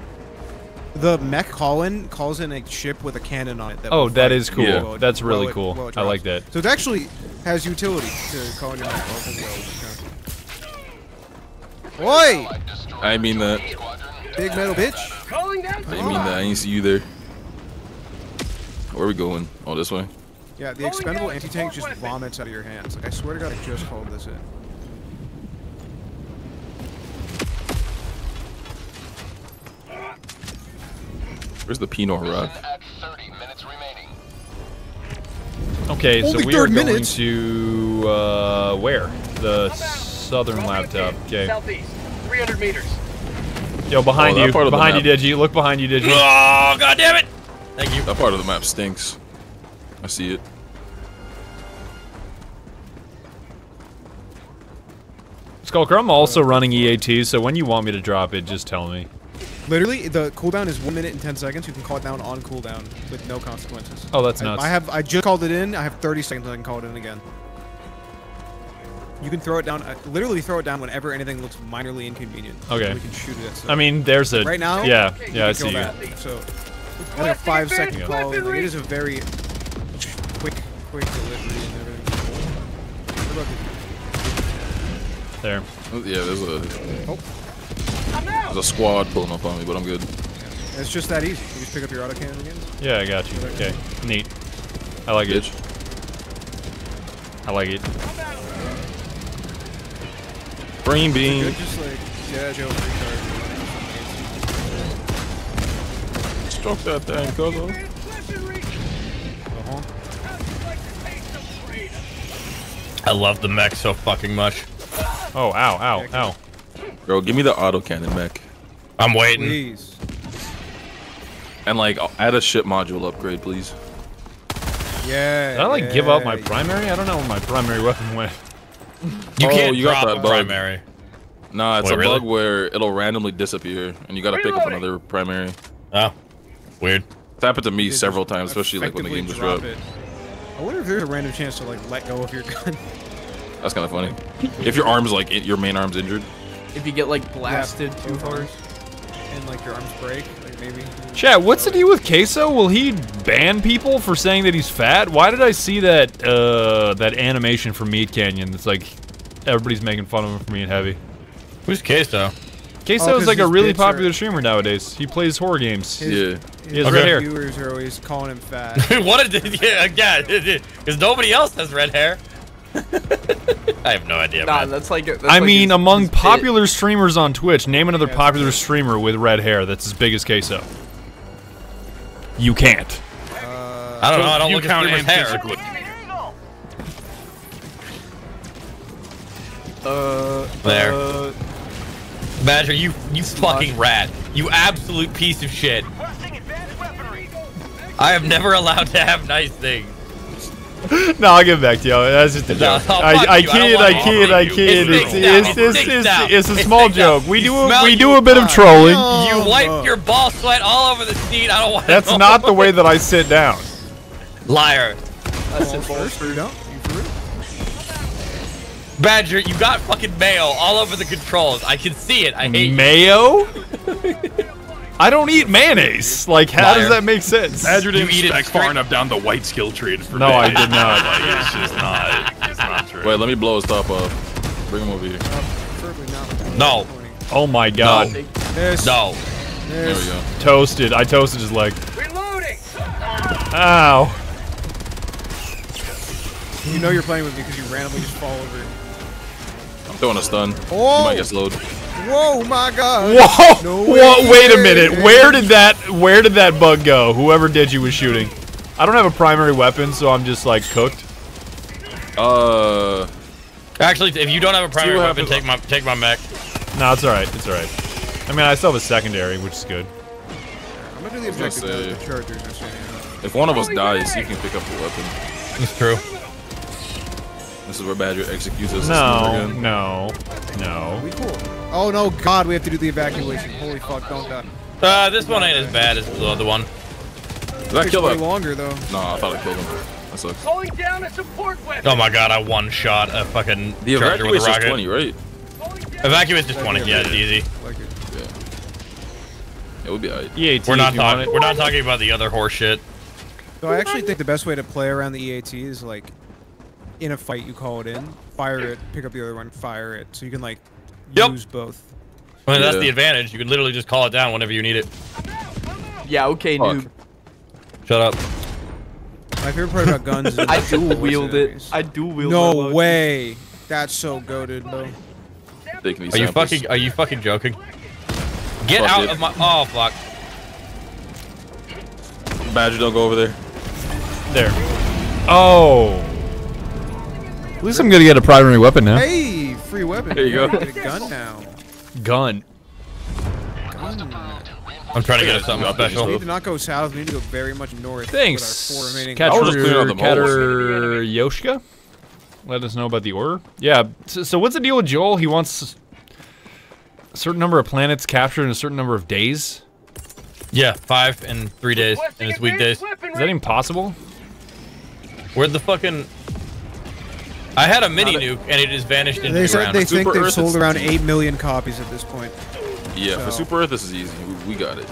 The mech call-in calls in a ship with a cannon on it. That Oh, will that fight is cool. while it- That's really it- cool. I like that. So it actually has utility to call in your mech. Well, Oi! I mean that. Big metal bitch. Calling down. I didn't mean that. I ain't see you there. Where we going? Oh, this way. Yeah, the expendable anti-tank just vomits out of your hands. Like, I swear to God, I just called this in. Where's the Pinot Rock? Okay, so we are 30 going minutes. to uh, where? The southern laptop. Okay. Southeast, 300 meters. Yo, behind Oh, you, part of the behind you, map. Digi. Look behind you, Digi. Oh god damn it! Thank you. That part of the map stinks. I see it. Skulker, I'm also running EAT, so when you want me to drop it, just tell me. Literally, the cooldown is one minute and ten seconds. You can call it down on cooldown with no consequences. Oh, that's I- nuts. I, have I just called it in. I have 30 seconds. I can call it in again. You can throw it down. uh, Literally throw it down whenever anything looks minorly inconvenient. Okay. We can shoot it. At stuff. I mean, there's a right now. Yeah, you yeah, I see you. that. So, I like a five second Yeah. call. Like, it is a very quick, quick delivery and everything. What about the- There. Yeah, there's a Oh. There's a squad pulling up on me, but I'm good. It's just that easy. You just pick up your auto cannon again. Yeah, I got you. Okay, neat. I like it. I like it. Green bean. Good, just like yeah, Joe. Stroke that thing, cuzzo. Uh-huh. I love the mech so fucking much. Oh, ow, ow, ow. Bro, give me the autocannon mech. I'm waiting. Please. And like, add a ship module upgrade, please. Yeah. Did I like give up my yeah. primary? I don't know where my primary weapon went. You Oh, can't you got drop that a bug. primary. Nah, it's Wait, a really? bug where it'll randomly disappear, and you gotta pick up another primary. Oh, weird. It's happened to me They several times, especially like when the game drop disrupt. it. I wonder if there's a random chance to like let go of your gun. That's kind of funny. If your arm's like in- your main arm's injured. If you get like blasted too hard. and like your arms break, like maybe. Chat, what's the deal with CaseOh? Will he ban people for saying that he's fat? Why did I see that uh, that animation from Meat Canyon that's like everybody's making fun of him for being heavy? Who's CaseOh? CaseOh Oh, is 'cause like a really bits are- popular streamer nowadays. He plays horror games. His, Yeah. His He has red hair. viewers are always calling him fat. what did yeah, yeah, because nobody else has red hair. I have no idea, Nah, man. that's like. That's I like mean, his- among his bit. popular streamers on Twitch, name another Yeah, popular that's streamer with red hair that's as big as CaseOh. You can't. I don't know. I don't you look at count streamers' and hair. physically. Uh. There. Uh, Badger, you you fucking rat. You absolute piece of shit. I am never allowed to have nice things. no, I'll give it back to you. That's just a joke. fuck I, I you. I don't kid, I want kid. I kid. It's, stinks now. it's, it's, it's, it's a small stinks joke. We do smell we do a bit of trolling. You wipe your ball sweat all over the seat. I don't want. That's not the way that I sit down. Liar. that's it. First, you don't? You for real? Badger, you got fucking mayo all over the controls. I can see it. I hate you. Mayo? I don't eat mayonnaise. Like, how does that make sense? Badger didn't eat it spec far enough down the white skill tree for No, I did not. like, it's just not. It's not true. Wait, let me blow his top off. Bring him over here. Preferably not. with No. Oh my god. Miss. No. There we go. Toasted. I toasted his leg. Reloading! Ow. You know you're playing with me because you randomly just fall over. I'm throwing a stun. Oh! You might oh. get slowed. Whoa, my God! Whoa! No Whoa! Wait a minute. Where did that? Where did that bug go? Whoever did you was shooting. I don't have a primary weapon, so I'm just like cooked. Uh, Actually, if you don't have a primary weapon, happens- take my take my mech. No, it's all right. It's all right. I mean, I still have a secondary, which is good. I'm gonna do the objective say- The chargers if one of us dies, you can pick up the weapon. That's true. This is where Badger executes us. No, again. no, no. Oh no, God, we have to do the evacuation. Holy fuck, don't die. Uh, this one ain't as bad as the other one. Did I Takes kill way that? longer though. No, I thought I killed him. That sucks. Calling down a support weapon! Oh my god, I one shot a fucking The charger with a evacuation's rocket. 20, right? Evacuate's just 20. Yeah, it's easy. Like it. Yeah. It would be alright. EAT. We're not if you want talking. We're not talking about the other horse shit. So I actually think the best way to play around the EAT is like, in a fight you call it in, fire it, pick up the other one, fire it, so you can like Yep. use both. I mean, that's the advantage. You can literally just call it down whenever you need it. yeah. Okay, Fuck. noob. Shut up. My favorite part about guns is I do wield it. I do wield. It. No way. That's so goaded, bro. Taking these Are you fucking? Are you fucking joking? Get Fuck out it. of my. Oh fuck. Badger, don't go over there. There. Oh. At least I'm gonna get a primary weapon now. Hey, free weapon. There you go. Get a gun now. Gun. I'm trying to get us something Got this special. We need to not go south. We need to go very much north. Thanks, With our four remaining. I was just clearing out the Kater Yoshka. Let us know about the order. Yeah. So, so what's the deal with Joel? He wants a certain number of planets captured in a certain number of days. Yeah, five and three days, and it's weekdays. Is that impossible? Where'd the fucking? I had a mini nuke, and it just vanished into They the ground. they think Super they've Earth sold around eight million copies at this point. Yeah, for Super Earth, this is easy. We, we got it.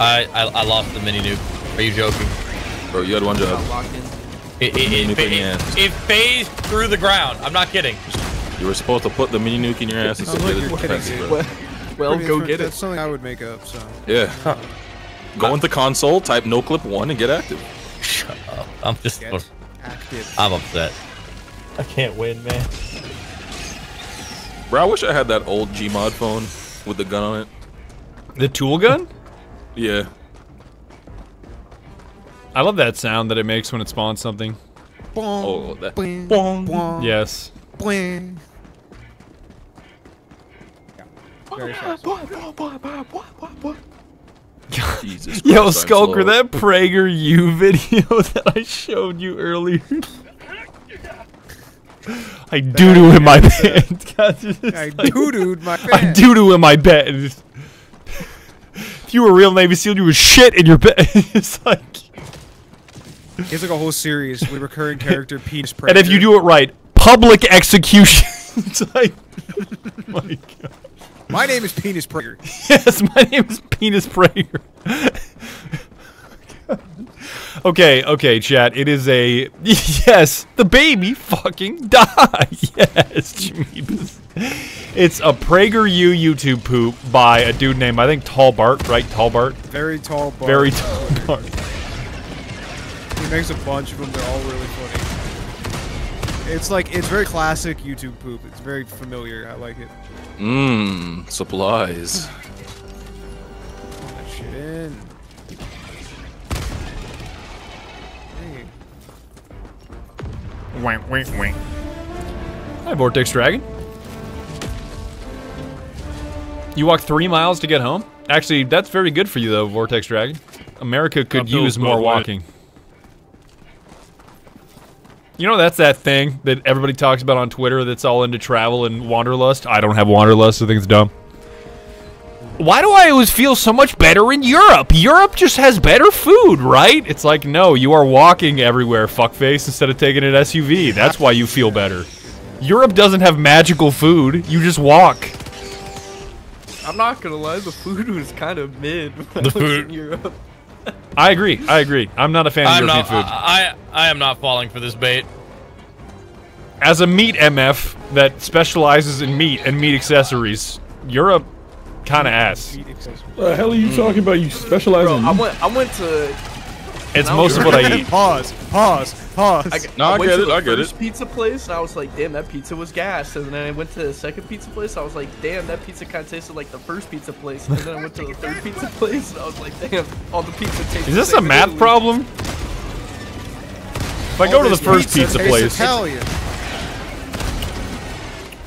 I, I I lost the mini nuke. Are you joking? Bro, you had one job. Locked. It it, it, Nuke in your it, it phased through the ground. I'm not kidding. You were supposed to put the mini nuke in your ass and Oh, submit look, you're kidding, defenses, dude. bro. Well, Pretty- go get That's it. something I would make up. So Yeah. Go into console, type no clip one, and get active. Shut up. I'm just. get active. I'm upset. I can't win, man. Bro, I wish I had that old Gmod phone with the gun on it. The tool gun? Yeah. I love that sound that it makes when it spawns something. Oh, that. Boing, Boing. boing, Yes. boing. Jesus Yo, Christ, I'm Skulker, that Prager U video that I showed you earlier. I doo doo in my pants. I like- doo-dooed my I pants. doo doo in my bed. If you were a real Navy SEAL, you would shit in your bed. it's like, It's like a whole series with recurring character penis. and if you do it right, public execution. it's like, my God. my name is Penis Prager. Yes, my name is Penis Prager. Okay, okay, chat. It is a yes. The baby fucking die. Yes, Jeebus. It's a Prager U YouTube poop by a dude named I think Tall Bart, right? Tall Bart. Very tall. Bar. Very tall Bart. He makes a bunch of them. They're all really funny. It's like it's very classic YouTube poop. It's very familiar. I like it. Mmm, supplies. Put that shit in. Wink, wink, wink. Hi, Vortex Dragon. You walk three miles to get home? Actually, that's very good for you, though, Vortex Dragon. America could use more walking. You know, that's that thing that everybody talks about on Twitter that's all into travel and wanderlust. I don't have wanderlust, I think it's dumb. Why do I always feel so much better in Europe? Europe just has better food, right? It's like, no, you are walking everywhere, fuckface, instead of taking an SUV. That's why you feel better. Europe doesn't have magical food. You just walk. I'm not gonna lie, the food was kind of mid. When The I was food- in Europe. I agree. I agree. I'm not a fan of I'm European not. food. I, I I am not falling for this bait. As a meat MF that specializes in meat and meat accessories, Europe kind of ass. What the hell are you mm. talking about? You specialize Bro, in I went. I went to. It's most of what I eat. Pause. Pause. Pause. I, No, I went get to it, the I get first it. Pizza place, and I was like, "Damn, that pizza was gas." And then I went to the second pizza place. I was like, "Damn, that pizza kind of tasted like the first pizza place." And then I went to the third pizza place, and I was like, "Damn, all the pizza tastes." Is this a math problem? If I go to the first pizza place, Italian.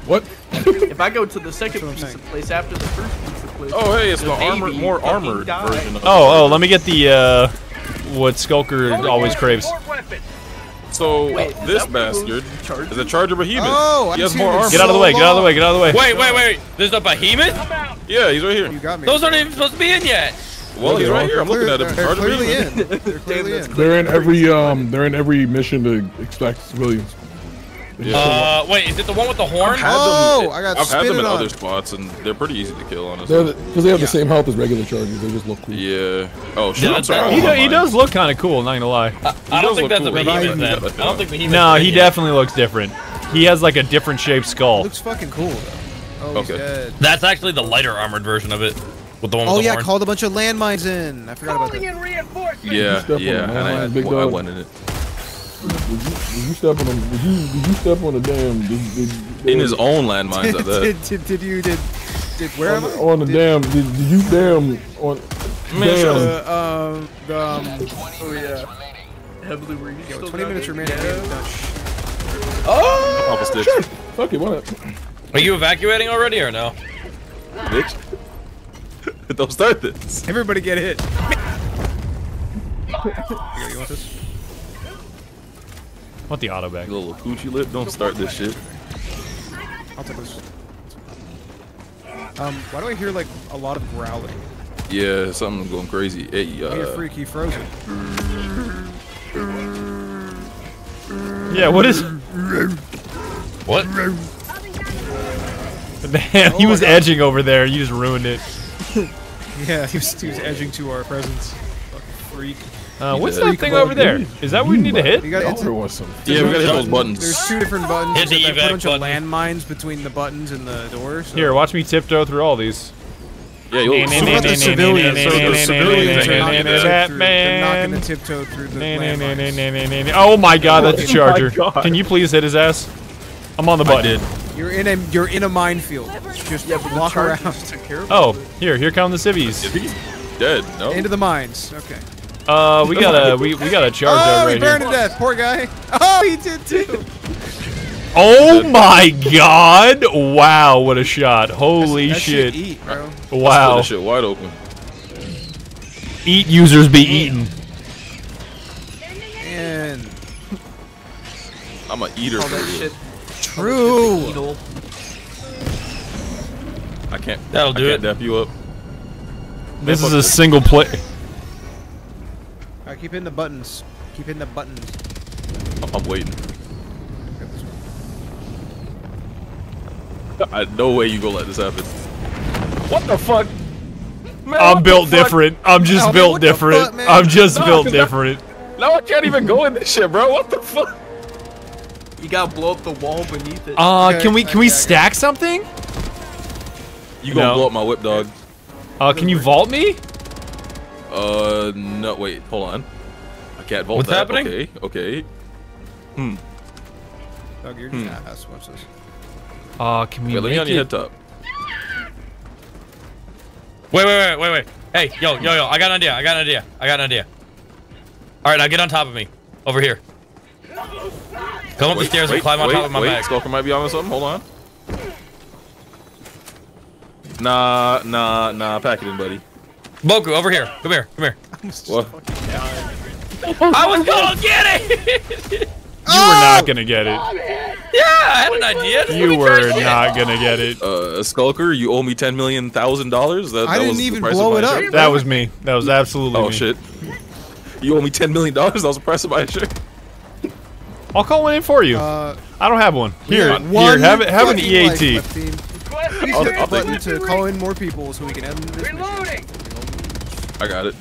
What? If I go to the second pizza place after the first pizza place, Oh, hey, it's the baby armor, more armored died. version of oh, oh, let me get the uh, what Skulker always craves. So, Wait, this that what it bastard Charger? is a Charger Behemoth. Oh, I he has more armor. Get out of the way. Get out of the way. Get out of the way. Get out of the way. Wait, wait, wait. There's a behemoth. Yeah, he's right here. You got me. Those aren't even supposed to be in yet. Well, he's right here. I'm looking at him. They're clearly in. They're clearly in. They're in every um. They're in every mission to extract civilians. They Uh, wait, is it the one with the horn? I've had Oh, them, I got I've had them in on. other spots, and they're pretty easy to kill, honestly. They're because they have the same health as regular chargers. They just look cool. Yeah. Oh, shit. Yeah, I'm that's- sorry. He, Oh, do, he does look kind of cool. Not gonna lie. I don't think look that's a cool. behemoth then. I don't think behemoth. No, he definitely looks different. He has like a different shaped skull. Looks fucking cool though. Oh, he's Okay. dead. That's actually the lighter armored version of it. With the one Oh with the yeah, horn? called a bunch of landmines in. I forgot about that. in reinforcements. Yeah, step on yeah, the and I, landmine, big I went in it. Did you, did you step on them? Did you did you step on the damn? Did, did, In his own landmines at did, that. did, did, did you did did where on am the, I? on the Did- damn? Did, did you damn on? Man, shut damn. Uh, um, the, um, Oh yeah. Heavily, were you yo, still 20 minutes drunk? remaining. Yeah. No, shh. Pop a stick, Fuck it, why not? Are you evacuating already or no? bitch. Don't start this. Everybody get hit. Here, you want this? What the auto back. You little coochie lip. Don't start this shit. I'll take this. Um, why do I hear like a lot of growling? Yeah, something's going crazy. Hey, you're uh, freaky frozen. Yeah, what is? What? Damn, he Oh was edging over there. You just ruined it. Yeah, he was, he was edging to our presence. Fucking freak. Uh, what's that thing over there? Is that what we need to hit? You got it's, Daughter yeah, we gotta hit those buttons. There's two different buttons. Hit the except I put a evac bunch of landmines between the buttons and the doors. So. Here, watch me tiptoe through all these. Yeah, you'll. So what the civilians? So the civilians are not gonna tiptoe through- not gonna tiptoe through the landmines. Oh my god, that's a Oh charger. Can you please hit his ass? I'm on the I button. You're in a you're in a minefield. Just Yeah, walk around just took care of Oh, here, here come the civvies. He's dead, no. into the mines. Okay. Uh, we got a we, we got a charge Oh, over he right burned here. to death. Poor guy. Oh, he did too. Oh my god! Wow, what a shot! Holy that shit! eat, bro. Wow, That shit wide open. eat users be eaten. And I'm a eater All that shit. true. I can't. That'll I do can't it. dap you up. This is a single play. I keep hitting the buttons. Keep hitting the buttons. I'm, I'm waiting. I no way you gonna let this happen. What the fuck? Man, I'm built fuck? different. I'm just man, built what the different. fuck. I'm just No, built 'cause that- different. No, I can't even go in this shit, bro. What the fuck? You gotta blow up the wall beneath it. Uh, Okay, can we can we okay, okay. stack something? You gonna No. blow up my whip, dog? Uh, can you vault me? Uh, no. Wait, hold on. I can't vault What's that. happening? Okay, okay. Hmm. Doug, you're Hmm. just ass. Watch this. Uh, can we Wait, let me make on your head top. Wait, wait, wait, wait, wait. Hey, yo, yo, yo, I got an idea. I got an idea. I got an idea. All right, now get on top of me. Over here. Come up the stairs and climb on wait, top of my wait. back. Skulker might be on something. Hold on. Nah, nah, nah. Pack it in, buddy. Boku, over here. Come here. Come here. What? I was gonna get it. You were not gonna get it. yeah, I had an idea. You were not gonna get it. Uh, Skulker, you owe me ten million thousand dollars. That, I that didn't was the even price blow it up. shirt? That was me. That was absolutely Oh me. shit. You owe me ten million dollars. That was the price of my shirt. I'll call one in for you. Uh, I don't have one. we Here, got here, one have it. Have an EAT. left, I'll- hit I'll the take button to call in more people so we can end this mission. Reloading. I got it.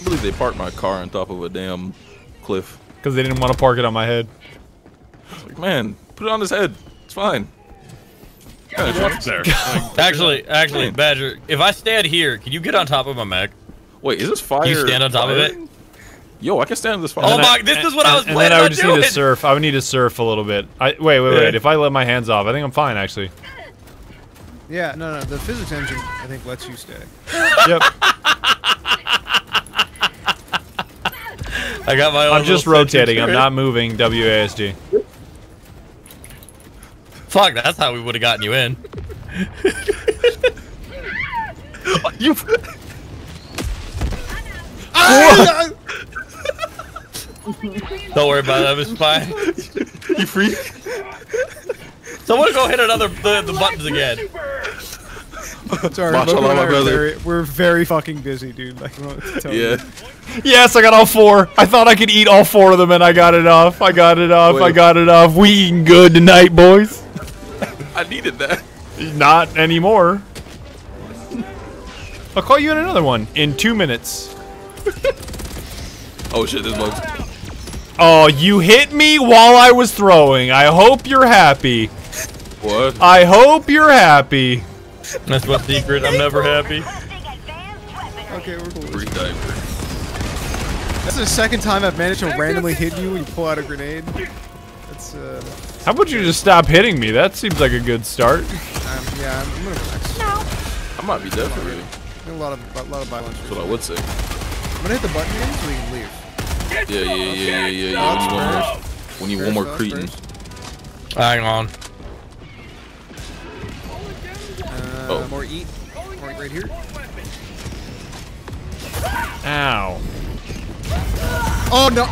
I believe they parked my car on top of a damn cliff. Because they didn't want to park it on my head. Like, man, put it on his head. It's fine. What's there? Actually, actually, Badger, if I stand here, can you get on top of my mech? Wait, is this fire? Can you stand on top of it? Firing? Yo, I can stand this far. Oh my! I- This is what I was and planning then I would just doing. need to surf. I would need to surf a little bit. I wait, wait, wait. Yeah. If I let my hands off, I think I'm fine actually. Yeah, no, no. The physics engine, I think, lets you stay. Yep. I got my own. I'm just rotating. I'm not moving. WASD. Fuck, that's how we would have gotten you in. you. Don't worry about that. It's fine. you free? Someone go hit another the, the buttons again. Sorry, Mashallah, Logan and I my brother. very, we're very fucking busy, dude. Like, I to tell you. Yeah. Yes, I got all four. I thought I could eat all four of them, and I got it off. I got it off. I got it off. We eating good tonight, boys. I needed that. Not anymore. I'll call you in another one in two minutes. Oh shit, this bugs. Oh, you hit me while I was throwing. I hope you're happy. What? I hope you're happy. That's my secret. I'm never happy. Okay, we're cool. Free diaper. That's the second time I've managed to randomly hit you when you pull out a grenade. That's uh. How about you just stop hitting me? That seems like a good start. Um, yeah, I'm, I'm gonna relax. I might be dead for real. A lot of a lot of violence. That's what I would say. I'm gonna hit the button again so we can leave. Yeah, yeah, yeah, yeah, yeah, yeah. We need one more, we need one more First, Cretan. Hang on. Uh, Oh. More eat. More eat right here. Ow. Oh no!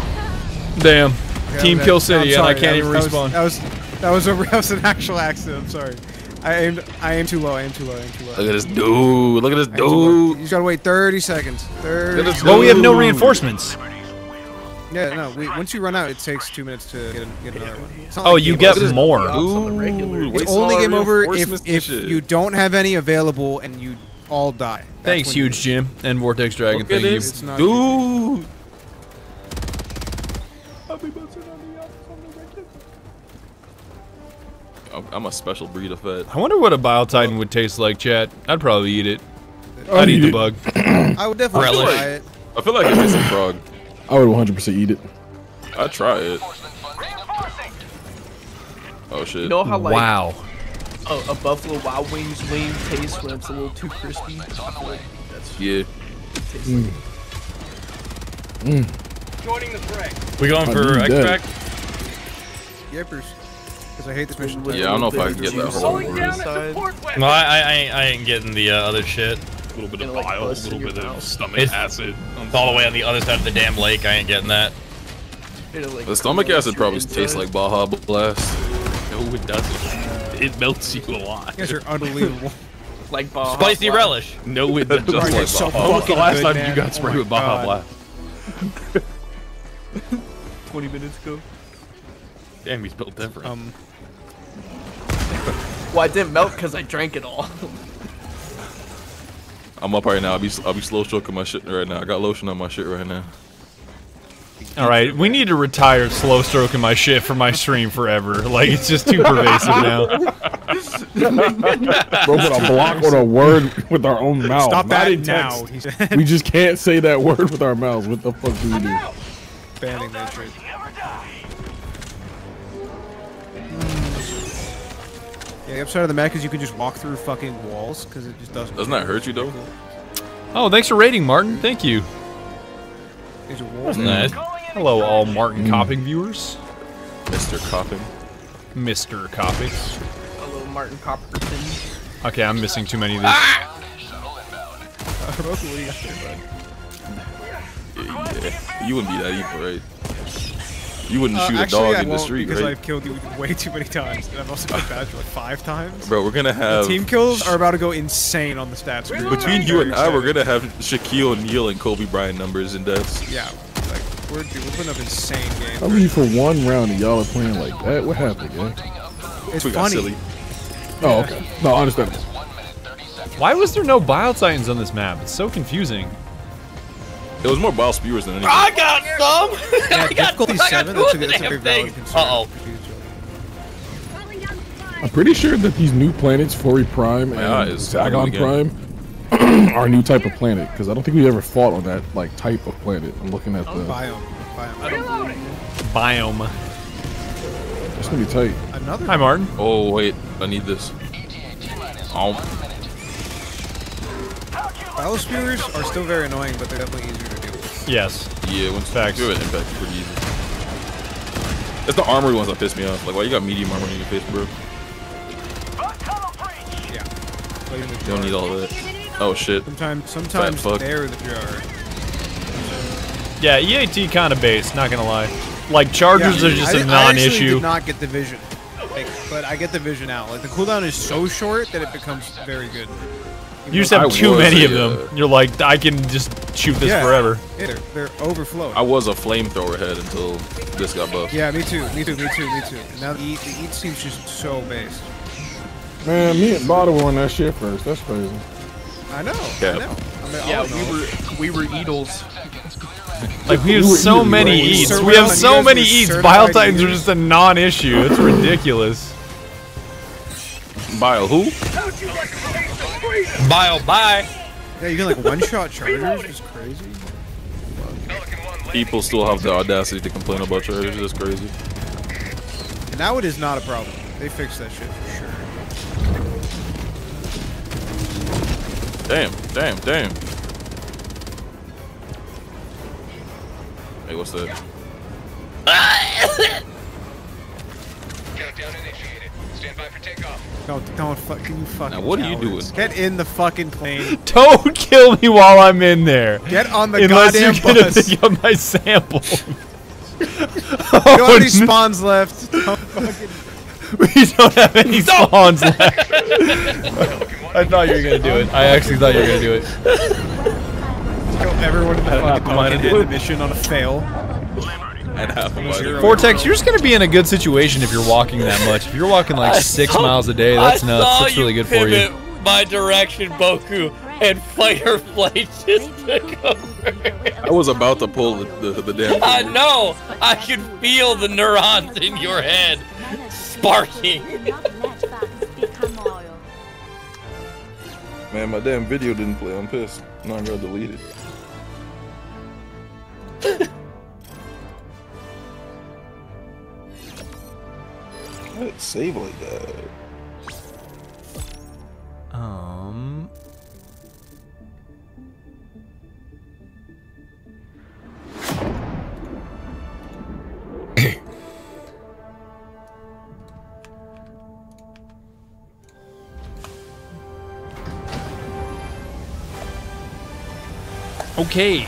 Damn. Okay, Team. Kill I'm City, and I can't that even respawn. That was that was over. That was an actual accident. I'm sorry. I aimed. I aim too low. I aim too low. I aim too low. Look at this dude. Look at this I aim too low. dude. You just gotta wait 30 seconds. 30. this Well, we have no Dude. reinforcements. Yeah, no. We, once you run out, it takes two minutes to get, a, get another one. It's not Oh, like you get over. more. Dude, It's only game over if, if you don't have any available and you all die. That's Thanks, when you- Huge Jim and Vortex Dragon. Thank you. this dude. I'm- I'm a special breed of vet. I wonder what a Bile Titan would taste like, chat. I'd probably eat it. I'd I'd eat eat the bug. I would definitely Relish. try it. I feel like it tastes like frog. I would 100% eat it. I'd try it. Oh shit. You know how like Wow. a, a Buffalo Wild Wings wing tastes when it's a little too crispy? I like that's Yeah. tastes Mm. like Joining the fray. We going I for need that. extract? Yippers. Because I hate this mission. Yeah, I don't know if I can get that whole Slowing word. down the support weapon. No, I, I, I, ain't, I ain't getting the uh, other shit. A little bit of Gonna, like, bile, a little your bit of stomach It's- acid. It's all the way on the other side of the damn lake. I ain't getting that. like, The stomach acid probably inside. tastes like Baja Blast. No, it doesn't. It melts you alive. You guys are unbelievable. like Baja Spicy Blast. relish. No, it doesn't. Just Right, like it's so Baja. When was the last good, time man. you got Oh sprayed my with Baja God. Blast? 20 minutes ago. Damn, he's built different. Um, Well, I didn't melt because I drank it all. I'm up right now. I'll be I'll be slow stroking my shit right now. I got lotion on my shit right now. All right, we need to retire slow stroking my shit from my stream forever. Like it's just too pervasive now. Bro, put a block on a word with our own mouth. Stop not that now, text. We just can't say that word with our mouths. What the fuck do we do? banning that shit. Yeah, the upside of the mech is you can just walk through fucking walls because it just doesn't. Doesn't that hurt you though? Oh, thanks for rating, Martin. Thank you. These are walls. Nice. Hello, all Martin mm. Copping viewers. Mr. Copping. Mr. Copping. a little Martin Copperton. Okay, I'm missing too many of these. Boku, what do you got there, bud? Yeah, yeah. You wouldn't be that evil, right? You wouldn't Uh, shoot a dog I in the won't street, because right? I've killed you way too many times, and I've also been badged like five times. Bro, we're gonna have Team kills are about to go insane on the stats. screen. between you and I, we're gonna have Shaquille O'Neal and Kobe Bryant numbers in deaths. Yeah, like we're, dude, we're putting up insane games. I leave for one round and y'all are playing like that. What happened, gang? It's We got funny. silly. Oh, okay. No, understandable. Why was there no Bile Titans on this map? It's so confusing. It was more bile spewers than anything. I got some. Yeah, I got, difficulty I got seven. two That's a, of the that's a damn big valid things. concern. Uh oh. I'm pretty sure that these new planets, Fori Prime and eyes. Zagon Prime, are a new type of planet because I don't think we ever fought on that like type of planet. I'm looking at the. Biome. Biome. Biome. It's gonna be tight. Another. Hi, Martin. Oh wait, I need this. Oh, Bile spewers are still very annoying, but they're definitely easier to deal with. Yes. yeah, once Facts. do it, impact is pretty easy. It's the armored ones that piss me off. Like, why you got medium armor in your face, bro? Yeah. Play in the You don't need all that. Oh shit. Sometimes, sometimes they're the jar. Yeah, EAT kind of base. Not gonna lie. Like Chargers Yeah, are just I- a I actually non-issue. did not get the vision, like, but I get the vision out. Like the cooldown is so short that it becomes very good. Even You just have I too many a, of them. uh, You're like, I can just shoot this Yeah. forever. Yeah, they're, they're overflowing. I was a flamethrower head until this got buffed. yeah, me too. Me too. Me too. Me too. Now the eat, the eat seems just so based. Man, me and Bada were on that shit first. That's crazy. I know. Yeah. I know. I mean, Yeah, all in we were we were Eatles. Like we have You so many right? eats. Certified- We have so many eats. Bile titans are just a non-issue. It's ridiculous. Bile who? Bile, oh, bye. Yeah, you can like one-shot chargers. It's crazy. People still have the audacity to complain about chargers. It's crazy. Now it is not a problem. They fixed that shit for sure. Damn, damn, damn. Hey, what's that? Countdown initiated. Stand by for takeoff. Don't, don't fucking you fucking. Now, what are you cowards. doing? Get in the fucking plane. Don't kill me while I'm in there. Get on the Unless goddamn you're gonna bus. pick up my sample. You don't have any oh, spawns left. Don't fucking- we don't have any spawns left. I thought you were gonna do it. I actually thought you were gonna do it. Go everyone in the fucking mind end the mission on a fail. And half of my Vortex, you're just gonna be in a good situation if you're walking that much. If you're walking like I six saw- miles a day, that's I nuts. That's really good for you. pivot My direction, Boku, and fight or flight just took over. I was about to pull the, the, the damn. I know. I could feel the neurons in your head sparking. Man, my damn video didn't play. I'm pissed. Now I gotta delete it. Why did it? Um. Okay.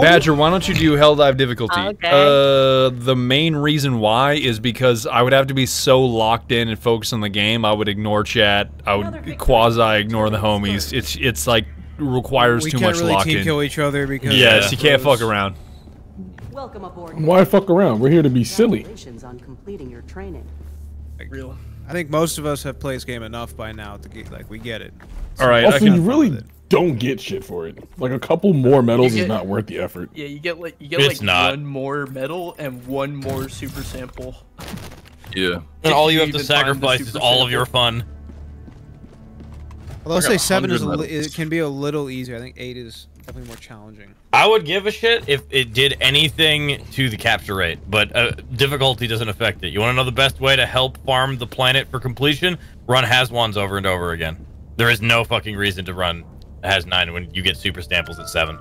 Badger, why don't you do Hell Dive difficulty? Okay. Uh, the main reason why is because I would have to be so locked in and focused on the game, I would ignore chat. I would quasi ignore the homies. It's it's like requires we too can't much really lock team in. kill each other because yes, you can't fuck around. Welcome aboard. Why fuck around? We're here to be silly. Congratulations on completing your training. Real. I think most of us have played this game enough by now to get like we get it. All right, Also, you really don't get shit for it. Like a couple more medals You is not worth the effort. Yeah, you get like you get It's like not. one more medal and one more super sample. Yeah. And all you have to Even find the sacrifice is super all of your fun. Although I'll say seven is a 100 li- it can be a little easier. I think eight is definitely more challenging. I would give a shit if it did anything to the capture rate, but uh, difficulty doesn't affect it. You want to know the best way to help farm the planet for completion? Run has ones over and over again. There is no fucking reason to run has nine when you get super samples at seven.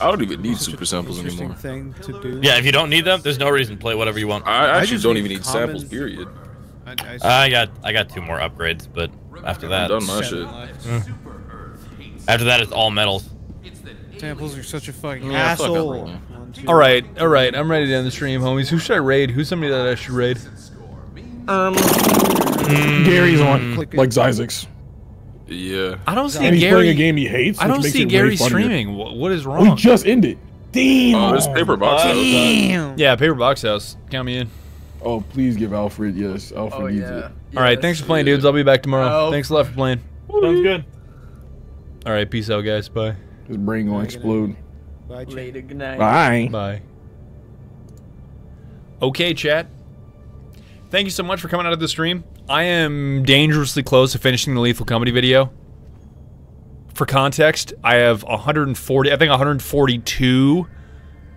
I don't even need super samples anymore. thing to do. Yeah, if you don't need them, there's no reason. To play whatever you want. I actually just don't need even need common- samples. Period. I, I, I got I got two more upgrades, but after that, done my shit. left. after that it's all metals. Samples are such a fucking Yeah, asshole. everyone. One, All right, all right. I'm ready to end the stream, homies. Who should I raid? Who's somebody that I should raid? Um, Gary's on, like Zyzix. Yeah. I don't see And he's Gary. playing a game he hates. I don't see Gary funnier. streaming. What, what is oh, wrong? We just ended. Damn. Oh, there's paper box. out. Damn. yeah, paper box house. Count me in. Oh, please give Alfred. Yes, Alfred Oh needs yeah. it. All right, thanks for playing, dudes. I'll be back tomorrow. Oh. Thanks a lot for playing. Sounds good. All right, peace out, guys. Bye. His brain gonna explode. Bye, Jay. Later, good night. Bye. Bye. Okay, chat. Thank you so much for coming out of the stream. I am dangerously close to finishing the Lethal Company video. For context, I have 140, I think 142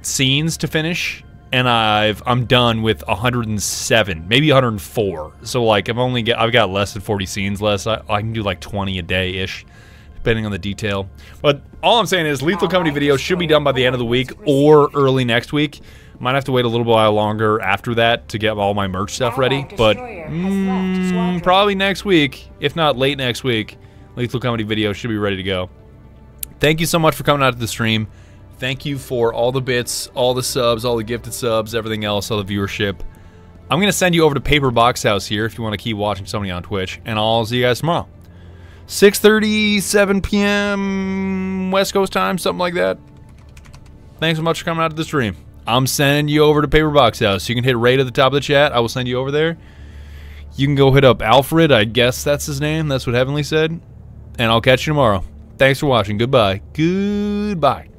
scenes to finish, and I've I'm done with 107, maybe 104. So like I've only got I've got less than 40 scenes less. I, I can do like 20 a day ish, depending on the detail. But all I'm saying is Lethal Company video should be done by the end of the week or early next week. Might have to wait a little while longer after that to get all my merch stuff ready, but mm, probably next week, if not late next week, Lethal Company video should be ready to go. Thank you so much for coming out to the stream. Thank you for all the bits, all the subs, all the gifted subs, everything else, all the viewership. I'm gonna send you over to Paper Box House here if you want to keep watching somebody on Twitch, and I'll see you guys tomorrow. 6:30, 7 p.m. West Coast time, something like that. Thanks so much for coming out to the stream. I'm sending you over to Paper Box House. You can hit right at the top of the chat. I will send you over there. You can go hit up Alfred. I guess that's his name. That's what Heavenly said. And I'll catch you tomorrow. Thanks for watching. Goodbye. Goodbye.